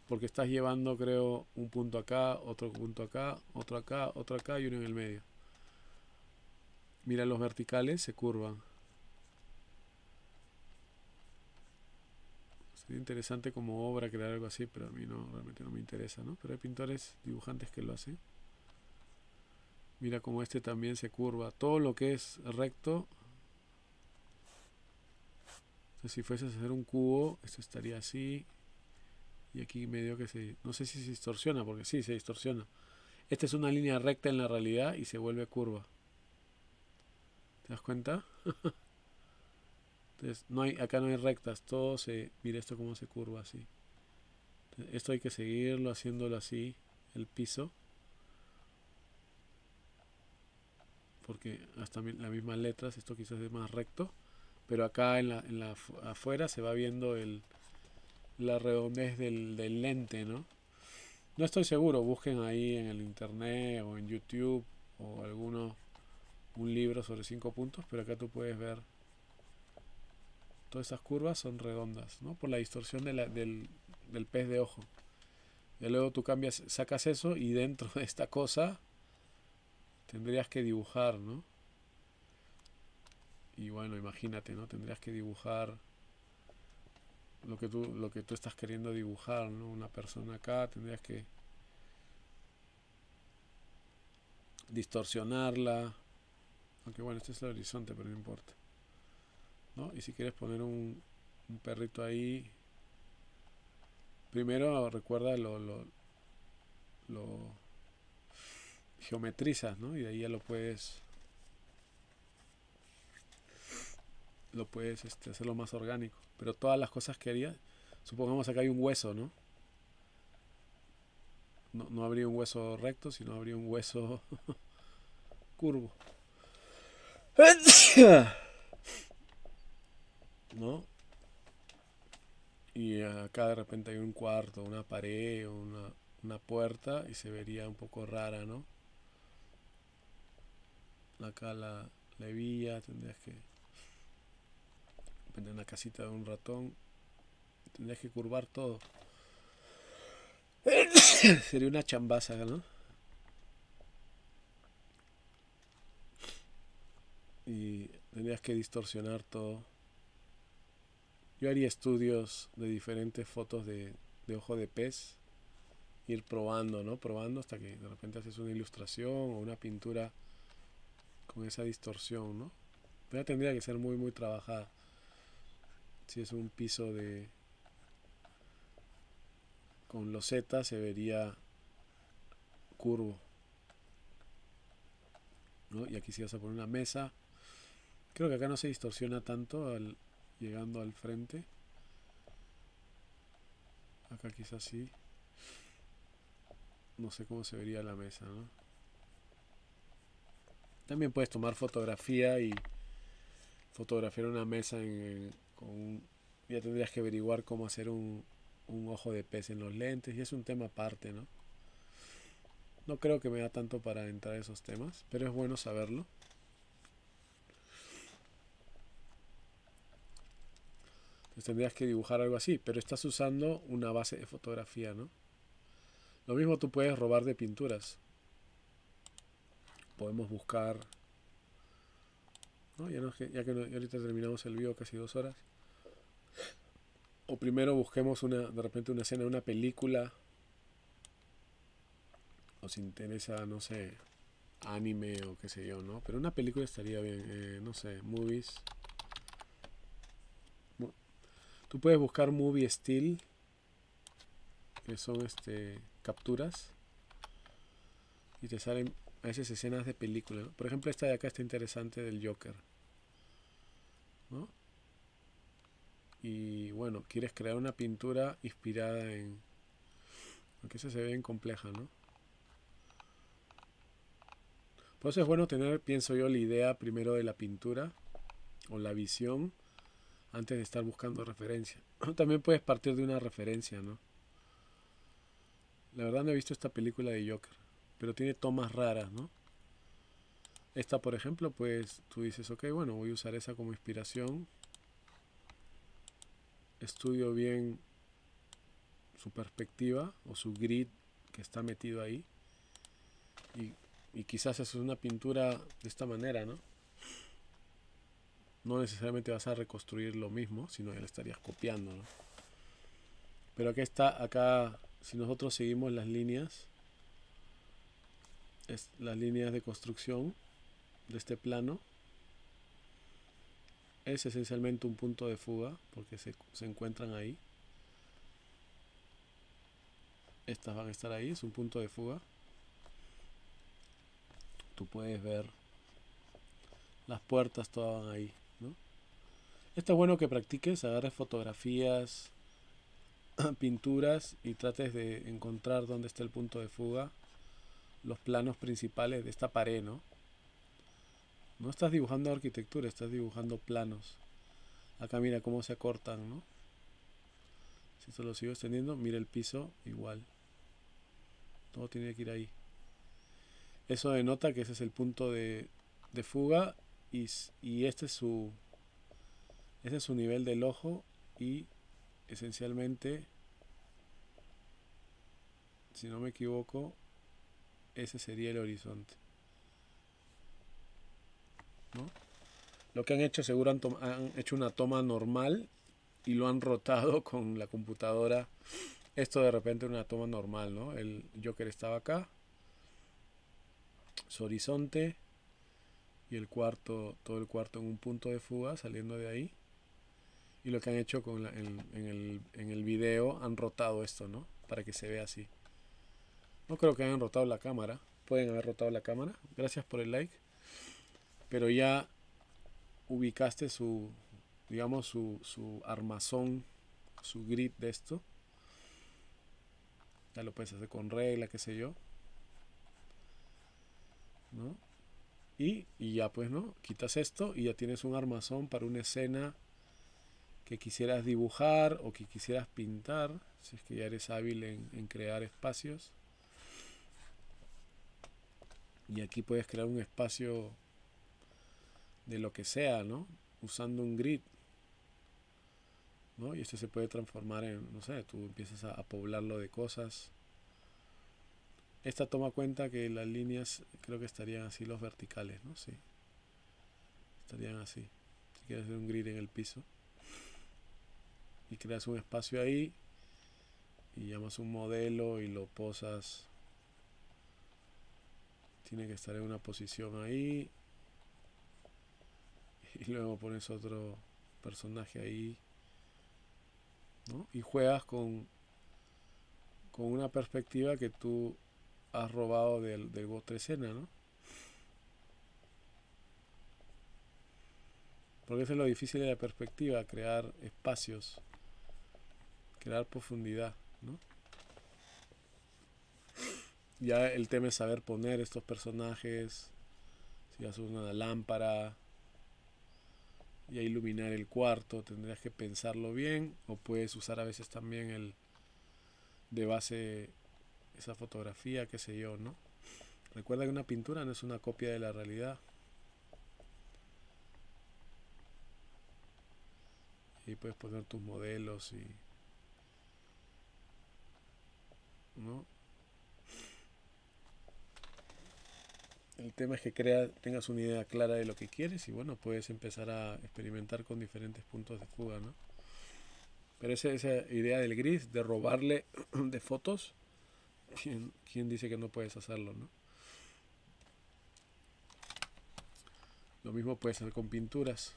Porque estás llevando, creo, un punto acá, otro punto acá, otro acá, otro acá y uno en el medio. Mira los verticales, se curvan. Sería interesante como obra crear algo así, pero a mí no, realmente no me interesa, ¿no? Pero hay pintores, dibujantes que lo hacen. Mira cómo este también se curva. Todo lo que es recto. si fueses a hacer un cubo, esto estaría así. Y aquí medio que se... No sé si se distorsiona, porque sí, se distorsiona. Esta es una línea recta en la realidad y se vuelve curva. ¿Te das cuenta? Entonces, no hay, acá no hay rectas, todo se... Mira esto cómo se curva así. esto hay que seguirlo haciéndolo así, el piso. Porque hasta las mismas letras, esto quizás es más recto. Pero acá en la, en la afuera se va viendo el, la redondez del, del lente, ¿no? No estoy seguro, busquen ahí en el internet o en YouTube o alguno un libro sobre cinco puntos, pero acá tú puedes ver todas esas curvas son redondas, ¿no? Por la distorsión de la, del, del pez de ojo. Y luego tú cambias, sacas eso y dentro de esta cosa tendrías que dibujar, ¿no? Y bueno, imagínate, ¿no? Tendrías que dibujar lo que tú, lo que tú estás queriendo dibujar, ¿no? Una persona acá, tendrías que distorsionarla. Aunque bueno, este es el horizonte, pero no importa. ¿No? Y si quieres poner un, un perrito ahí, primero recuerda lo, geometrizas, ¿no? Y de ahí ya lo puedes lo puedes este, hacerlo más orgánico. Pero todas las cosas que haría, supongamos acá hay un hueso, ¿no? No, no habría un hueso recto, sino habría un hueso curvo. ¿No? Y acá de repente hay un cuarto, una pared, una, una puerta y se vería un poco rara, ¿no? Acá la, la tendrías que en una casita de un ratón. Tendrías que curvar todo. Sería una chambaza, ¿no? Y tendrías que distorsionar todo. Yo haría estudios de diferentes fotos de, de ojo de pez. Ir probando, ¿no? Probando hasta que de repente haces una ilustración o una pintura con esa distorsión, ¿no? Pero tendría que ser muy, muy trabajada. Si es un piso de con loseta se vería curvo. ¿no? Y aquí si vas a poner una mesa, creo que acá no se distorsiona tanto al, llegando al frente. Acá quizás sí. No sé cómo se vería la mesa, ¿no? También puedes tomar fotografía y fotografiar una mesa en, ya tendrías que averiguar cómo hacer un, un ojo de pez en los lentes y es un tema aparte, ¿no? No creo que me da tanto para entrar a esos temas, pero es bueno saberlo. Entonces tendrías que dibujar algo así, pero estás usando una base de fotografía, ¿no? Lo mismo tú puedes robar de pinturas. Podemos buscar ya, no, ya que ahorita terminamos el video casi dos horas. O primero busquemos una, de repente una escena de una película. O si interesa, no sé, anime o qué sé yo, ¿no? Pero una película estaría bien, eh, no sé, movies. Tú puedes buscar movie still, que son este capturas, y te salen a veces escenas de película. Por ejemplo, esta de acá está interesante del Joker. ¿no? Y bueno, quieres crear una pintura inspirada en... Aunque esa se ve bien compleja, ¿no? Por eso es bueno tener, pienso yo, la idea primero de la pintura o la visión antes de estar buscando referencia. También puedes partir de una referencia, ¿no? La verdad no he visto esta película de Joker, pero tiene tomas raras, ¿no? Esta, por ejemplo, pues tú dices, ok, bueno, voy a usar esa como inspiración. Estudio bien su perspectiva o su grid que está metido ahí. Y, y quizás es una pintura de esta manera, ¿no? No necesariamente vas a reconstruir lo mismo, sino que le estarías copiando, ¿no? Pero aquí está, acá, si nosotros seguimos las líneas, es las líneas de construcción de este plano. Es esencialmente un punto de fuga porque se, se encuentran ahí. Estas van a estar ahí, es un punto de fuga. Tú puedes ver las puertas todas van ahí. ¿No? Esto es bueno que practiques, agarres fotografías, pinturas y trates de encontrar dónde está el punto de fuga, los planos principales de esta pared, ¿no? No estás dibujando arquitectura, estás dibujando planos. Acá mira cómo se acortan, ¿no? Si esto lo sigo extendiendo, mira el piso igual. Todo tiene que ir ahí. Eso denota que ese es el punto de, de fuga y, y, este es su ese es su nivel del ojo y esencialmente si no me equivoco ese sería el horizonte ¿no? lo que han hecho seguro han, han hecho una toma normal y lo han rotado con la computadora esto de repente es una toma normal, ¿no? El Joker estaba acá, su horizonte y el cuarto, todo el cuarto en un punto de fuga saliendo de ahí. Y lo que han hecho con la, en, el, en el video han rotado esto, ¿no? Para que se vea así. No creo que hayan rotado la cámara. Pueden haber rotado la cámara. Gracias por el like. Pero ya ubicaste su, digamos, su, su armazón, su grid de esto. Ya lo puedes hacer con regla, qué sé yo. ¿No? Y, y, ya pues, ¿no? Quitas esto y ya tienes un armazón para una escena que quisieras dibujar o que quisieras pintar, si es que ya eres hábil en, crear espacios. Y aquí puedes crear un espacio de lo que sea, ¿no? Usando un grid. ¿no? Y esto se puede transformar en, no sé, tú empiezas a, a poblarlo de cosas. Esta toma cuenta que las líneas creo que estarían así los verticales, ¿no? Sí. Estarían así. Si quieres hacer un grid en el piso. Y creas un espacio ahí. Y llamas un modelo y lo posas. Tiene que estar en una posición ahí. Y luego pones otro personaje ahí. ¿no? Y juegas con, con una perspectiva que tú has robado del, del Escena, ¿no? Porque eso es lo difícil de la perspectiva, crear espacios, crear profundidad, ¿no? Ya el tema es saber poner estos personajes, si haces una lámpara, y a iluminar el cuarto, tendrías que pensarlo bien, o puedes usar a veces también el de base esa fotografía, qué sé yo, ¿no? Recuerda que una pintura no es una copia de la realidad. Y puedes poner tus modelos y... ¿No? El tema es que crea, tengas una idea clara de lo que quieres y bueno, puedes empezar a experimentar con diferentes puntos de fuga, ¿no? Pero esa, esa idea del gris, de robarle de fotos, ¿quién, ¿quién dice que no puedes hacerlo, no? Lo mismo puede ser con pinturas.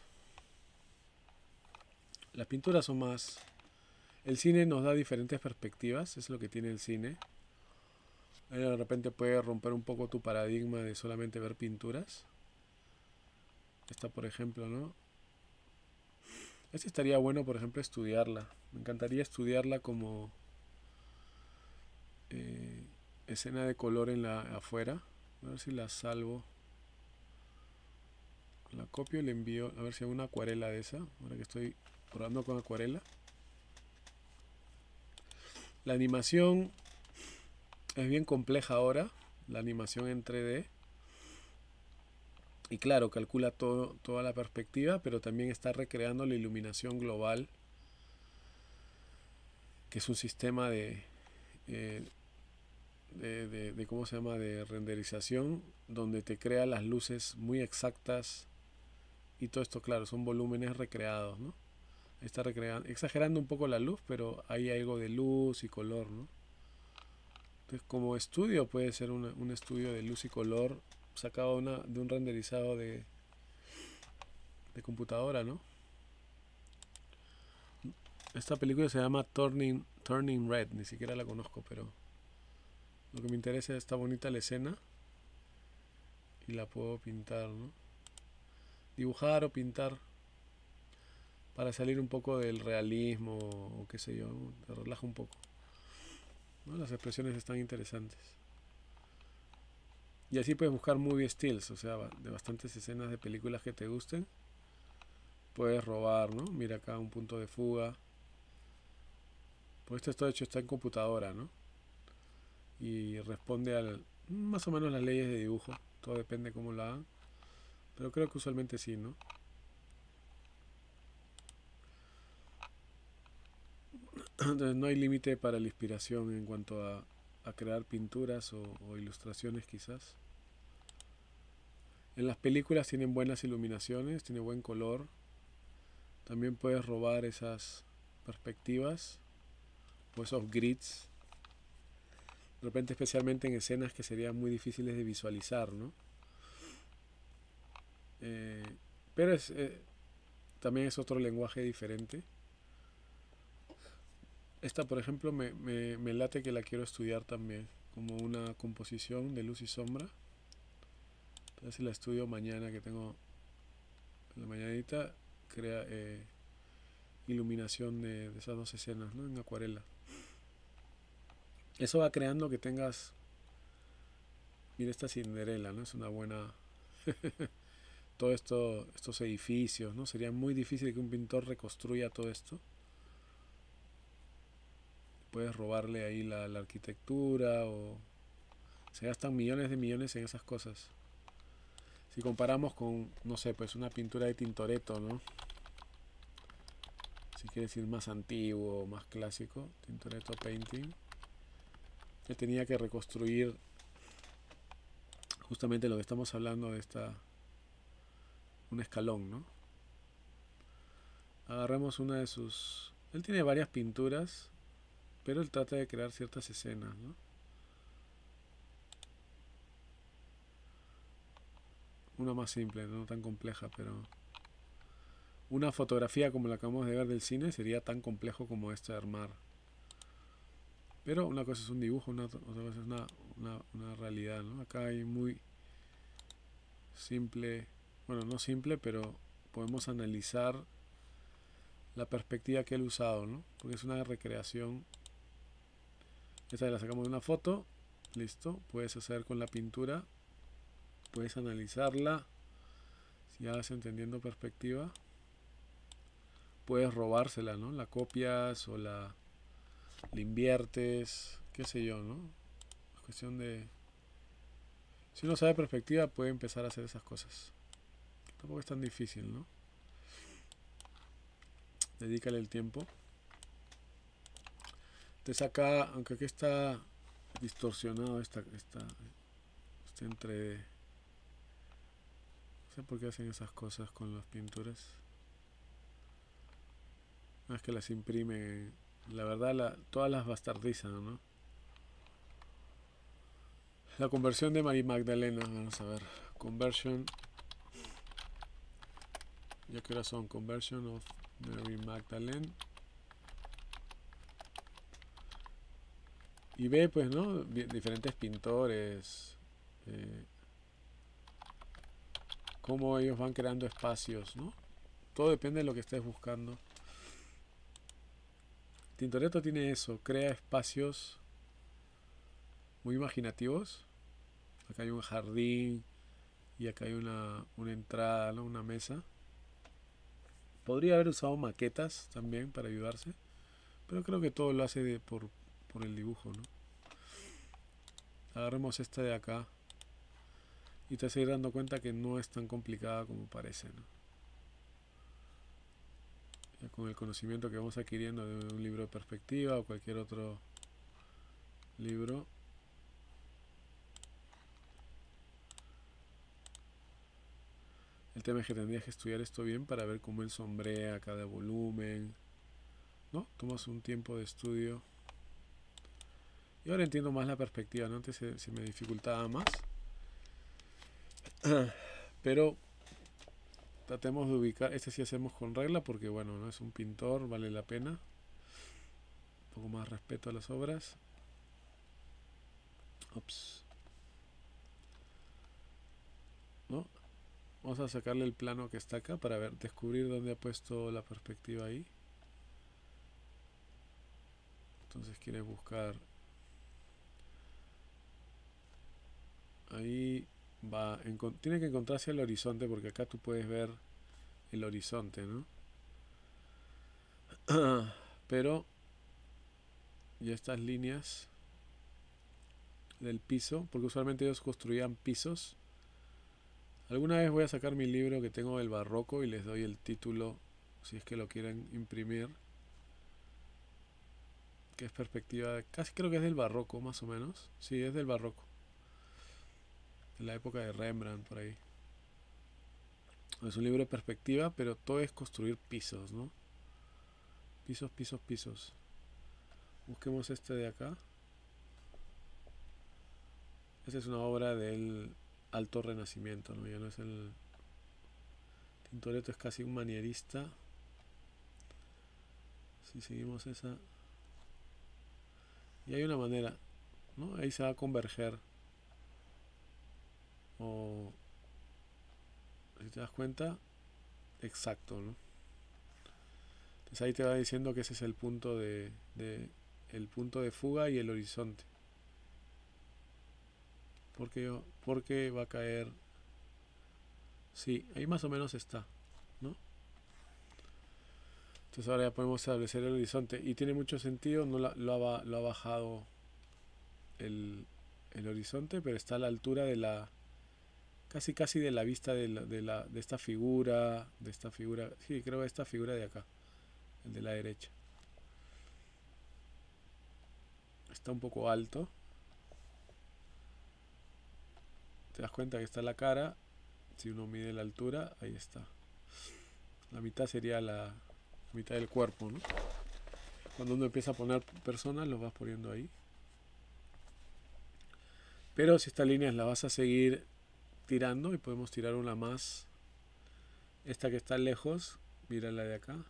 Las pinturas son más... El cine nos da diferentes perspectivas, es lo que tiene el cine de repente puede romper un poco tu paradigma de solamente ver pinturas. Esta, por ejemplo, ¿no? Esta estaría bueno, por ejemplo, estudiarla. Me encantaría estudiarla como eh, escena de color en la afuera. A ver si la salvo. La copio y le envío. A ver si hay una acuarela de esa. Ahora que estoy probando con acuarela. La animación es bien compleja ahora, la animación en 3D. Y claro, calcula todo, toda la perspectiva, pero también está recreando la iluminación global, que es un sistema eh, de, de, de, ¿cómo se llama?, de renderización, donde te crea las luces muy exactas. Y todo esto, claro, son volúmenes recreados, ¿no? Está recreando, exagerando un poco la luz, pero hay algo de luz y color, ¿no? Entonces, como estudio puede ser un estudio de luz y color sacado una, de un renderizado de, de computadora, ¿no? Esta película se llama Turning, Turning Red, ni siquiera la conozco, pero lo que me interesa es esta bonita la escena y la puedo pintar, ¿no? Dibujar o pintar para salir un poco del realismo o qué sé yo, te relaja un poco. Las expresiones están interesantes. Y así puedes buscar movie stills, o sea, de bastantes escenas de películas que te gusten. Puedes robar, ¿no? Mira acá un punto de fuga. Pues esto todo hecho está en computadora, ¿no? Y responde al más o menos las leyes de dibujo. Todo depende cómo la hagan. Pero creo que usualmente sí, ¿no? Entonces no hay límite para la inspiración en cuanto a, crear pinturas o, ilustraciones quizás. En las películas tienen buenas iluminaciones, tiene buen color. También puedes robar esas perspectivas o esos grids. De repente especialmente en escenas que serían muy difíciles de visualizar, ¿no? Eh, pero es, eh, también es otro lenguaje diferente. Esta, por ejemplo, me, me, late que la quiero estudiar también, como una composición de luz y sombra. Entonces, si la estudio mañana, que tengo la mañanita, crea eh, iluminación de, esas dos escenas, ¿no? En acuarela. Eso va creando que tengas. Mira esta Cinderela, ¿no? Es una buena. todo esto, estos edificios, ¿no? Sería muy difícil que un pintor reconstruya todo esto puedes robarle ahí la, arquitectura o se gastan millones de millones en esas cosas. Si comparamos con, no sé, pues una pintura de Tintoretto, ¿no? Si quieres decir más antiguo, más clásico, Tintoretto Painting, que tenía que reconstruir justamente lo que estamos hablando de esta, un escalón, ¿no? Agarramos una de sus, él tiene varias pinturas pero él trata de crear ciertas escenas, ¿no? Una más simple, no tan compleja, pero una fotografía como la que acabamos de ver del cine sería tan complejo como esta de armar. Pero una cosa es un dibujo, una, otra cosa es una, una realidad, ¿no? Acá hay muy simple, bueno, no simple, pero podemos analizar la perspectiva que él ha usado, ¿no? Porque es una recreación esta la sacamos de una foto. Listo. Puedes hacer con la pintura. Puedes analizarla. Si ya vas entendiendo perspectiva. Puedes robársela, ¿no? La copias o la, la inviertes. Qué sé yo, ¿no? Es cuestión de... Si uno sabe perspectiva puede empezar a hacer esas cosas. Tampoco es tan difícil, ¿no? Dedícale el tiempo. Entonces acá, aunque aquí está distorsionado esta, esta, este entre... No sé por qué hacen esas cosas con las pinturas. No es que las imprimen. La verdad, la, todas las bastardizan, ¿no? La conversión de María Magdalena, vamos a ver. Conversion. Ya que ahora son Conversion of Mary Magdalene. Y ve pues no diferentes pintores eh, cómo ellos van creando espacios no todo depende de lo que estés buscando. Tintoretto tiene eso crea espacios muy imaginativos. Acá hay un jardín y acá hay una, una entrada ¿no? una mesa. Podría haber usado maquetas también para ayudarse pero creo que todo lo hace de, por, por el dibujo, ¿no? Agarremos esta de acá y te vas a ir dando cuenta que no es tan complicada como parece, ¿no? con el conocimiento que vamos adquiriendo de un libro de perspectiva o cualquier otro libro, El tema es que tendrías que estudiar esto bien para ver cómo él sombrea cada volumen. ¿No? Tomas un tiempo de estudio Y ahora entiendo más la perspectiva, ¿no? Antes se, me dificultaba más. Pero tratemos de ubicar, este sí hacemos con regla porque bueno, no es un pintor, vale la pena. Un poco más respeto a las obras. Ops. ¿No? Vamos a sacarle el plano que está acá para ver, descubrir dónde ha puesto la perspectiva ahí. Entonces quieres buscar ahí va tiene que encontrarse el horizonte porque acá tú puedes ver el horizonte, ¿no? Pero y estas líneas del piso, porque usualmente ellos construían pisos. Alguna vez voy a sacar mi libro que tengo del barroco y les doy el título si es que lo quieren imprimir. Que es perspectiva, casi creo que es del barroco más o menos. Sí, es del barroco. De la época de Rembrandt por ahí. Es un libro de perspectiva, pero todo es construir pisos, ¿no? Pisos, pisos, pisos. Busquemos este de acá. Esta es una obra del alto renacimiento, ¿no? Ya no es el... Tintoretto es casi un manierista. Si seguimos esa... Y hay una manera, ¿no? Ahí se va a converger. O... Si te das cuenta, exacto, ¿no? Entonces ahí te va diciendo que ese es el punto de, de el punto de fuga y el horizonte porque, porque va a caer. Sí, ahí más o menos está, ¿no? Entonces ahora ya podemos establecer el horizonte y tiene mucho sentido, no lo, ha, lo ha bajado el, el, horizonte, pero está a la altura de la casi casi de la vista de, la, de, la, de esta figura, de esta figura, sí, creo esta figura de acá, el de la derecha. Está un poco alto. Te das cuenta que está la cara. Si uno mide la altura, ahí está. La mitad sería la, mitad del cuerpo. Cuando uno empieza a poner personas, lo vas poniendo ahí. Pero si estas líneas la vas a seguir tirando y podemos tirar una más. Esta que está lejos, mira la de acá.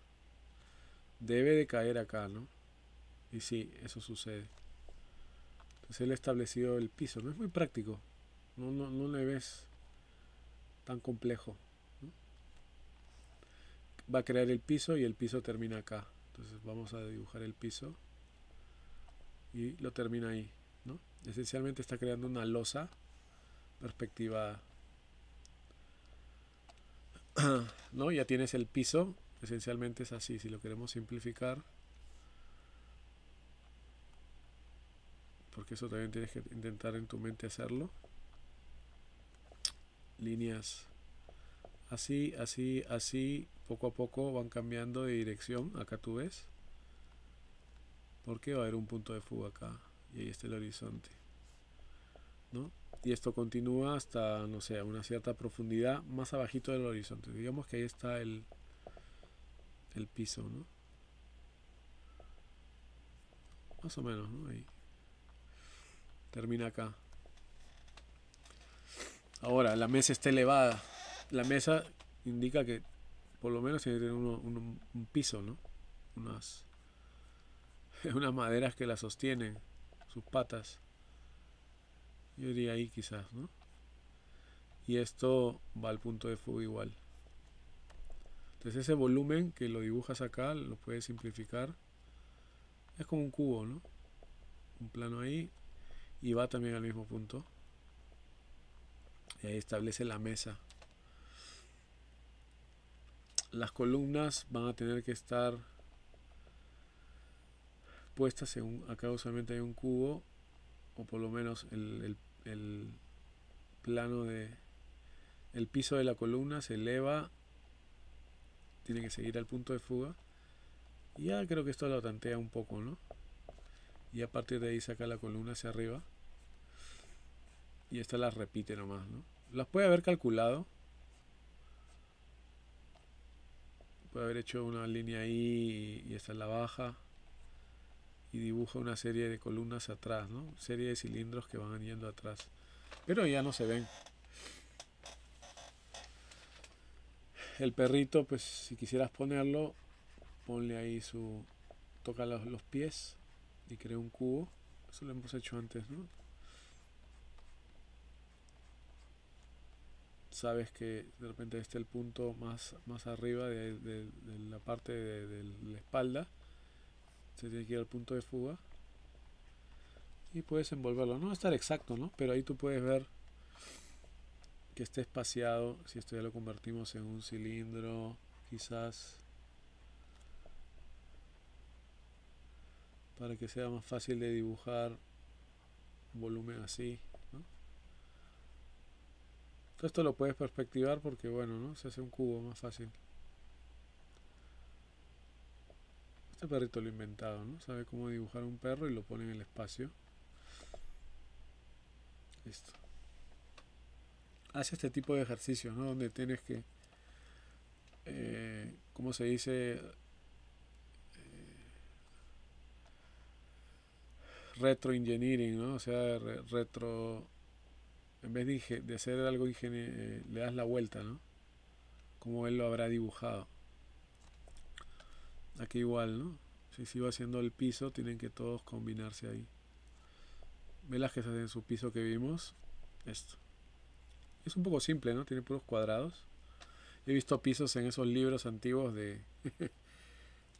Debe de caer acá, ¿no? Y sí, eso sucede. Entonces él ha establecido el piso, ¿no? Es muy práctico. No, no, no le ves tan complejo. Va a crear el piso y el piso termina acá. Entonces vamos a dibujar el piso y lo termina ahí. ¿no? Esencialmente está creando una losa perspectiva. ¿no? Ya tienes el piso. Esencialmente es así. Si lo queremos simplificar. Porque eso también tienes que intentar en tu mente hacerlo líneas así, así, así, poco a poco van cambiando de dirección. Acá tú ves. Porque va a haber un punto de fuga acá. Y ahí está el horizonte. ¿No? Y esto continúa hasta, no sé, una cierta profundidad más abajito del horizonte. Digamos que ahí está el, el piso, ¿no? Más o menos, ¿no? Ahí. Termina acá. Ahora, la mesa está elevada. La mesa indica que por lo menos tiene que tener un, piso, ¿no? Unas, unas maderas que la sostienen, sus patas. Yo diría ahí quizás, ¿no? Y esto va al punto de fuga igual. Entonces ese volumen que lo dibujas acá, lo puedes simplificar. Es como un cubo, ¿no? Un plano ahí y va también al mismo punto y ahí establece la mesa. Las columnas van a tener que estar puestas en acá usualmente hay un cubo o por lo menos el, el plano de el piso de la columna se eleva tiene que seguir al punto de fuga y ya creo que esto lo tantea un poco no y a partir de ahí saca la columna hacia arriba y esta las repite nomás, ¿no? Las puede haber calculado. Puede haber hecho una línea ahí y esta es la baja. Y dibuja una serie de columnas atrás, ¿no? Serie de cilindros que van yendo atrás. Pero ya no se ven. El perrito, pues si quisieras ponerlo, ponle ahí su... toca los, los pies y crea un cubo. Eso lo hemos hecho antes, ¿no? Sabes que de repente este es el punto más, más arriba de, de, la parte de, la espalda. Se tiene que ir al punto de fuga. Y puedes envolverlo. No va a estar exacto, ¿no? Pero ahí tú puedes ver que esté espaciado. Si esto ya lo convertimos en un cilindro, quizás. Para que sea más fácil de dibujar un volumen así. Esto lo puedes perspectivar porque, bueno, ¿no? Se hace un cubo más fácil. Este perrito lo ha inventado, ¿no? Sabe cómo dibujar un perro y lo pone en el espacio. Listo. Hace este tipo de ejercicios, ¿no? Donde tienes que, eh, ¿cómo se dice? Eh, retroengineering, ¿no? O sea, re retro en vez de, hacer algo eh, le das la vuelta, ¿no? Como él lo habrá dibujado. Aquí igual, ¿no? Si sigo haciendo el piso, tienen que todos combinarse ahí. Velázquez hace en su piso que vimos. Esto. Es un poco simple, ¿no? Tiene puros cuadrados. He visto pisos en esos libros antiguos de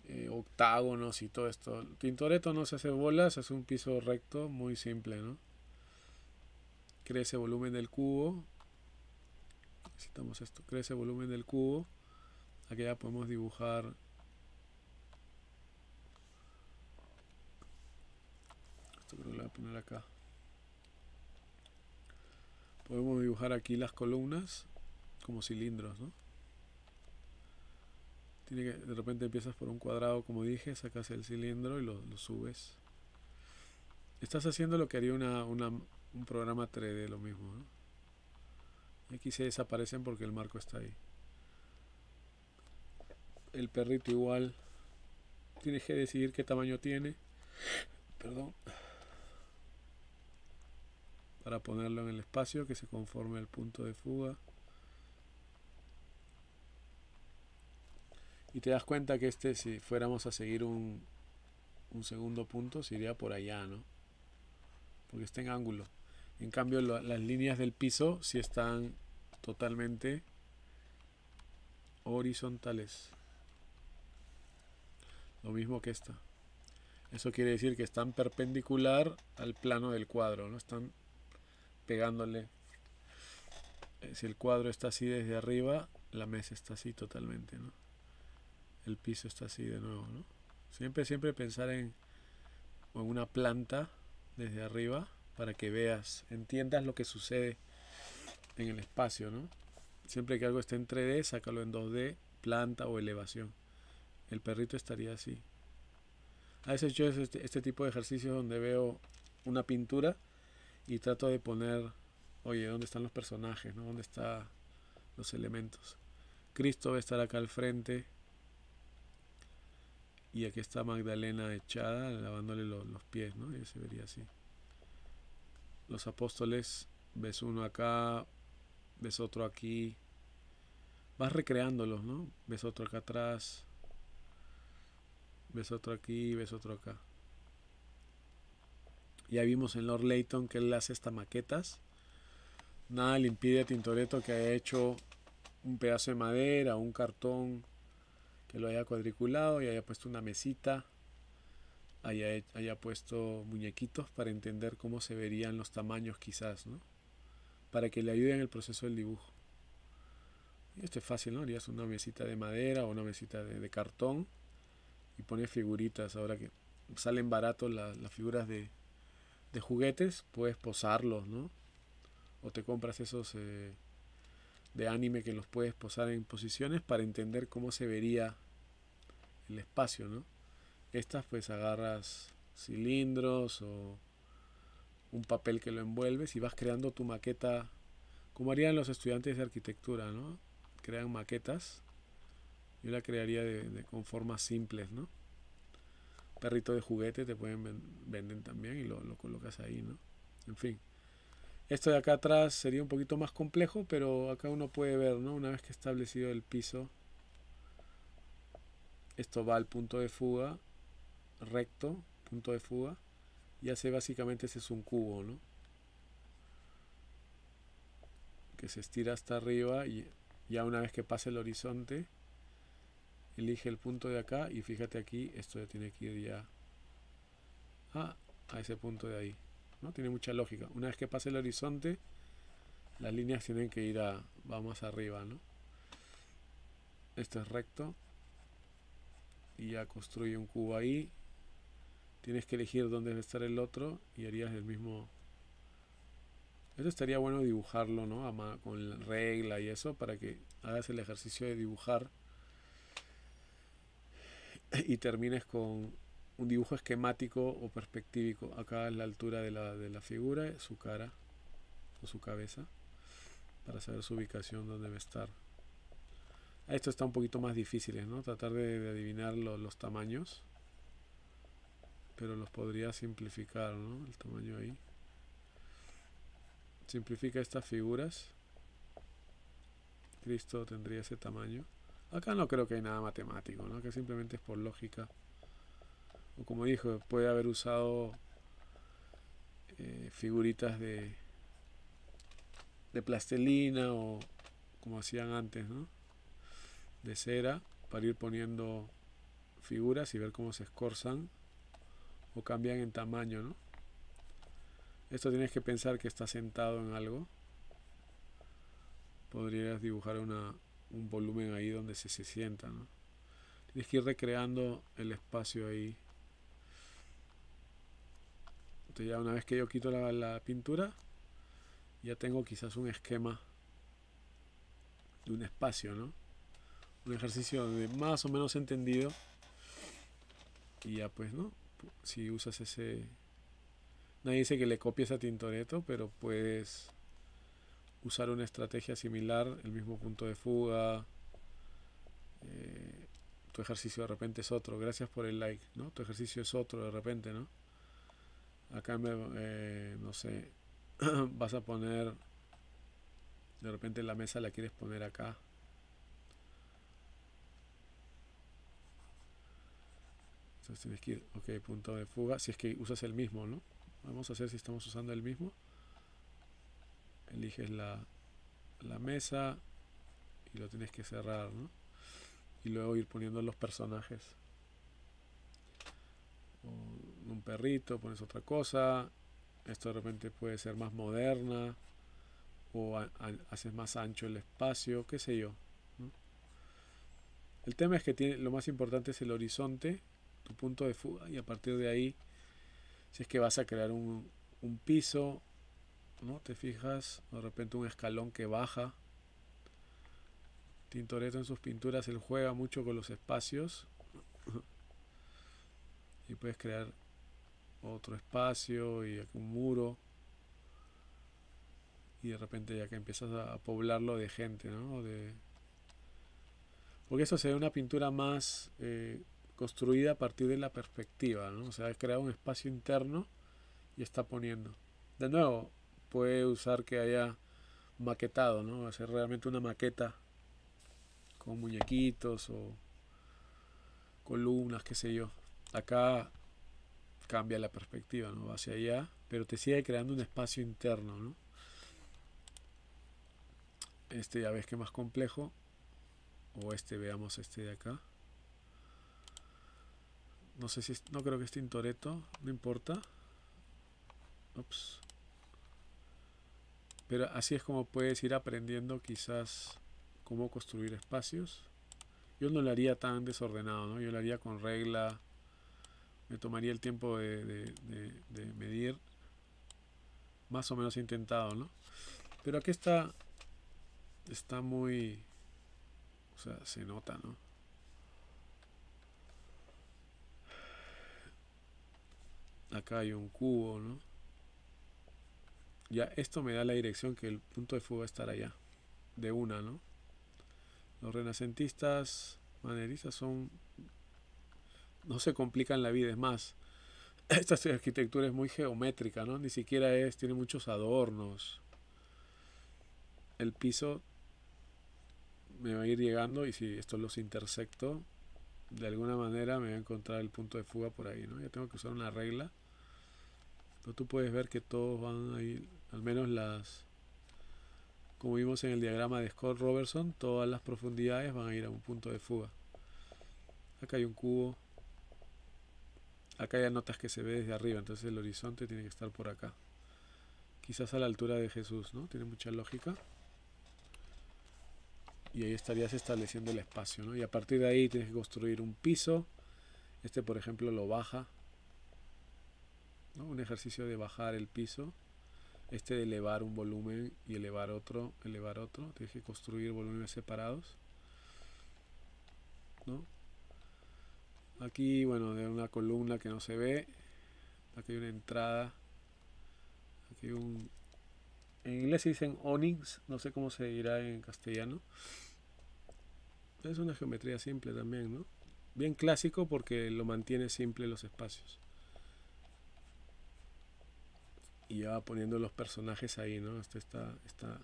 eh, octágonos y todo esto. Tintoretto no se hace bolas, es un piso recto, muy simple, ¿no? crece volumen del cubo necesitamos esto crece volumen del cubo aquí ya podemos dibujar creo voy a poner acá podemos dibujar aquí las columnas como cilindros ¿no? Tiene que, de repente empiezas por un cuadrado como dije sacas el cilindro y lo, lo subes estás haciendo lo que haría una, una un programa 3D lo mismo. Aquí se desaparecen porque el marco está ahí. El perrito igual. Tienes que decidir qué tamaño tiene. Perdón. Para ponerlo en el espacio que se conforme al punto de fuga. Y te das cuenta que este, si fuéramos a seguir un, un segundo punto, se iría por allá, ¿no? Porque está en ángulo. En cambio, las líneas del piso sí están totalmente horizontales. Lo mismo que esta. Eso quiere decir que están perpendicular al plano del cuadro, ¿no? Están pegándole. Eh, si el cuadro está así desde arriba, la mesa está así totalmente, ¿no? El piso está así de nuevo, ¿no? Siempre, siempre pensar en, en una planta desde arriba para que veas, entiendas lo que sucede en el espacio, ¿no? Siempre que algo esté en 3D, sácalo en 2D, planta o elevación. El perrito estaría así. A veces yo este, este tipo de ejercicios donde veo una pintura y trato de poner, oye, ¿dónde están los personajes? ¿no? ¿Dónde están los elementos? Cristo va a estar acá al frente y aquí está Magdalena echada lavándole los, pies, ¿no? Y se vería así los apóstoles, ves uno acá, ves otro aquí, vas recreándolos, ¿no? Ves otro acá atrás, ves otro aquí, ves otro acá. Ya vimos en Lord Layton que él hace estas maquetas. Nada le impide a Tintoretto que haya hecho un pedazo de madera, un cartón, que lo haya cuadriculado y haya puesto una mesita haya, haya puesto muñequitos para entender cómo se verían los tamaños quizás, ¿no? Para que le ayuden en el proceso del dibujo. Y esto es fácil, ¿no? Harías una mesita de madera o una mesita de, cartón y pones figuritas. Ahora que salen baratos las figuras de, de, juguetes, puedes posarlos, ¿no? O te compras esos eh, de anime que los puedes posar en posiciones para entender cómo se vería el espacio, ¿no? Estas pues agarras cilindros o un papel que lo envuelves y vas creando tu maqueta como harían los estudiantes de arquitectura, ¿no? Crean maquetas. Yo la crearía de, con formas simples, ¿no? Perrito de juguete te pueden venden también y lo, lo colocas ahí, ¿no? En fin. Esto de acá atrás sería un poquito más complejo, pero acá uno puede ver, ¿no? Una vez que establecido el piso, esto va al punto de fuga, recto, punto de fuga, y hace básicamente ese es un cubo, ¿no? Que se estira hasta arriba y ya una vez que pase el horizonte, elige el punto de acá y fíjate aquí, esto ya tiene que ir ya a, a ese punto de ahí. ¿no? Tiene mucha lógica. Una vez que pase el horizonte, las líneas tienen que ir a, vamos arriba, ¿no? Esto es recto. Y ya construye un cubo ahí. Tienes que elegir dónde debe estar el otro y harías el mismo. Esto estaría bueno dibujarlo, ¿no? Con regla y eso para que hagas el ejercicio de dibujar y termines con un dibujo esquemático o perspectivico. Acá es la altura de la, de la figura, su cara o su cabeza, para saber su ubicación, dónde debe estar. Esto está un poquito más difícil, ¿no? Tratar de, adivinar los tamaños, pero los podría simplificar, ¿no? El tamaño ahí. Simplifica estas figuras. Cristo tendría ese tamaño. Acá no creo que hay nada matemático, ¿no? Que simplemente es por lógica o como dijo, puede haber usado eh, figuritas de, de plastelina o como hacían antes, ¿no? De cera para ir poniendo figuras y ver cómo se escorzan o cambian en tamaño, ¿no? Esto tienes que pensar que está sentado en algo. Podrías dibujar una, un volumen ahí donde se, se sienta, ¿no? Tienes que ir recreando el espacio ahí entonces ya una vez que yo quito la, pintura, ya tengo quizás un esquema de un espacio, ¿no? Un ejercicio de más o menos entendido. Y ya pues, ¿no? Si usas ese... Nadie dice que le copies a Tintoretto, pero puedes usar una estrategia similar, el mismo punto de fuga. Eh, tu ejercicio de repente es otro. Gracias por el like, ¿no? Tu ejercicio es otro de repente, ¿no? acá me, eh, no sé, vas a poner, de repente la mesa la quieres poner acá. Entonces tienes que ir, ok, punto de fuga, si es que usas el mismo, ¿no? Vamos a hacer si estamos usando el mismo. Eliges la, la mesa y lo tienes que cerrar, ¿no? Y luego ir poniendo los personajes un perrito, pones otra cosa, esto de repente puede ser más moderna o haces más ancho el espacio, qué sé yo. El tema es que tiene, lo más importante es el horizonte, tu punto de fuga, y a partir de ahí, si es que vas a crear un, un piso, ¿no? Te fijas, de repente un escalón que baja. Tintoretto en sus pinturas, él juega mucho con los espacios y puedes crear otro espacio y un muro y de repente ya que empiezas a poblarlo de gente, ¿no? De, porque eso sería una pintura más eh, construida a partir de la perspectiva, ¿no? O sea, crea un espacio interno y está poniendo. De nuevo, puede usar que haya maquetado, ¿no? Hacer realmente una maqueta con muñequitos o columnas, qué sé yo. Acá cambia la perspectiva, ¿no? Va hacia allá, pero te sigue creando un espacio interno, ¿no? Este ya ves que es más complejo. O este, veamos este de acá. No sé si, no creo que esté Tintoretto, no importa. Ups. Pero así es como puedes ir aprendiendo quizás cómo construir espacios. Yo no lo haría tan desordenado, ¿no? Yo lo haría con regla, me tomaría el tiempo de, medir más o menos intentado, ¿no? Pero aquí está, está muy, o sea, se nota, ¿no? Acá hay un cubo, ¿no? Ya esto me da la dirección que el punto de fuego va a estar allá, de una, ¿no? Los renacentistas maneristas son no se complican la vida, es más, esta arquitectura es muy geométrica, ¿no? Ni siquiera es, tiene muchos adornos. El piso me va a ir llegando y si esto los intersecto, de alguna manera me voy a encontrar el punto de fuga por ahí, ¿no? Ya tengo que usar una regla. Pero tú puedes ver que todos van a ir, al menos las, como vimos en el diagrama de Scott Robertson, todas las profundidades van a ir a un punto de fuga. Acá hay un cubo. Acá ya notas que se ve desde arriba, entonces el horizonte tiene que estar por acá. Quizás a la altura de Jesús, ¿no? Tiene mucha lógica y ahí estarías estableciendo el espacio, ¿no? Y a partir de ahí tienes que construir un piso. Este, por ejemplo, lo baja. ¿no? Un ejercicio de bajar el piso. Este de elevar un volumen y elevar otro, elevar otro. Tienes que construir volúmenes separados. ¿no? Aquí, bueno, de una columna que no se ve. Aquí hay una entrada. Aquí hay un, en inglés se dicen onyx, no sé cómo se dirá en castellano. Es una geometría simple también, ¿no? Bien clásico porque lo mantiene simple los espacios. Y ya va poniendo los personajes ahí, ¿no? Este está, está,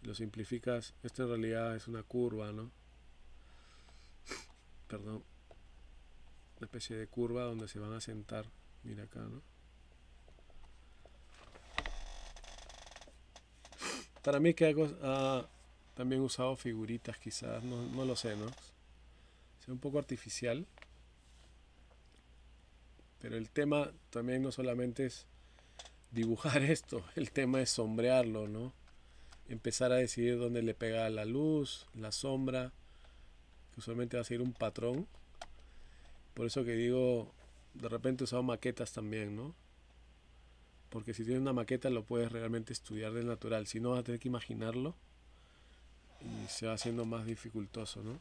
lo simplificas, esto en realidad es una curva, ¿no? Perdón. Una especie de curva donde se van a sentar. Mira acá, ¿no? Para mí que ha también usado figuritas quizás, no, lo sé, ¿no? Sea un poco artificial. Pero el tema también no solamente es dibujar esto, el tema es sombrearlo, ¿no? Empezar a decidir dónde le pega la luz, la sombra, que usualmente va a ser un patrón. Por eso que digo, de repente he usado maquetas también, ¿no? Porque si tienes una maqueta lo puedes realmente estudiar de natural. Si no vas a tener que imaginarlo y se va haciendo más dificultoso, ¿no?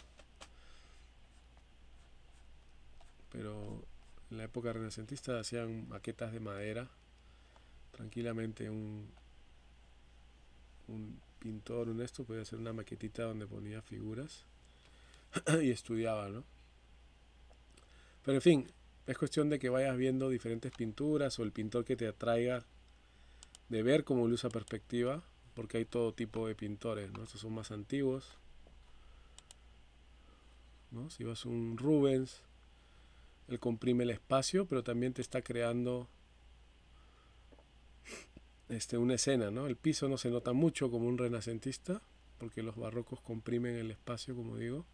Pero en la época renacentista hacían maquetas de madera. Tranquilamente un, un pintor, un esto, podía hacer una maquetita donde ponía figuras y estudiaba, ¿no? Pero en fin, es cuestión de que vayas viendo diferentes pinturas o el pintor que te atraiga de ver cómo lo usa perspectiva, porque hay todo tipo de pintores, ¿no? Estos son más antiguos. ¿no? Si vas a un Rubens, él comprime el espacio, pero también te está creando este, una escena, ¿no? El piso no se nota mucho como un renacentista, porque los barrocos comprimen el espacio, como digo,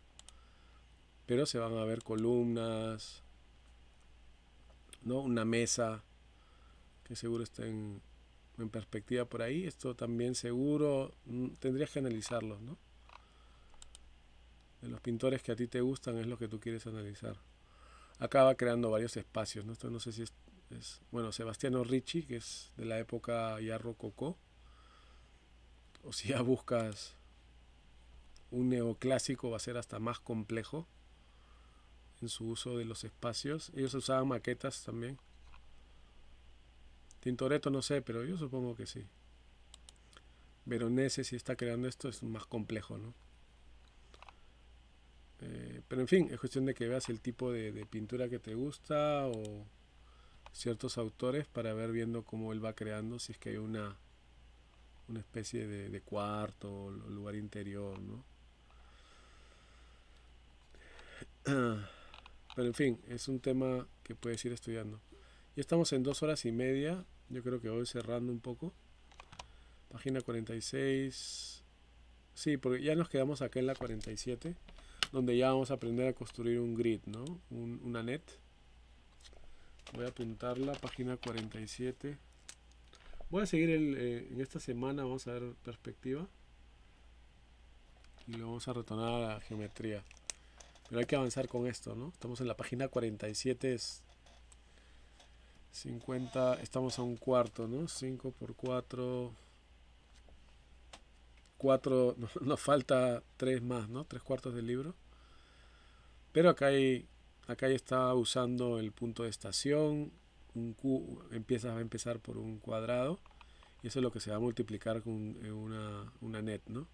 pero se van a ver columnas, ¿no? Una mesa que seguro está en, perspectiva por ahí. Esto también seguro mm, tendrías que analizarlo, ¿no? De los pintores que a ti te gustan es lo que tú quieres analizar. Acaba creando varios espacios, ¿no? Esto no sé si es, bueno, Sebastiano Ricci, que es de la época ya rococó. O si ya buscas un neoclásico va a ser hasta más complejo en su uso de los espacios. Ellos usaban maquetas también. Tintoretto no sé, pero yo supongo que sí. Veronese si está creando esto es más complejo, ¿no? Eh, pero en fin, es cuestión de que veas el tipo de, pintura que te gusta o ciertos autores para ver viendo cómo él va creando, si es que hay una, una especie de, cuarto o lugar interior, ¿no? Pero en fin, es un tema que puedes ir estudiando. Ya estamos en dos horas y media. Yo creo que voy cerrando un poco. Página 46. Sí, porque ya nos quedamos acá en la 47. Donde ya vamos a aprender a construir un grid, ¿no? una net. Voy a apuntarla, página 47. Voy a seguir eh, en esta semana, vamos a ver perspectiva. Y lo vamos a retornar a la geometría. Pero hay que avanzar con esto, ¿no? Estamos en la página 47, es 50, estamos a un cuarto, ¿no? 5 por 4, 4, nos falta 3 más, ¿no? 3 cuartos del libro. Pero acá hay, acá está usando el punto de estación, un Q, empiezas a empezar por un cuadrado y eso es lo que se va a multiplicar con una, una net, ¿no?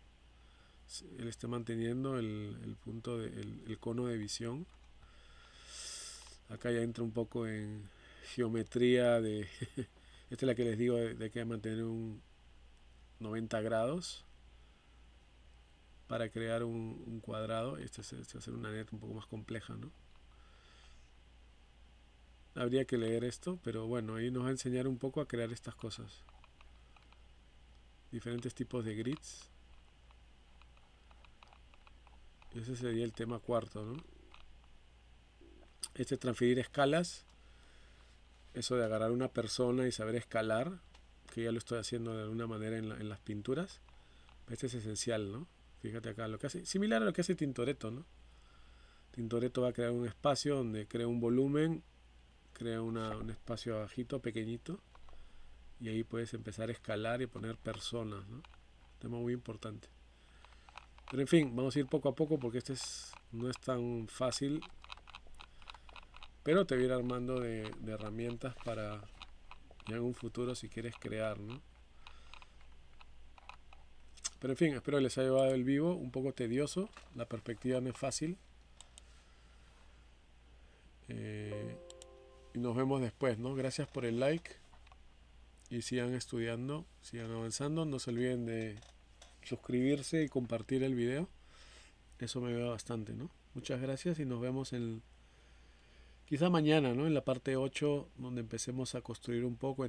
él esté manteniendo el, punto de, el, cono de visión Acá ya entra un poco en geometría de... Esta es la que les digo de, que mantener un 90 grados para crear un, cuadrado. Esta es, va a ser una net un poco más compleja, ¿no? Habría que leer esto, pero bueno, ahí nos va a enseñar un poco a crear estas cosas. Diferentes tipos de grids. Ese sería el tema cuarto, ¿no? Este transferir escalas. Eso de agarrar una persona y saber escalar, que ya lo estoy haciendo de alguna manera en, las pinturas. Este es esencial, ¿no? Fíjate acá, lo que hace, similar a lo que hace Tintoretto, ¿no? Tintoretto va a crear un espacio donde crea un volumen crea un espacio bajito, pequeñito, y ahí puedes empezar a escalar y poner personas. Tema muy importante. Pero en fin, vamos a ir poco a poco porque este es, no es tan fácil, pero te voy a ir armando de, herramientas para ya en un futuro si quieres crear, ¿no? Pero en fin, espero les haya llevado el vivo, un poco tedioso, la perspectiva no es fácil. Eh, y nos vemos después, ¿no? Gracias por el like y sigan estudiando, sigan avanzando. No se olviden de suscribirse y compartir el video. Eso me ayuda bastante, ¿no? Muchas gracias y nos vemos en quizá mañana, ¿no? En la parte 8 donde empecemos a construir un poco